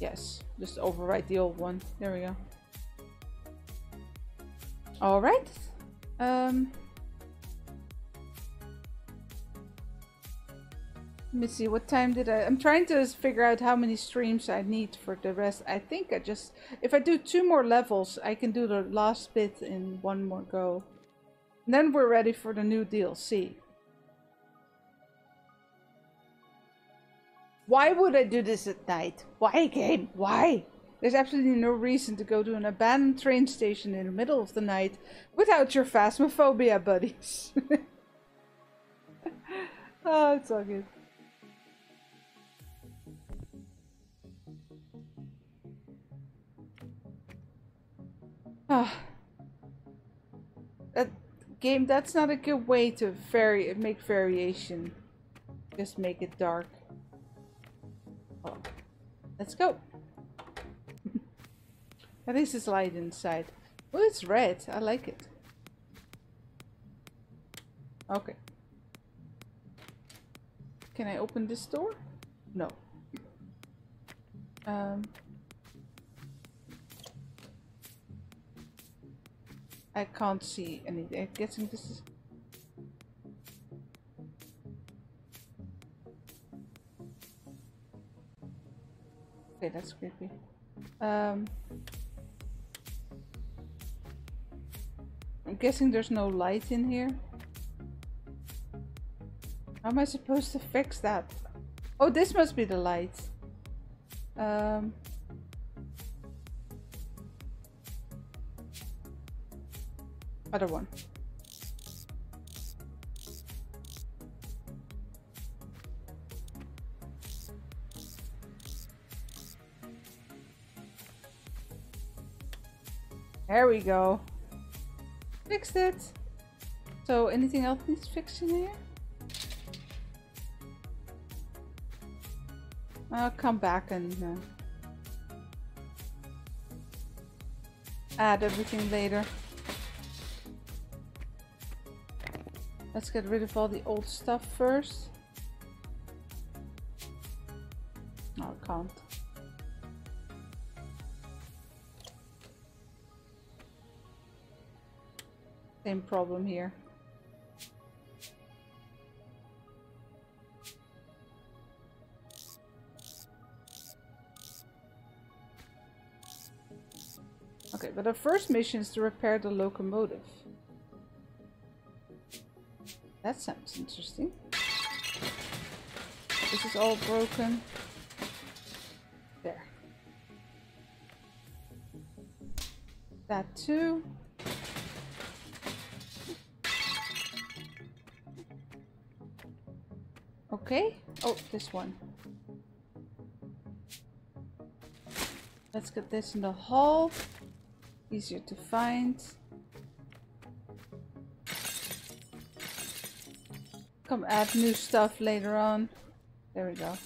Speaker 1: Yes, just overwrite the old one. There we go. All right. Um, let me see. What time did I? I'm trying to figure out how many streams I need for the rest. I think I just, if I do two more levels, I can do the last bit in one more go. And then we're ready for the new DLC. Why would I do this at night? Why game? Why? There's absolutely no reason to go to an abandoned train station in the middle of the night without your phasmophobia buddies. oh, it's all good. Ah. That game, that's not a good way to vary make variation. Just make it dark. Let's go. Least it's light inside. Oh, it's red. I like it. Okay. Can I open this door? No. Um. I can't see anything. I'm guessing this is... Okay, that's creepy. Um, I'm guessing there's no light in here. How am I supposed to fix that? Oh, this must be the light. Um, other one. There we go. Fixed it. So anything else needs fixing here? I'll come back and uh, add everything later. Let's get rid of all the old stuff first. I can't. Same problem here. Okay, but our first mission is to repair the locomotive. That sounds interesting. This is all broken. There. That too. Okay. Oh, this one. Let's get this in the hall. Easier to find. come add new stuff later on. There we go.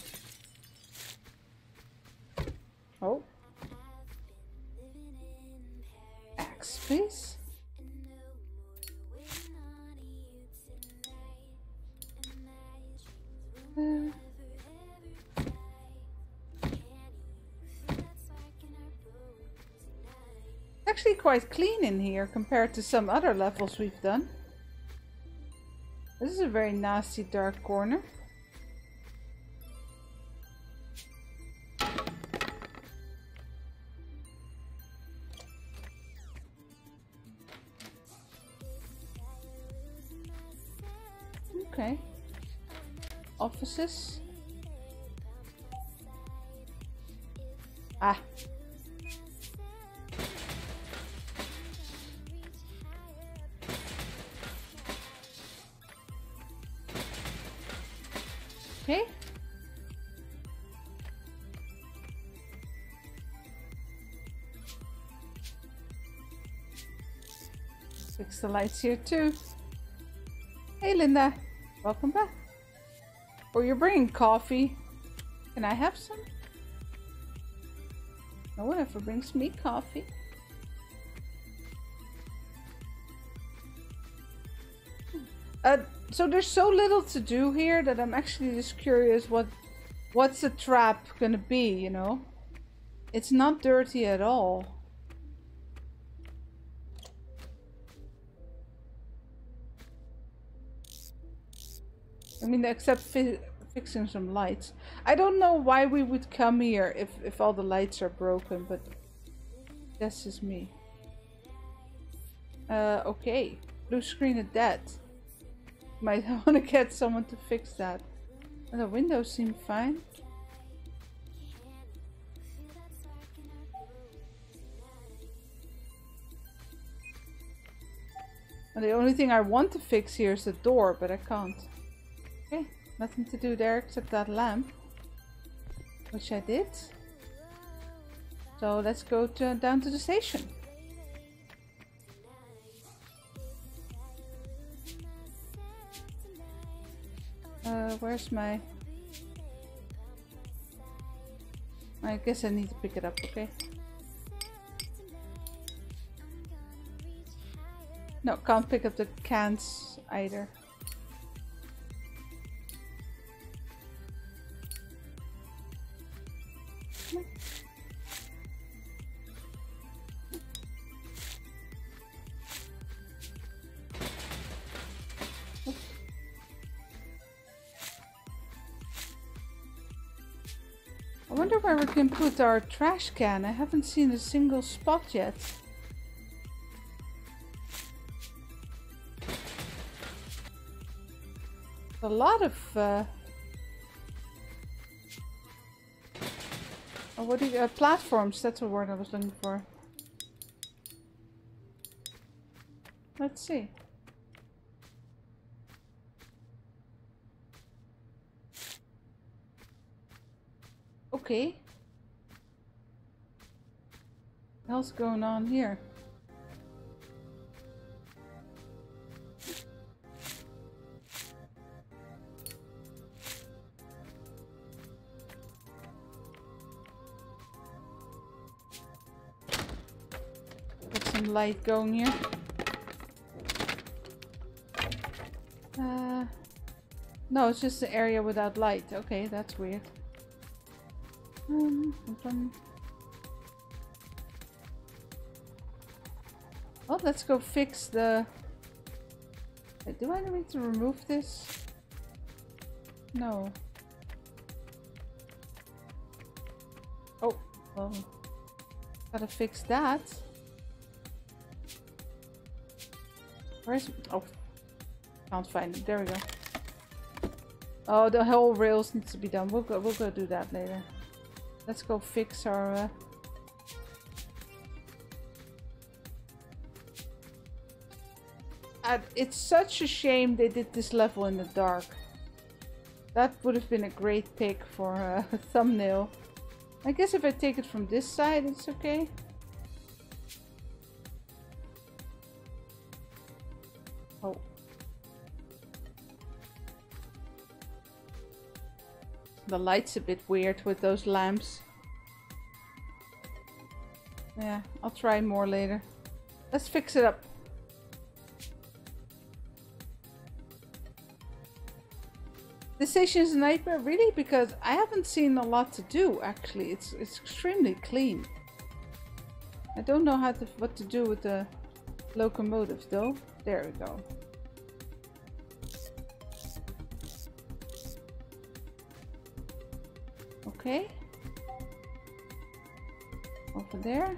Speaker 1: Quite clean in here compared to some other levels we've done. This is a very nasty dark corner. Okay. Offices. Lights here too. Hey Linda, welcome back. Oh, you're bringing coffee. Can I have some? No one ever brings me coffee. Uh, so there's so little to do here that I'm actually just curious what what's the trap gonna be, you know? It's not dirty at all. I mean, except fi fixing some lights. I don't know why we would come here if, if all the lights are broken, but this is me. Uh, okay. Blue screen of death. Might want to get someone to fix that. And the windows seem fine. And the only thing I want to fix here is the door, but I can't. Nothing to do there except that lamp. Which I did. So let's go to, down to the station. Uh, where's my... I guess I need to pick it up, okay? No, can't pick up the cans either. Put our trash can. I haven't seen a single spot yet. A lot of uh, oh, what do you, uh, platforms? That's the word I was looking for. Let's see. Okay. What else going on here? Get some light going here. Uh, no, it's just the area without light. Okay, that's weird. Um, well, let's go fix the... Do I need to remove this? No. Oh, well, gotta fix that. Where's... Oh, can't find it. There we go. Oh, the whole rails needs to be done. We'll go, we'll go do that later. Let's go fix our... Uh... And it's such a shame they did this level in the dark. That would have been a great pick for a thumbnail. I guess if I take it from this side, it's okay. Oh. The light's a bit weird with those lamps. Yeah, I'll try more later. Let's fix it up. This station is a nightmare, really? Because I haven't seen a lot to do, actually. It's, it's extremely clean. I don't know how to, what to do with the locomotive, though. There we go. Okay. Over there.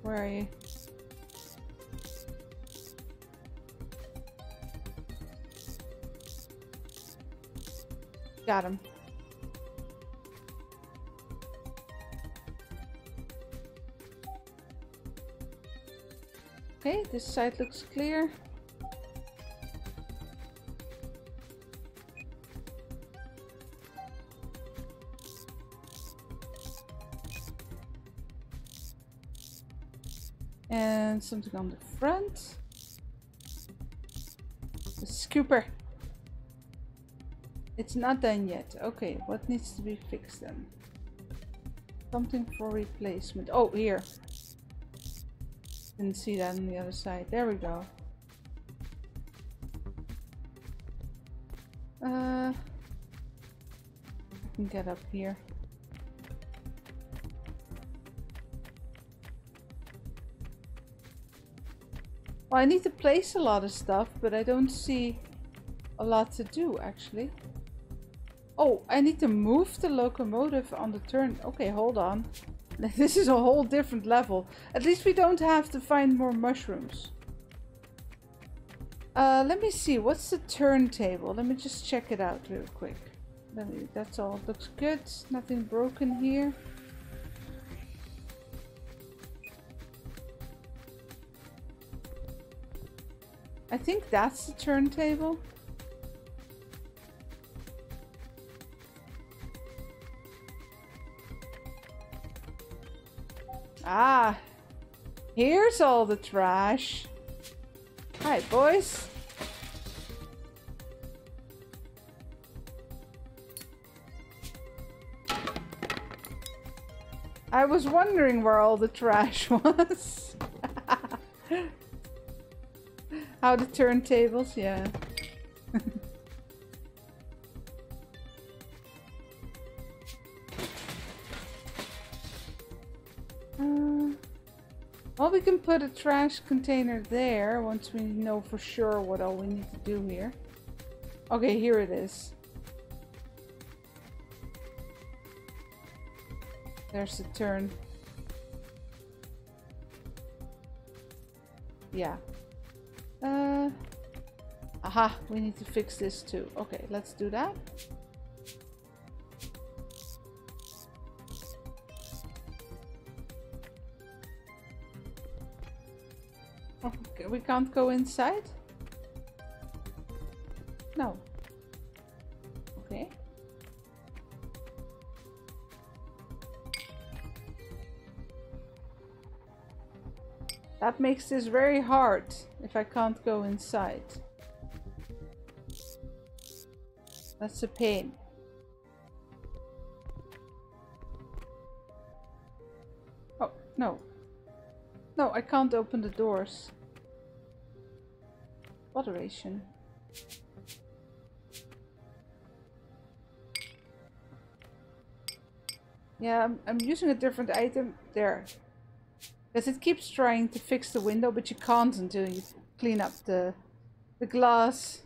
Speaker 1: Where are you? Got him. Okay, this side looks clear. And something on the front. The scooper. It's not done yet. Okay, what needs to be fixed then? Something for replacement. Oh, here. Didn't see that on the other side. There we go. Uh, I can get up here. Well, I need to place a lot of stuff, but I don't see a lot to do, actually. Oh, I need to move the locomotive on the turn. Okay, hold on. This is a whole different level. At least we don't have to find more mushrooms. Uh, let me see. What's the turntable? Let me just check it out real quick. Me, that's all. Looks good. Nothing broken here. I think that's the turntable. Ah, here's all the trash. Hi, boys. I was wondering where all the trash was. How the turntables, yeah. we can put a trash container there once we know for sure what all we need to do here. Okay, here it is. There's the turn. Yeah, uh, aha, we need to fix this too. Okay, let's do that. We can't go inside? No. Okay. That makes this very hard if I can't go inside. That's a pain. Oh, no. No, I can't open the doors. Moderation. Yeah, I'm, I'm using a different item. There. Because it keeps trying to fix the window, but you can't until you clean up the, the glass.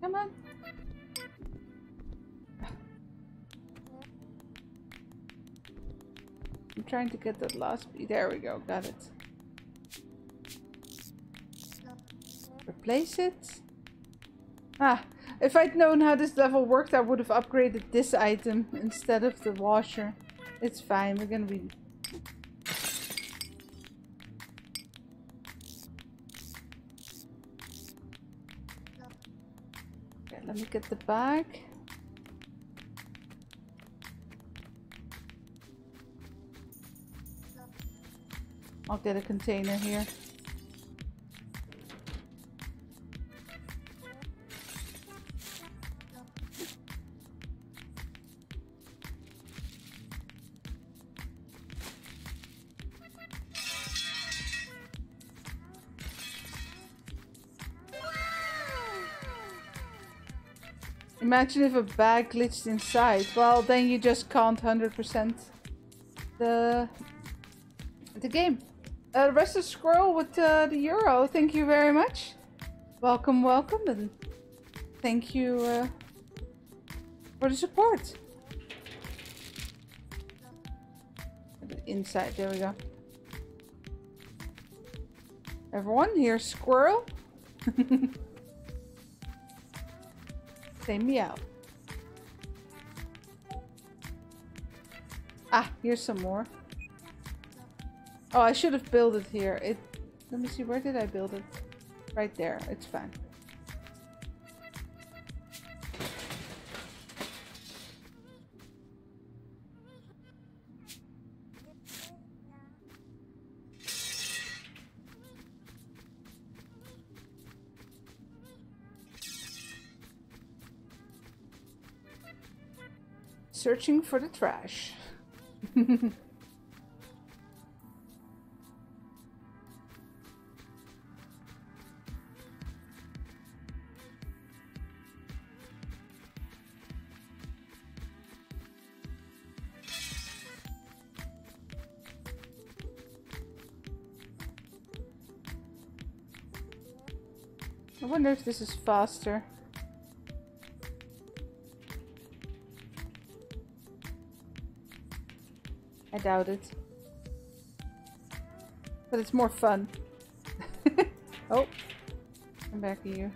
Speaker 1: Come on. Trying to get that last There we go, got it. Replace it. Ah, if I'd known how this level worked, I would have upgraded this item instead of the washer. It's fine, we're gonna be... Okay, let me get the bag. I'll get a container here. Imagine if a bag glitched inside. Well, then you just can't 100% the the game. Uh, rest of Squirrel with uh, the Euro. Thank you very much. Welcome, welcome, and thank you uh, for the support. Inside, there we go. Everyone, here's Squirrel. Say meow. Ah, here's some more. Oh, I should have built it here. It. Let me see, where did I build it? Right there. It's fine. Searching for the trash. I wonder if this is faster. I doubt it. But it's more fun. oh, I'm back to you.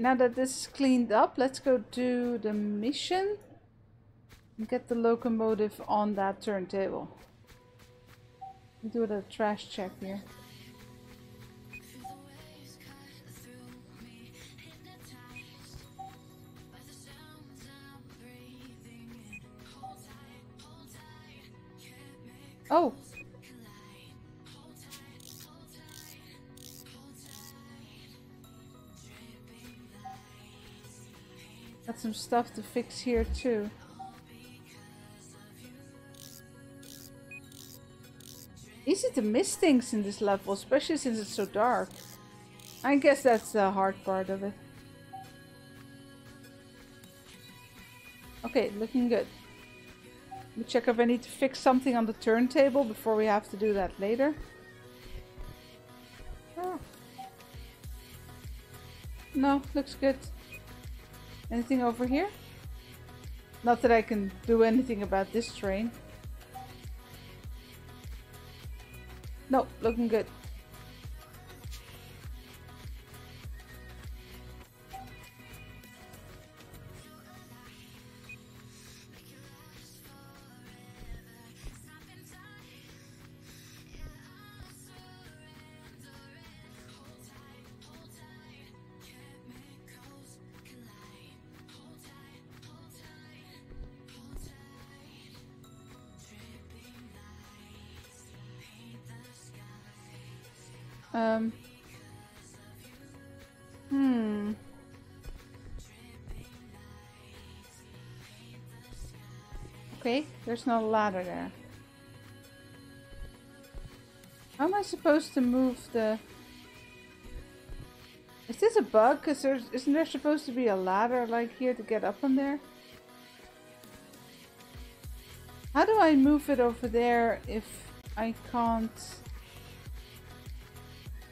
Speaker 1: Now that this is cleaned up, let's go do the mission and get the locomotive on that turntable. Do the trash check here. Some stuff to fix here too. Easy to miss things in this level, especially since it's so dark. I guess that's the hard part of it. Okay, looking good. Me check if I need to fix something on the turntable before we have to do that later. Oh. No, looks good. Anything over here? Not that I can do anything about this train. No, looking good. There's no ladder there. How am I supposed to move the... Is this a bug? Cause there's, isn't there supposed to be a ladder like here to get up on there? How do I move it over there if I can't...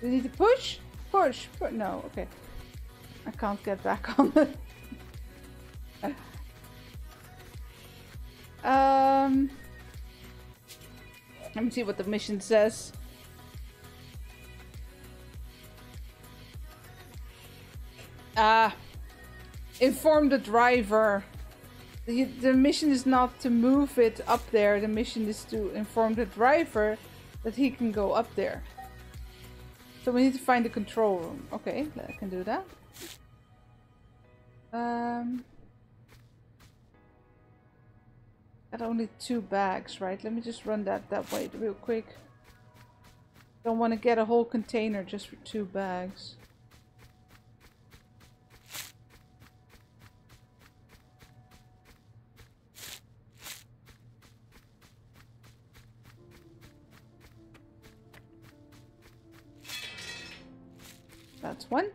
Speaker 1: Do we need to push? Push. Push. No, okay. I can't get back on it. Um, let me see what the mission says. Uh, inform the driver. The, the mission is not to move it up there. The mission is to inform the driver that he can go up there. So we need to find the control room. Okay, I can do that. Um. Got only two bags, right? Let me just run that that way real quick. Don't want to get a whole container just for two bags. That's one.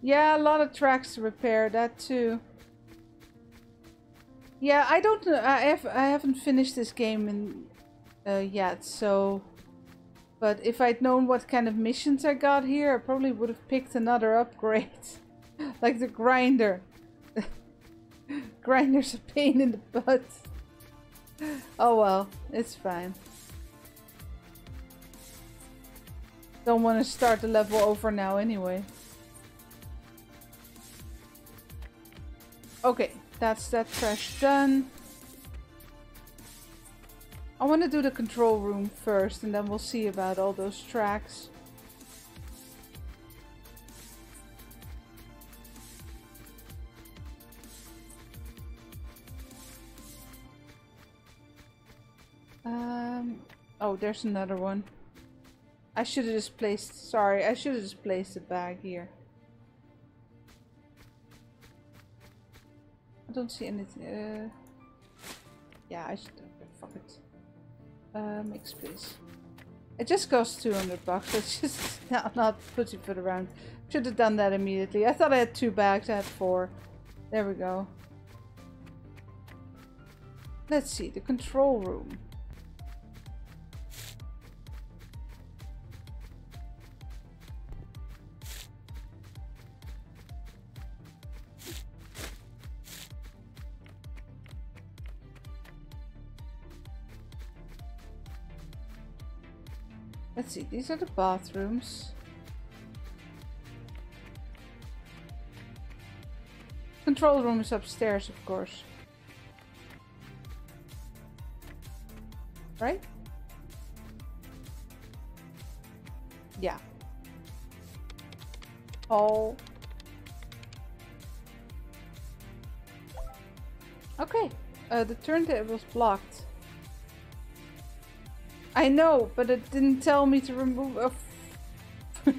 Speaker 1: Yeah, a lot of tracks to repair, that too. Yeah, I don't know. I have I haven't finished this game in, uh, yet, so. But if I'd known what kind of missions I got here, I probably would have picked another upgrade, like the grinder. Grinder's a pain in the butt. Oh well, it's fine. Don't want to start the level over now anyway. Okay, that's that trash done. I want to do the control room first and then we'll see about all those tracks. Um, oh, there's another one. I should have just placed, sorry, I should have just placed a bag here. I don't see anything, uh, yeah, I should, okay, fuck it. Uh, mix please. It just costs 200 bucks, let's just not, not for the round. Should have done that immediately. I thought I had two bags, I had four. There we go. Let's see, the control room. Let's see, these are the bathrooms. Control room is upstairs, of course. Right? Yeah. Oh. Okay. Uh, the turntable is blocked. I know, but it didn't tell me to remove a...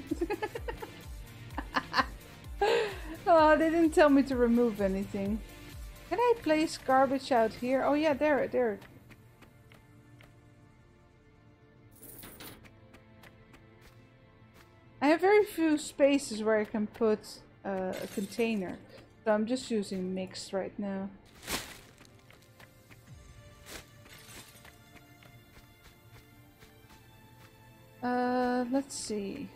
Speaker 1: oh, they didn't tell me to remove anything. Can I place garbage out here? Oh yeah, there, there. I have very few spaces where I can put uh, a container. So I'm just using mixed right now. Uh, let's see.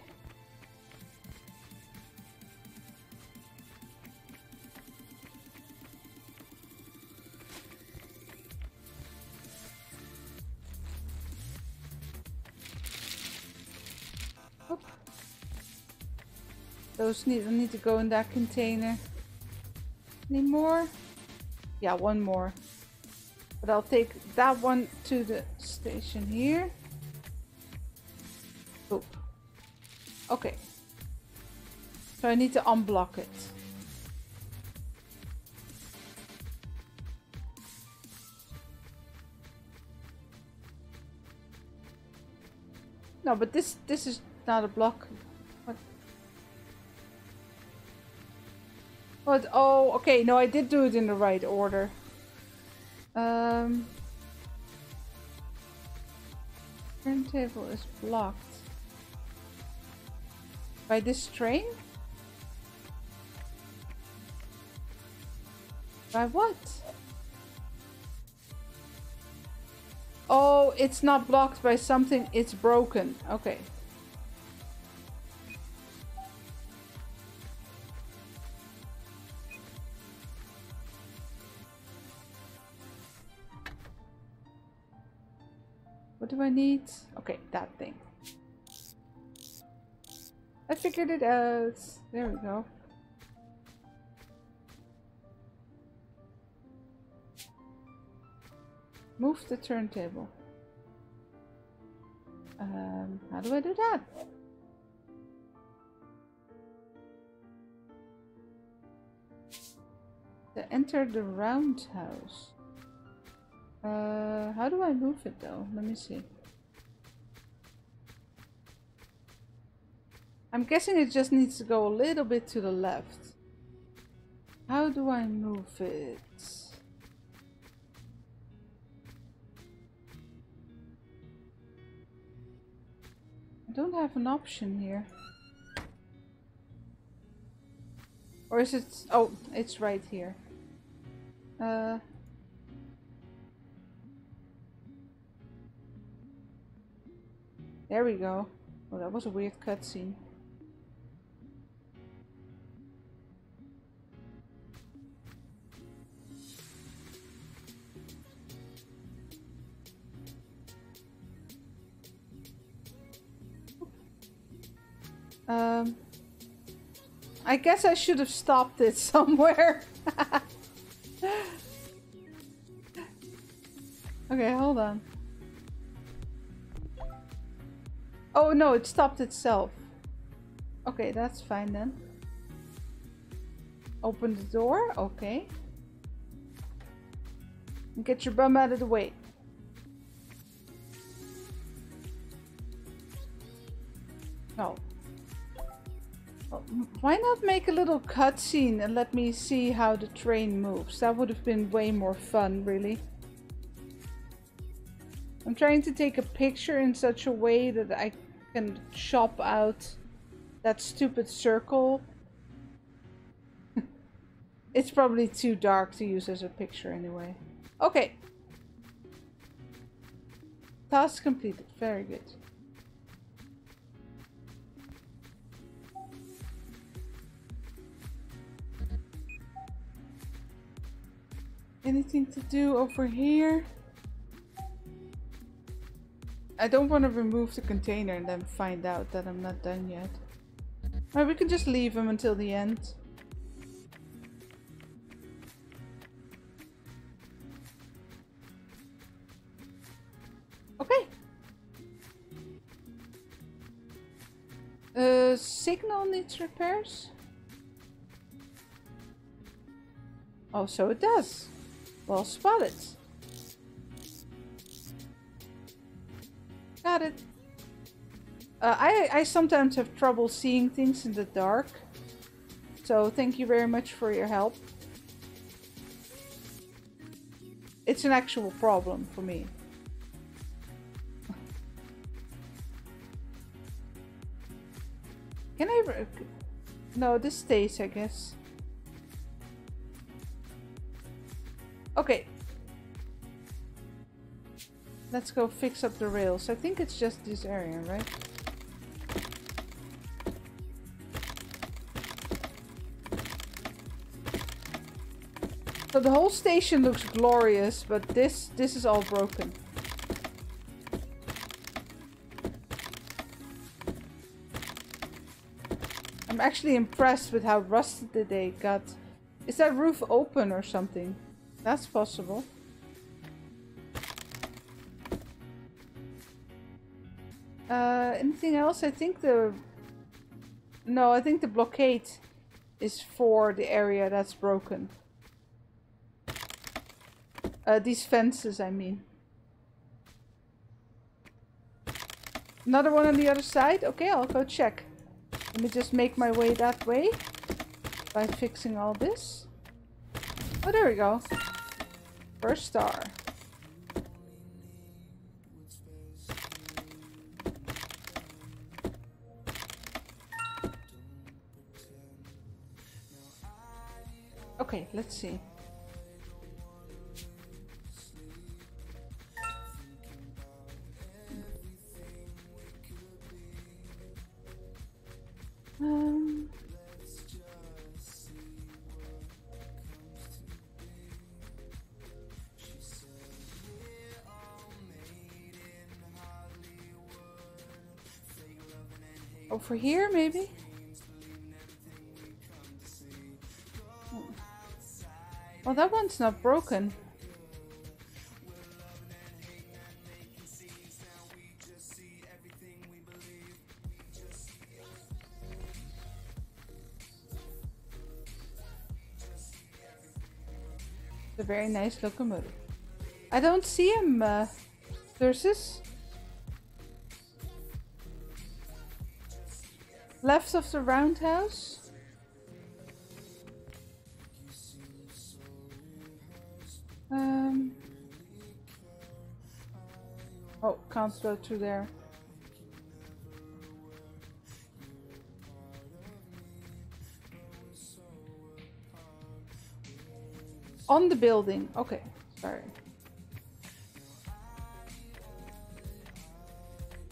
Speaker 1: Oh. Those need need to go in that container. Any more? Yeah, one more. But I'll take that one to the station here. Okay. So I need to unblock it. No, but this this is not a block. What? What? Oh, okay. No, I did do it in the right order. Um, turntable is blocked. By this train? By what? Oh, it's not blocked by something, it's broken. Okay. What do I need? Okay, that thing. I figured it out. There we go. Move the turntable. Um, how do I do that? To enter the roundhouse. Uh, how do I move it though? Let me see. I'm guessing it just needs to go a little bit to the left. How do I move it? I don't have an option here. Or is it... Oh, it's right here. Uh... There we go. Oh, that was a weird cutscene. Um, I guess I should have stopped it somewhere. okay, hold on. Oh no, it stopped itself. Okay, that's fine then. Open the door, okay. And Get your bum out of the way. No. Why not make a little cutscene and let me see how the train moves? That would have been way more fun, really. I'm trying to take a picture in such a way that I can chop out that stupid circle. it's probably too dark to use as a picture anyway. Okay. Task completed. Very good. Anything to do over here? I don't want to remove the container and then find out that I'm not done yet. Or we can just leave him until the end. Okay. Uh, signal needs repairs? Oh, so it does. Well spotted. Got it. Uh, I, I sometimes have trouble seeing things in the dark. So thank you very much for your help. It's an actual problem for me. Can I... No, this stays, I guess. Okay, Let's go fix up the rails. I think it's just this area, right? So the whole station looks glorious, but this this is all broken. I'm actually impressed with how rusted they got. Is that roof open or something? That's possible. Uh, anything else? I think the... No, I think the blockade is for the area that's broken. Uh, these fences, I mean. Another one on the other side? Okay, I'll go check. Let me just make my way that way. By fixing all this. Oh, there we go. First star. Okay, let's see. Over here, maybe? Well, that one's not broken. It's a very nice locomotive. I don't see him, uh, Thursis. Left of the roundhouse. Um. Oh, can't go through there. On the building. Okay, sorry.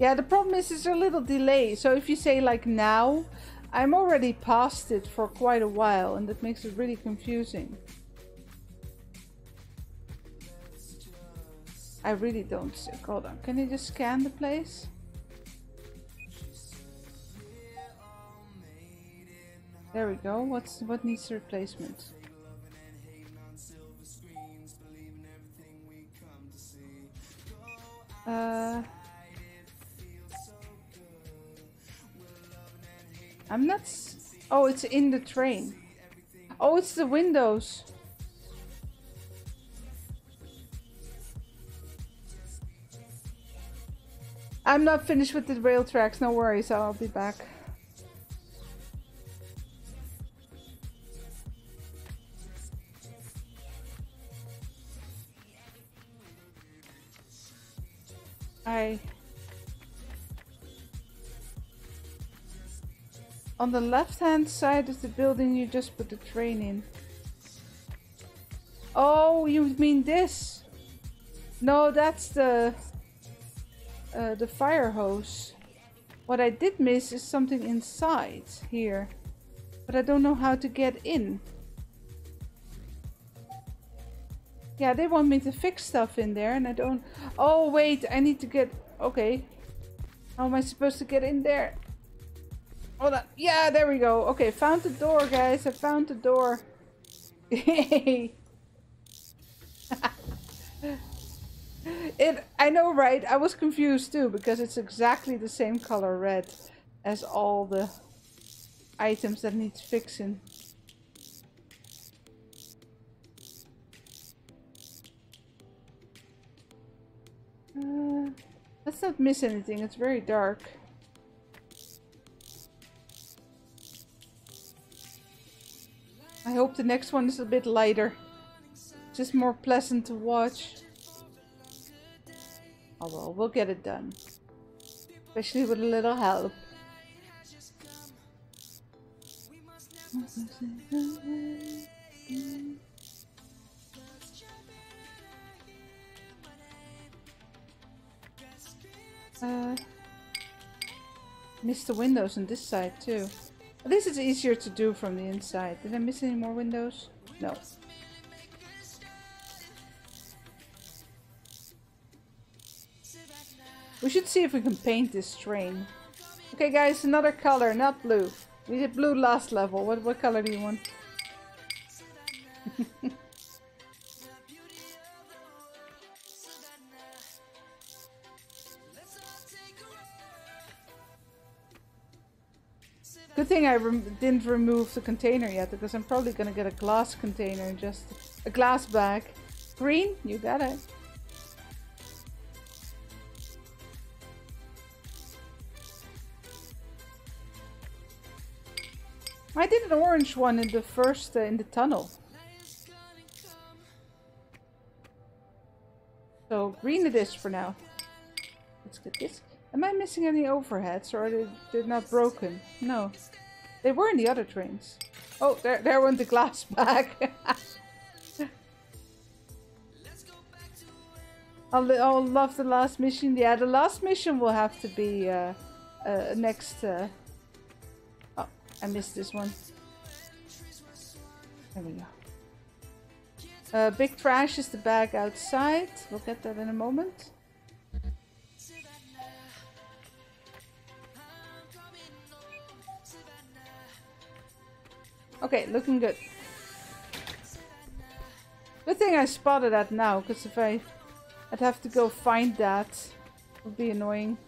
Speaker 1: Yeah, the problem is there's a little delay. So if you say like now, I'm already past it for quite a while and that makes it really confusing. I really don't see. Hold on, can you just scan the place? There we go. What's what needs replacement? Uh I'm not... oh, it's in the train. Oh, it's the windows. I'm not finished with the rail tracks, no worries, I'll be back. I On the left hand side is the building you just put the train in. Oh, you mean this? No, that's the uh, the fire hose. What I did miss is something inside here. But I don't know how to get in. Yeah, they want me to fix stuff in there and I don't... Oh, wait, I need to get... Okay. How am I supposed to get in there? Hold on. Yeah, there we go. Okay, found the door, guys. I found the door. it. I know, right? I was confused too because it's exactly the same color red as all the items that needs fixing. Uh, let's not miss anything. It's very dark. I hope the next one is a bit lighter. Just more pleasant to watch. Oh well, we'll get it done. Especially with a little help. Uh, missed the windows on this side too. At least it's easier to do from the inside. Did I miss any more windows? No. We should see if we can paint this train. Okay guys, another color, not blue. We did blue last level. What, what color do you want? Good thing I didn't remove the container yet, because I'm probably gonna get a glass container, just a glass bag. Green, you got it. I did an orange one in the first, uh, in the tunnel. So green it is for now. Let's get this. Am I missing any overheads or are they, not broken? No. They were in the other trains. Oh, there, there went the glass back. I'll, I'll love the last mission. Yeah, the last mission will have to be uh, uh, next... Uh... Oh, I missed this one. There we go. Uh, big trash is the bag outside. We'll get that in a moment. Okay, looking good. Good thing I spotted that now, because if I... I'd have to go find that. It would be annoying.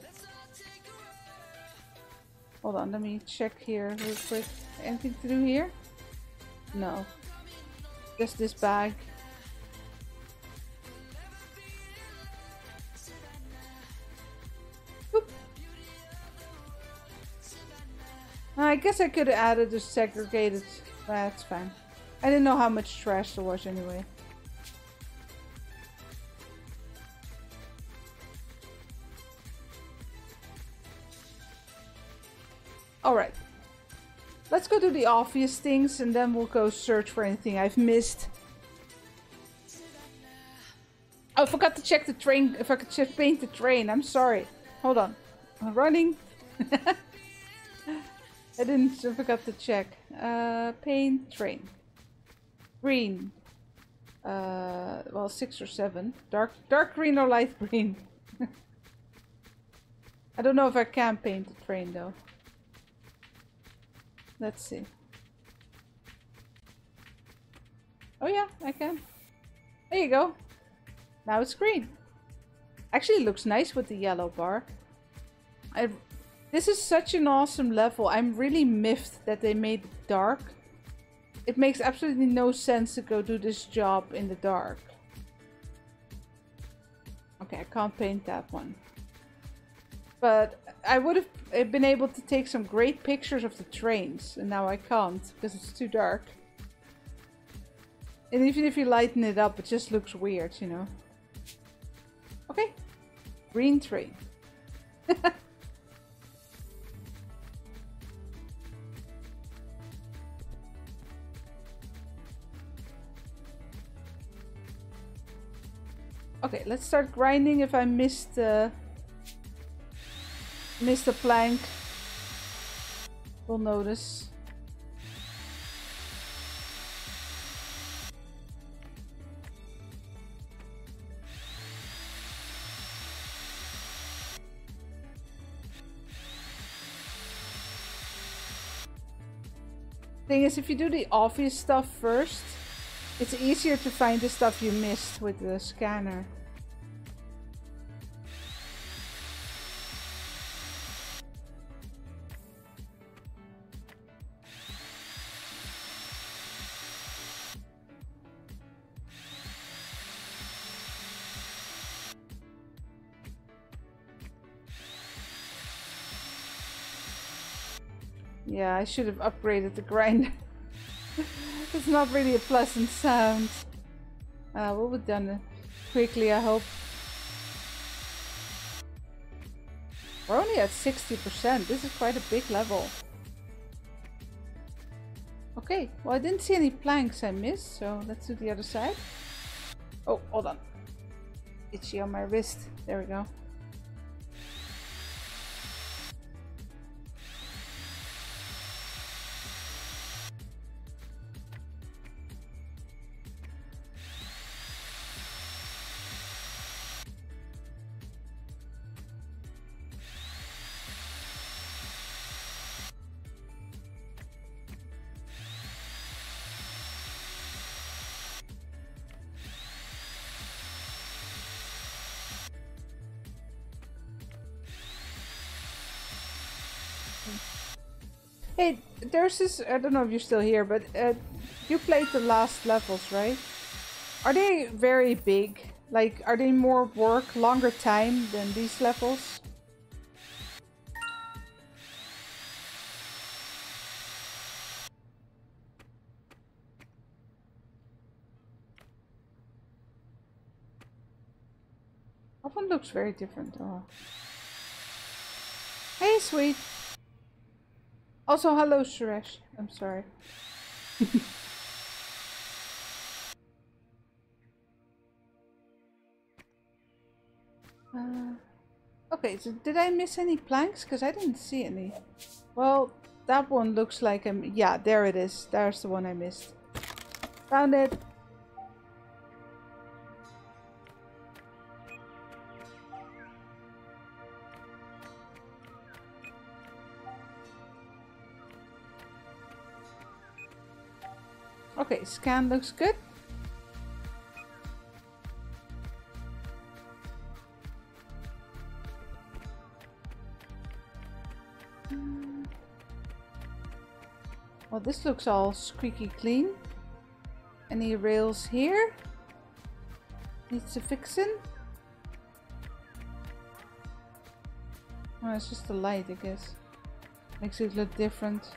Speaker 1: Hold on, let me check here real quick. Anything to do here? No. Just this bag. Oop. I guess I could have added a segregated that's fine. I didn't know how much trash to was anyway. Alright. Let's go do the obvious things and then we'll go search for anything I've missed. Oh, I forgot to check the train. If I could just paint the train. I'm sorry. Hold on. I'm running. I didn't. I forgot to check. Uh, paint train. Green. Uh, well, six or seven. Dark, dark green or light green. I don't know if I can paint the train though. Let's see. Oh yeah, I can. There you go. Now it's green. Actually, looks nice with the yellow bar. I, this is such an awesome level. I'm really miffed that they made it dark. It makes absolutely no sense to go do this job in the dark. Okay, I can't paint that one. But I would have been able to take some great pictures of the trains. And now I can't because it's too dark. And even if you lighten it up, it just looks weird, you know. Okay. Green train. okay, let's start grinding if I missed uh, missed a plank. We'll notice. Thing is, if you do the obvious stuff first, it's easier to find the stuff you missed with the scanner. Yeah, I should have upgraded the grinder. it's not really a pleasant sound. Uh, we'll be done quickly, I hope. We're only at 60%. This is quite a big level. Okay, well I didn't see any planks I missed, so let's do the other side. Oh, hold on. Itchy on my wrist. There we go. There's this, I don't know if you're still here, but uh, you played the last levels, right? Are they very big? Like, are they more work, longer time than these levels? That one looks very different. Oh. Hey, sweet. Also, hello, Suresh. I'm sorry. uh, okay, so did I miss any planks? Because I didn't see any. Well, that one looks like I'm... Yeah, there it is. There's the one I missed. Found it. Okay, scan looks good. Well, this looks all squeaky clean. Any rails here? Needs to fix in? Oh, it's just the light, I guess. Makes it look different.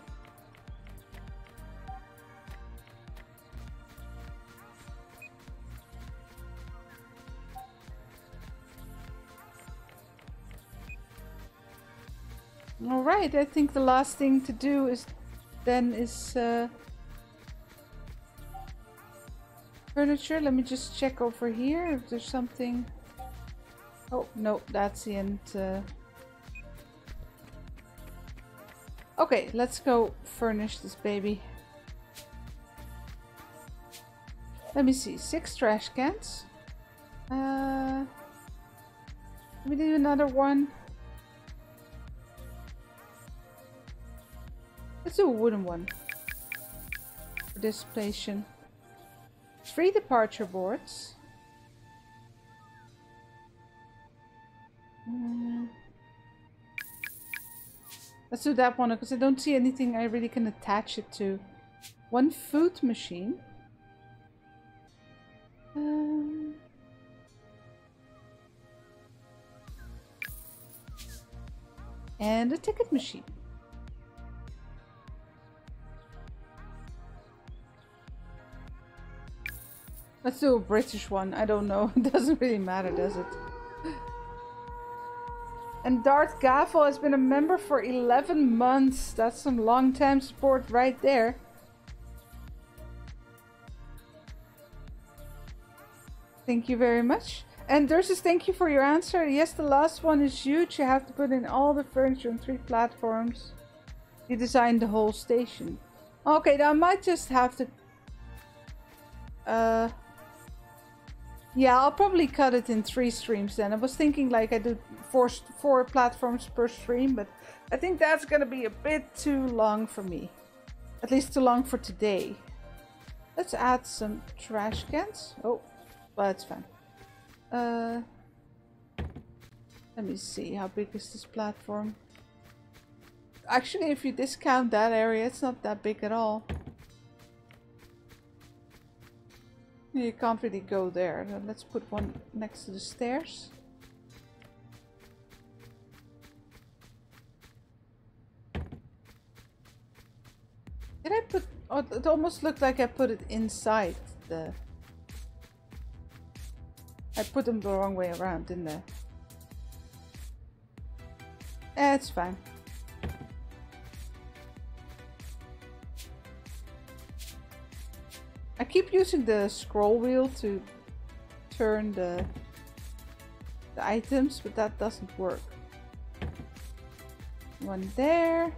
Speaker 1: All right, I think the last thing to do is then is uh, furniture. Let me just check over here if there's something. Oh, no, that's the end. Uh... Okay, let's go furnish this baby. Let me see, six trash cans. Uh, let me do another one. Let's do a wooden one for this station. Three departure boards. Mm. Let's do that one because I don't see anything I really can attach it to. One food machine. Um, and a ticket machine. Let's do a British one. I don't know. It doesn't really matter, does it? And Darth Gaffel has been a member for 11 months. That's some long-time support right there. Thank you very much. And a thank you for your answer. Yes, the last one is huge. You have to put in all the furniture on three platforms. You designed the whole station. Okay, I might just have to... Uh, yeah, I'll probably cut it in three streams then. I was thinking like I do four, four platforms per stream, but I think that's gonna be a bit too long for me. At least too long for today. Let's add some trash cans. Oh, well, that's fine. Uh, let me see, how big is this platform? Actually, if you discount that area, it's not that big at all. You can't really go there. Let's put one next to the stairs. Did I put... Oh, it almost looked like I put it inside the... I put them the wrong way around, didn't I? Eh, it's fine. I keep using the scroll wheel to turn the, the items, but that doesn't work. One there.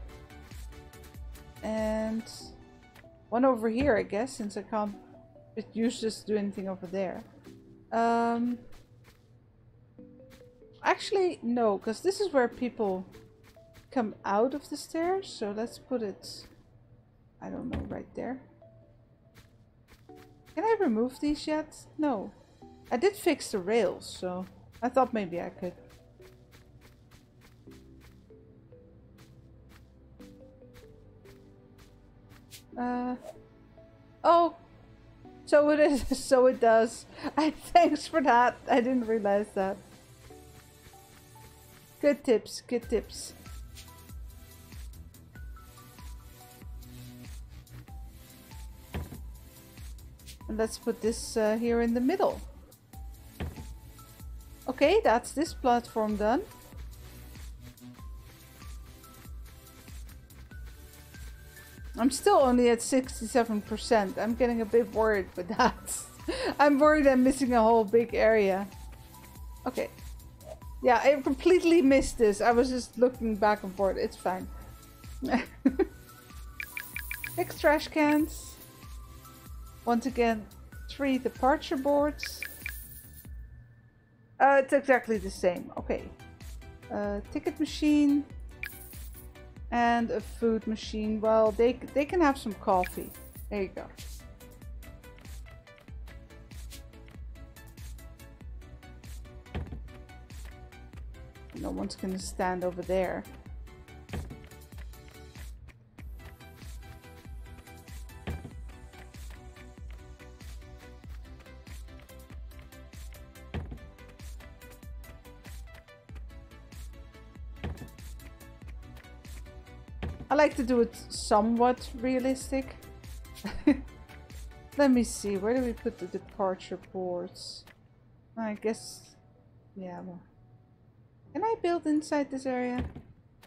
Speaker 1: And one over here, I guess, since I can't it useless to do anything over there. Um, actually, no, because this is where people come out of the stairs. So let's put it, I don't know, right there. Can I remove these yet? No. I did fix the rails, so I thought maybe I could. Uh, oh, so it is, so it does. I thanks for that. I didn't realize that. Good tips, good tips. And let's put this uh, here in the middle. Okay, that's this platform done. I'm still only at 67%. I'm getting a bit worried with that. I'm worried I'm missing a whole big area. Okay. Yeah, I completely missed this. I was just looking back and forth. It's fine. Six trash cans. Once again, three departure boards. Uh, it's exactly the same. Okay. Ticket machine and a food machine. Well, they they can have some coffee. There you go. No one's gonna stand over there. Like to do it somewhat realistic. Let me see, where do we put the departure boards? I guess, yeah, well. Can I build inside this area?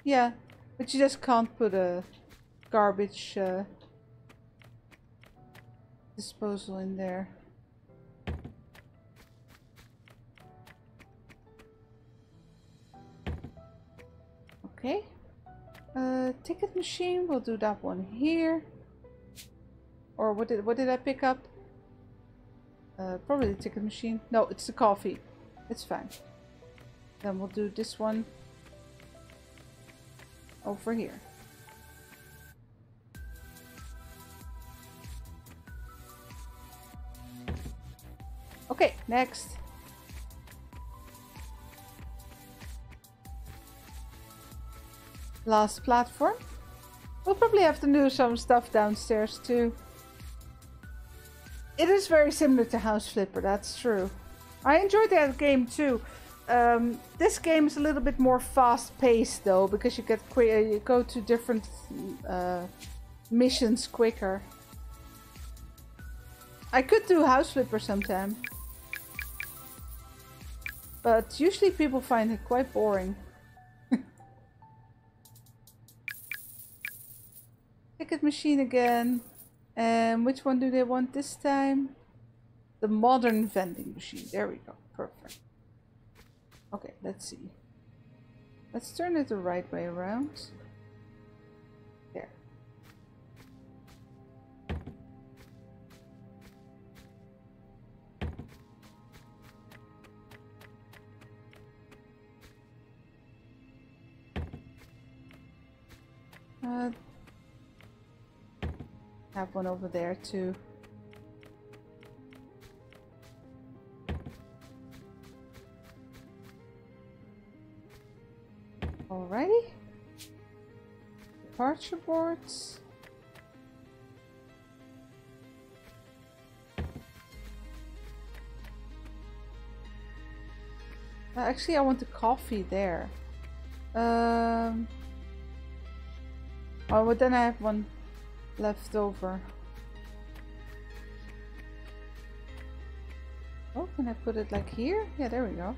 Speaker 1: Yeah, But you just can't put a garbage uh, disposal in there. Okay. Uh, ticket machine, we'll do that one here. Or what did what did I pick up? Uh, probably the ticket machine. No, it's the coffee. It's fine. Then we'll do this one over here. Okay, next. Last platform. We'll probably have to do some stuff downstairs too. It is very similar to House Flipper, that's true. I enjoyed that game too. Um, this game is a little bit more fast-paced though, because you get quick, you go to different uh, missions quicker. I could do House Flipper sometime, but usually people find it quite boring. Machine again. And which one do they want this time? The modern vending machine. There we go. Perfect. Okay, let's see. Let's turn it the right way around. There. Uh, have one over there too. Alrighty. Departure boards. Uh, actually, I want the coffee there. Um. Oh, but then I have one left over. Oh, can I put it like here? Yeah, there we go.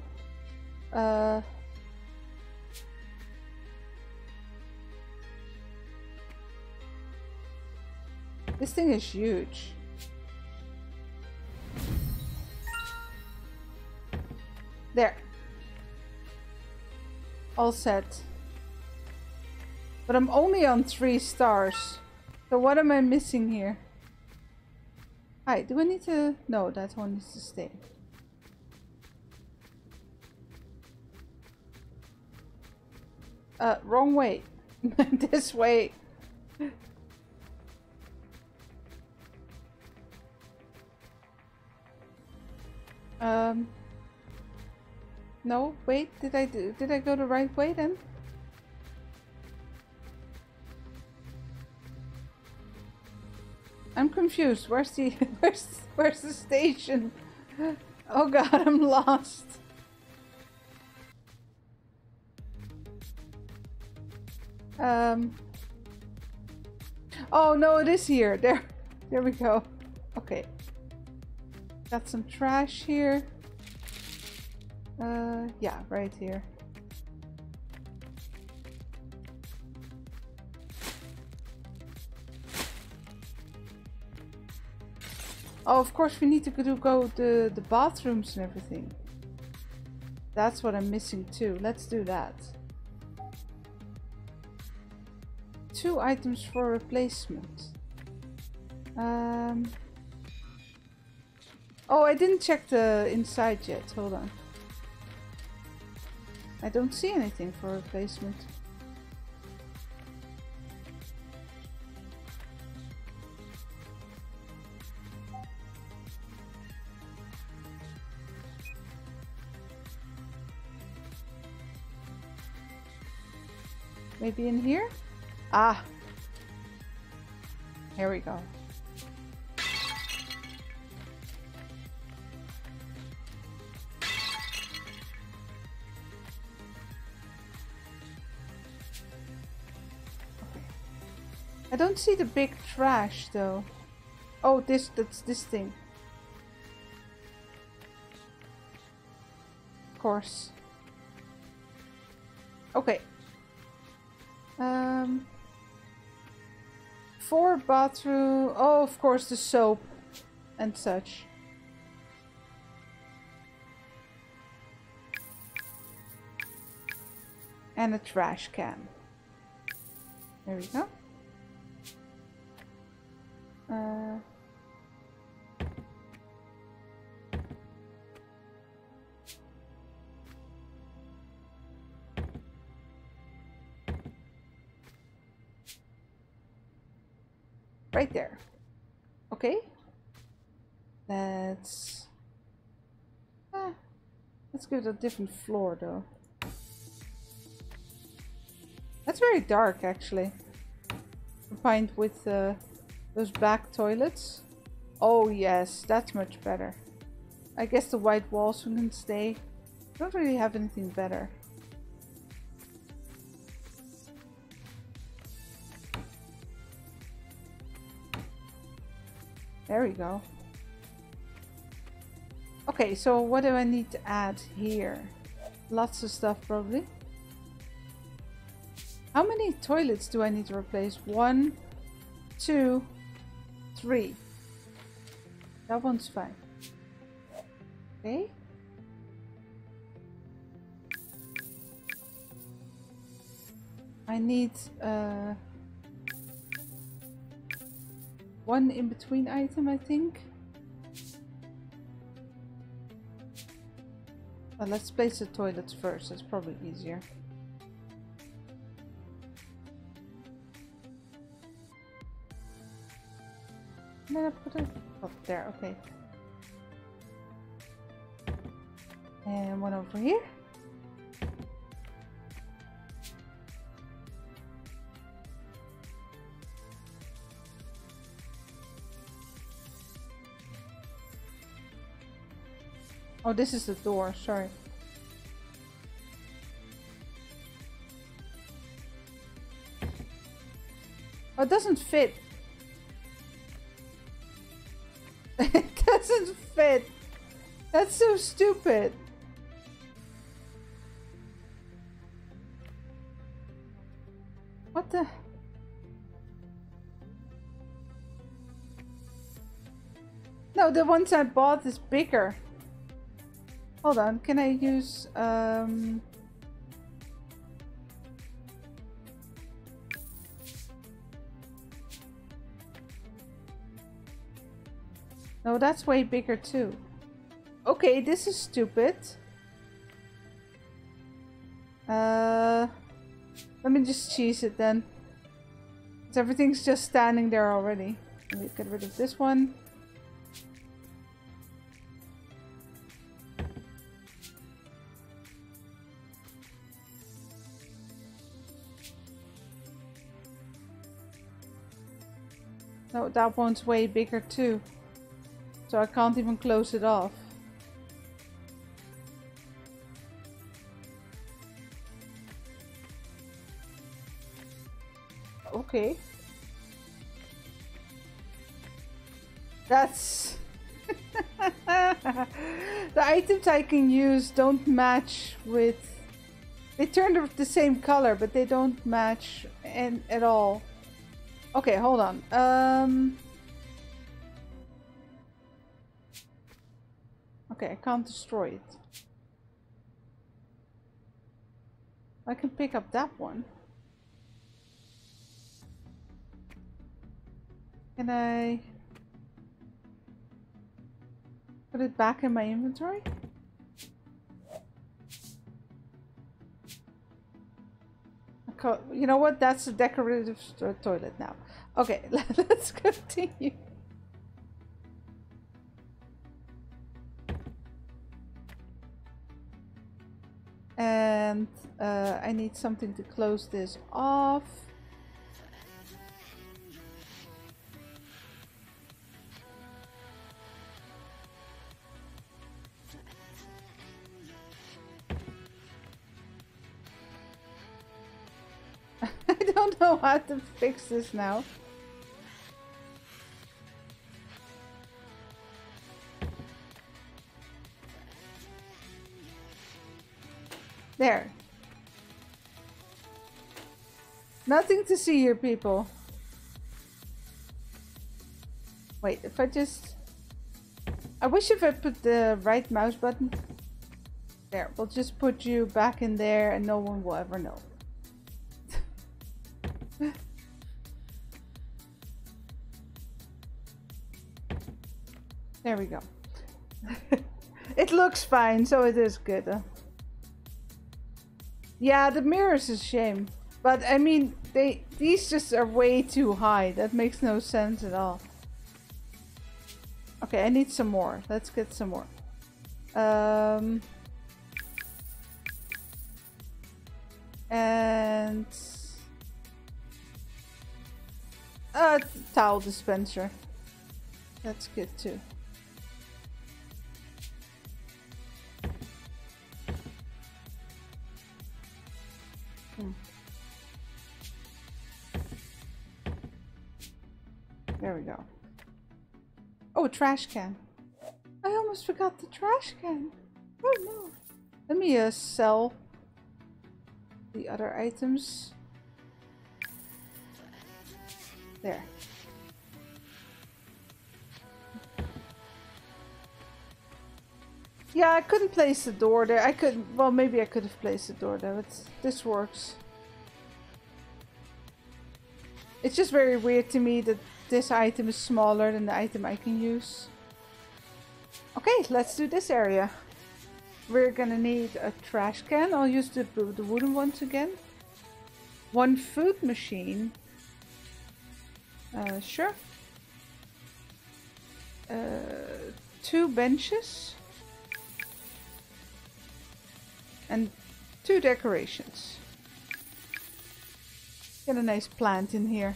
Speaker 1: Uh, this thing is huge. There. All set. But I'm only on three stars. So what am I missing here? Hi, do I need to... No, that one needs to stay. Uh, wrong way. this way. Um... No, wait, did I do, did I go the right way then? I'm confused. Where's the where's where's the station? Oh god, I'm lost. Um Oh no, it is here. There there we go. Okay. Got some trash here. Uh yeah, right here. Oh, of course we need to go, to go the, the bathrooms and everything. That's what I'm missing too. Let's do that. Two items for replacement. Um... Oh, I didn't check the inside yet. Hold on. I don't see anything for replacement. Maybe in here? Ah. Here we go. I don't see the big trash though. Oh, this that's this thing. Of course. Okay, Um, four bathroom. Oh, of course, the soap and such. And a trash can. There we go. Uh, right there. Okay. Let's... Ah, let's give it a different floor though. That's very dark actually. Combined with uh, those back toilets. Oh yes, that's much better. I guess the white walls can stay. Don't really have anything better. There we go. Okay, so what do I need to add here? Lots of stuff probably. How many toilets do I need to replace? One, two, three. That one's fine. Okay. I need uh, one in between item, I think. Well, let's place the toilets first, it's probably easier. Then I put it up there, okay. And one over here. Oh, this is the door, sorry. Oh, it doesn't fit. it doesn't fit. That's so stupid. What the? No, the ones I bought is bigger. Hold on, can I use um No, that's way bigger too. Okay, this is stupid. Uh, let me just cheese it then. Everything's just standing there already. Let me get rid of this one. No, that one's way bigger too. So I can't even close it off. Okay. That's... the items I can use don't match with... They turn the same color, but they don't match in, at all. Okay, hold on. Um... Okay, I can't destroy it. I can pick up that one. Can I put it back in my inventory? You know what? That's a decorative toilet now. Okay, let's continue. and uh, I need something to close this off. how to fix this now. There. Nothing to see here, people. Wait, if I just... I wish if I put the right mouse button... There, we'll just put you back in there and no one will ever know. There we go. it looks fine, so it is good. Uh. Yeah, the mirror's is a shame. But I mean, they these just are way too high. That makes no sense at all. Okay, I need some more. Let's get some more. Um, and a towel dispenser. That's good too. Oh, trash can. I almost forgot the trash can. Oh no. Let me uh, sell the other items. There. Yeah, I couldn't place the door there. I couldn't. Well, maybe I could have placed the door there, but this works. It's just very weird to me that this item is smaller than the item I can use. Okay, let's do this area. We're gonna need a trash can. I'll use the, the wooden ones again. One food machine. Uh, sure. Uh, two benches. And two decorations. Get a nice plant in here.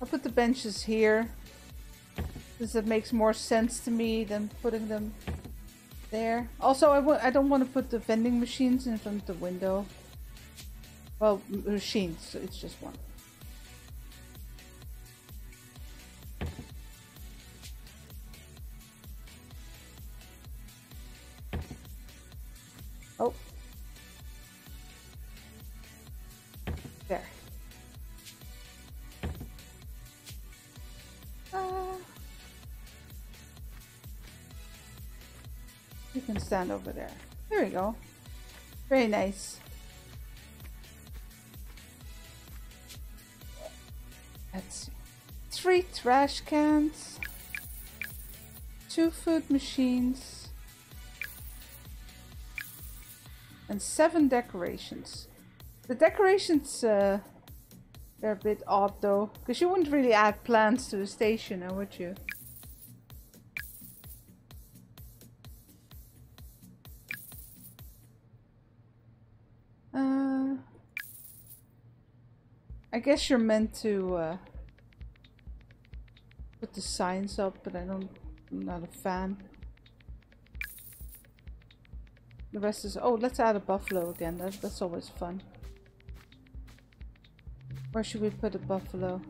Speaker 1: I'll put the benches here. Because it makes more sense to me than putting them there. Also, I w I don't want to put the vending machines in front of the window. Well, machines, so it's just one. Stand over there. There we go. Very nice. See. Three trash cans. Two food machines. And seven decorations. The decorations uh, they're a bit odd though, because you wouldn't really add plants to the station, now would you? Guess you're meant to uh, put the signs up, but I don't, I'm not a fan. The rest is, oh, let's add a buffalo again. That, that's always fun. Where should we put a buffalo?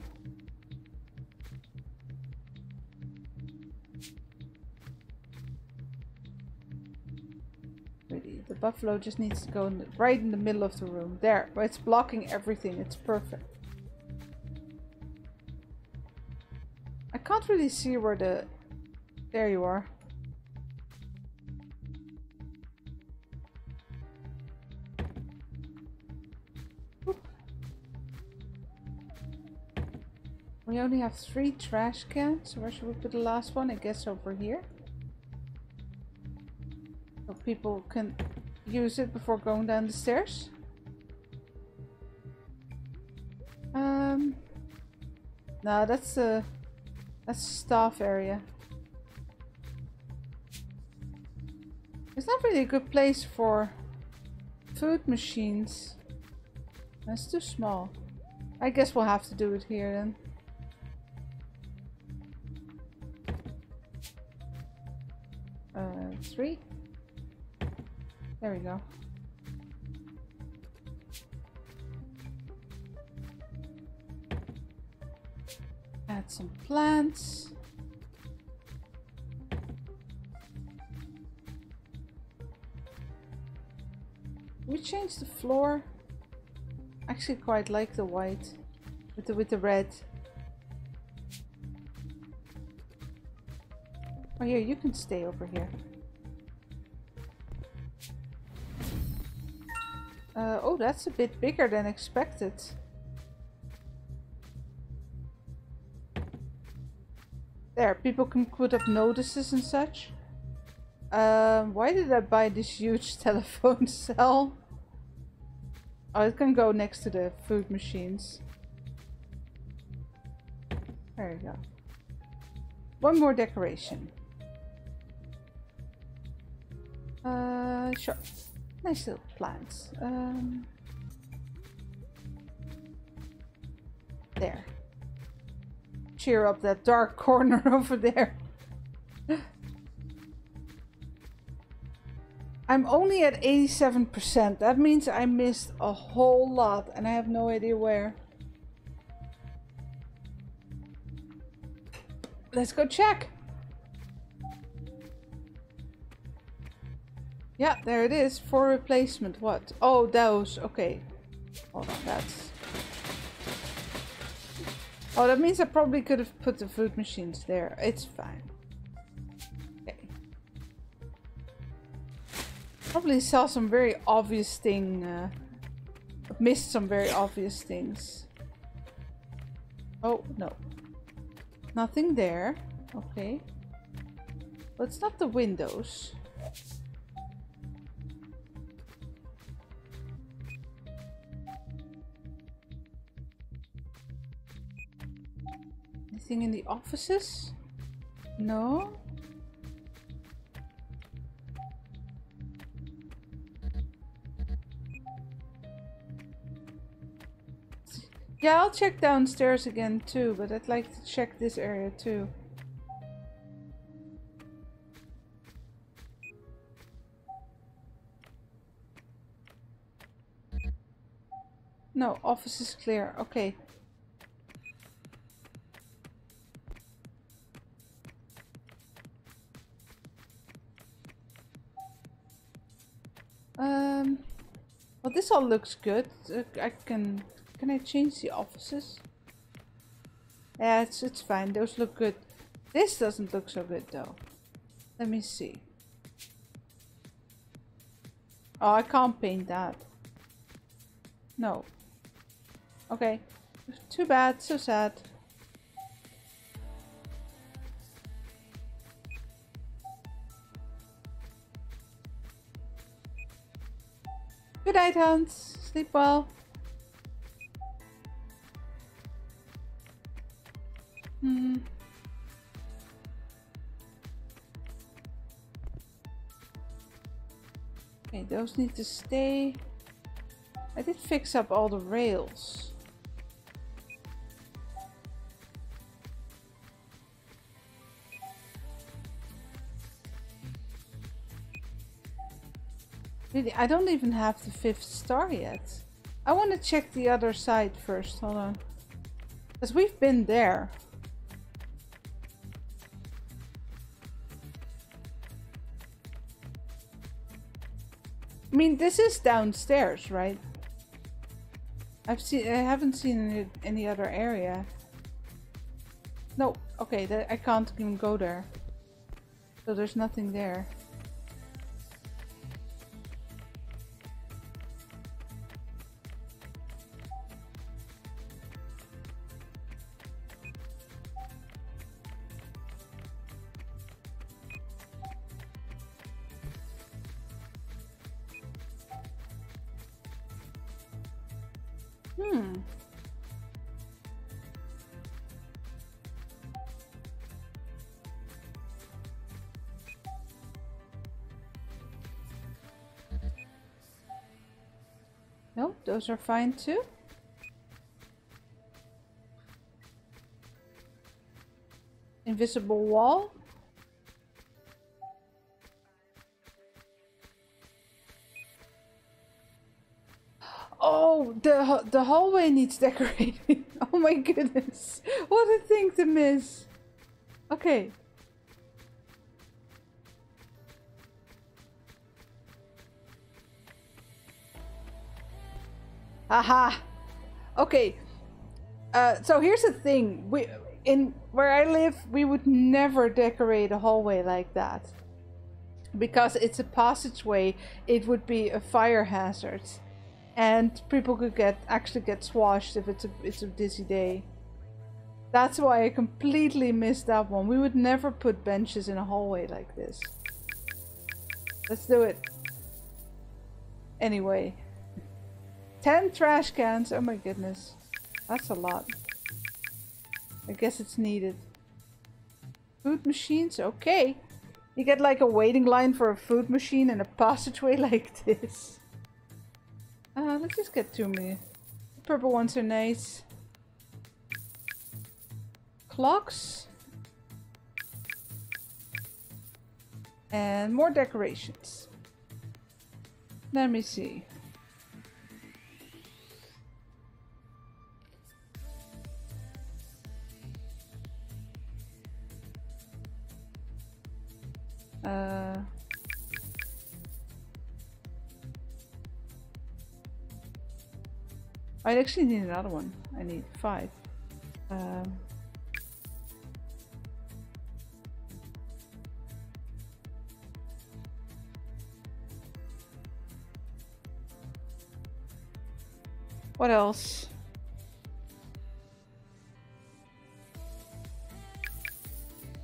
Speaker 1: The buffalo just needs to go in the, right in the middle of the room. There, it's blocking everything. It's perfect. Can't really see where the... There you are. We only have three trash cans. Where should we put the last one? I guess over here. So people can use it before going down the stairs. Um, no, that's a that's a staff area. It's not really a good place for food machines. That's too small. I guess we'll have to do it here then. Uh, three. There we go. Add some plants. we change the floor? Actually quite like the white with the with the red. Oh yeah, you can stay over here. Uh, oh, that's a bit bigger than expected. There, people can put up notices and such. Um, why did I buy this huge telephone cell? Oh, it can go next to the food machines. There you go. One more decoration. Uh, sure. Nice little plants. Um, there. Cheer up that dark corner over there. I'm only at 87%. That means I missed a whole lot and I have no idea where. Let's go check. Yeah, there it is. For replacement. What? Oh, those. Okay. Hold on, that's... Oh, that means I probably could have put the food machines there. It's fine. Okay. Probably saw some very obvious thing. Uh, missed some very obvious things. Oh, no. Nothing there. Okay. Well, it's not the windows. Anything in the offices? No? Yeah, I'll check downstairs again too, but I'd like to check this area too. No, office is clear. Okay. Um, well, this all looks good. Uh, I can, can I change the offices? Yeah, it's, it's fine. Those look good. This doesn't look so good though. Let me see. Oh, I can't paint that. No. Okay. Too bad. So sad. Good night, Hans. Sleep well. Hmm. Okay, those need to stay. I did fix up all the rails. Really, I don't even have the fifth star yet. I want to check the other side first. Hold on. Because we've been there. I mean, this is downstairs, right? I've seen. I haven't seen any, any other area. No. Okay, I can't even go there. So there's nothing there. Those are fine too. Invisible wall. Oh, the the hallway needs decorating. oh my goodness. What a thing to miss. Okay. Aha! Okay. Uh, so here's the thing. We in where I live, we would never decorate a hallway like that. Because it's a passageway, it would be a fire hazard. And people could get actually get swashed if it's a it's a dizzy day. That's why I completely missed that one. We would never put benches in a hallway like this. Let's do it. Anyway. 10 trash cans. Oh my goodness. That's a lot. I guess it's needed. Food machines? Okay. You get like a waiting line for a food machine in a passageway like this. Uh, let's just get two me. Purple ones are nice. Clocks. And more decorations. Let me see. Uh, I actually need another one. I need five. Um, what else?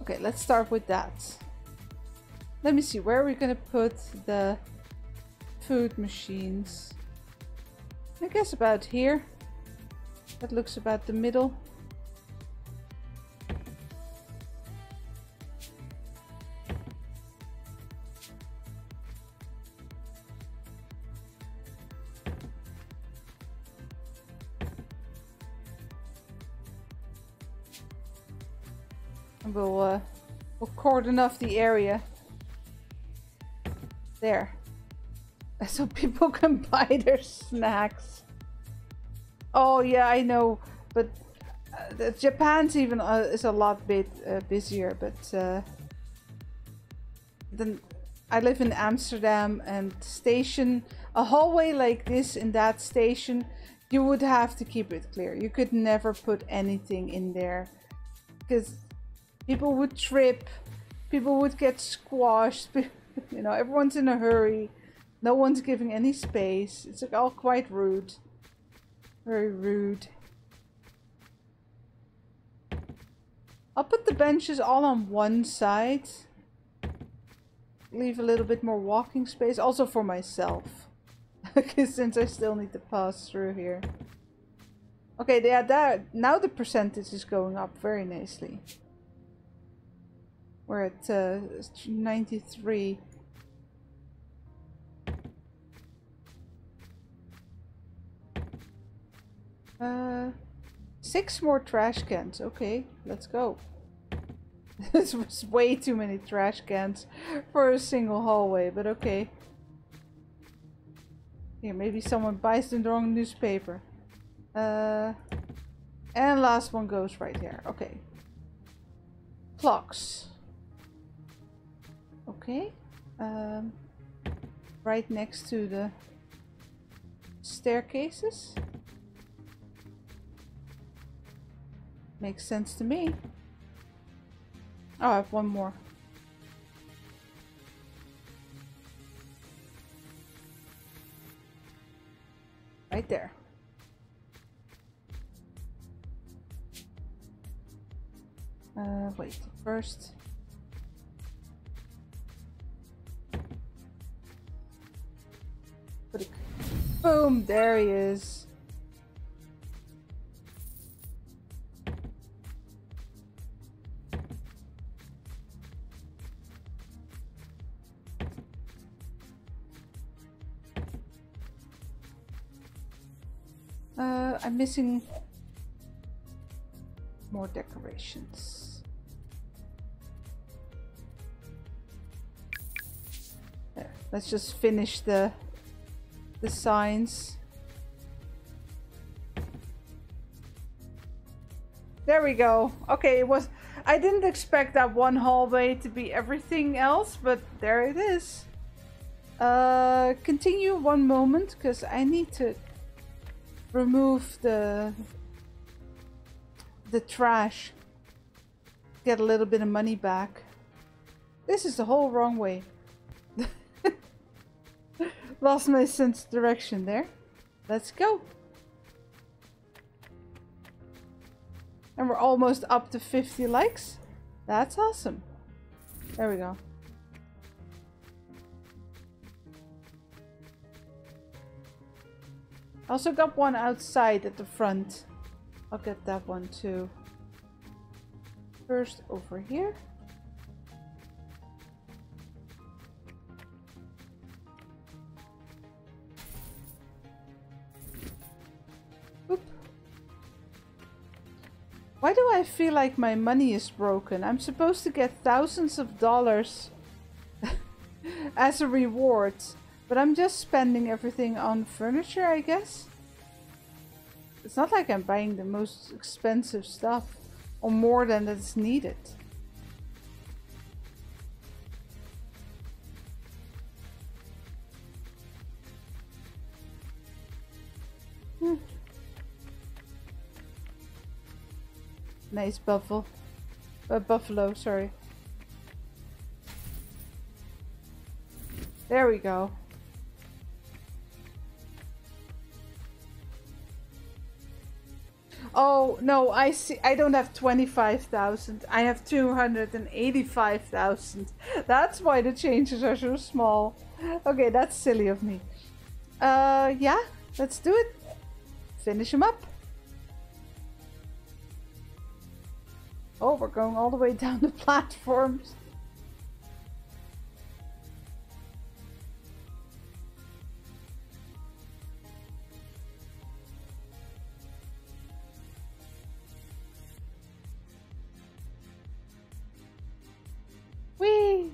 Speaker 1: Okay, let's start with that. Let me see, where are we gonna put the food machines? I guess about here. That looks about the middle. And we'll, uh, we'll cordon off the area. There. So people can buy their snacks. Oh yeah, I know, but uh, Japan's even uh, is a lot bit uh, busier. But uh, then I live in Amsterdam, and station a hallway like this in that station, you would have to keep it clear. You could never put anything in there because people would trip, people would get squashed. you know, everyone's in a hurry. No one's giving any space. It's like all quite rude. Very rude. I'll put the benches all on one side. Leave a little bit more walking space. Also for myself. Because since I still need to pass through here. Okay, yeah, that now the percentage is going up very nicely. We're at uh, 93. Uh, six more trash cans. Okay, let's go. this was way too many trash cans for a single hallway, but okay. Here, maybe someone buys the wrong newspaper. Uh, and last one goes right here. Okay. Clocks. Okay. Um, right next to the staircases. Makes sense to me. Oh, I have one more. Right there. Uh, wait, first. Boom, there he is. Uh, I'm missing more decorations. There, let's just finish the the signs. There we go. Okay, it was I didn't expect that one hallway to be everything else, but there it is. Uh, continue one moment, because I need to remove the the trash. Get a little bit of money back. This is the whole wrong way. Lost my sense of direction there. Let's go. And we're almost up to 50 likes. That's awesome. There we go. I Also got one outside at the front. I'll get that one too. First over here. Why do I feel like my money is broken? I'm supposed to get thousands of dollars as a reward. But I'm just spending everything on furniture, I guess. It's not like I'm buying the most expensive stuff or more than that's needed. Nice buffalo. Uh, buffalo, sorry. There we go. Oh, no, I see. I don't have 25,000. I have 285,000. That's why the changes are so small. Okay, that's silly of me. Uh, yeah, let's do it. Finish him up. Oh, we're going all the way down the platforms. Whee!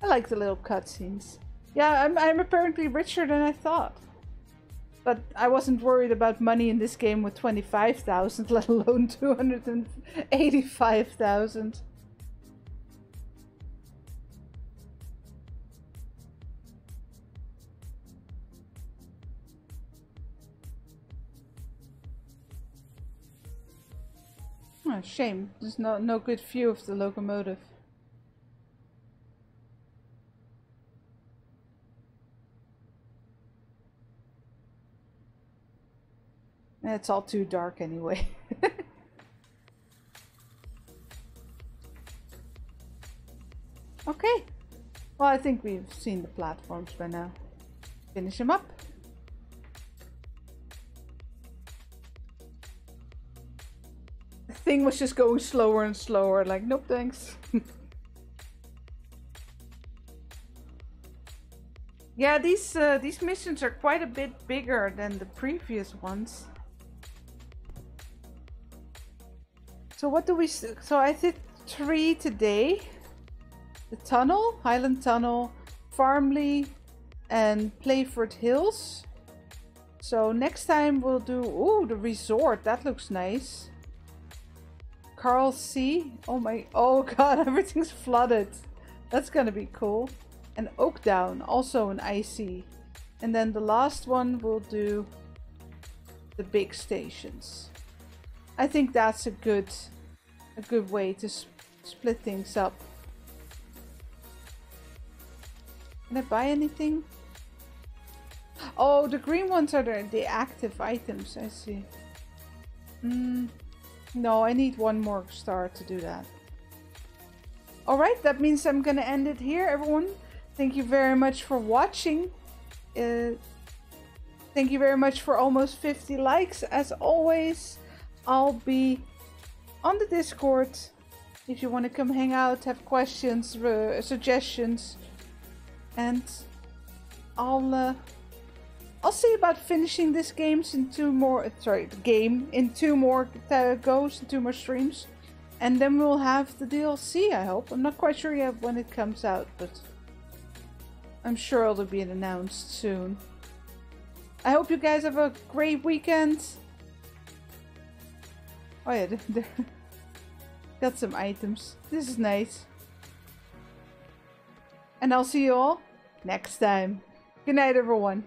Speaker 1: I like the little cutscenes. Yeah, I'm, I'm apparently richer than I thought. But I wasn't worried about money in this game with 25,000, let alone 285,000. Oh, ah, shame. There's no, no good view of the locomotive. It's all too dark anyway. okay. Well, I think we've seen the platforms by now. Finish them up. The thing was just going slower and slower, like, nope, thanks. yeah, these uh, these missions are quite a bit bigger than the previous ones. So what do we... So I did three today. The Tunnel, Highland Tunnel, Farmley, and Playford Hills. So next time we'll do... Oh, the resort. That looks nice. Carl C. Oh my... Oh god, everything's flooded. That's gonna be cool. And Oakdown, also an IC. And then the last one we'll do the big stations. I think that's a good a good way to sp split things up. Can I buy anything? Oh, the green ones are the, the active items, I see. Mm, no, I need one more star to do that. Alright, that means I'm gonna end it here, everyone. Thank you very much for watching. Uh, thank you very much for almost 50 likes. As always, I'll be on the Discord if you want to come hang out, have questions, uh, suggestions, and I'll uh, I'll see about finishing this games in two more. Sorry, game in two more uh, goes, in two more streams, and then we'll have the DLC. I hope. I'm not quite sure yet when it comes out, but I'm sure it'll be announced soon. I hope you guys have a great weekend. Oh yeah, got some items. This is nice. And I'll see you all next time. Good night, everyone.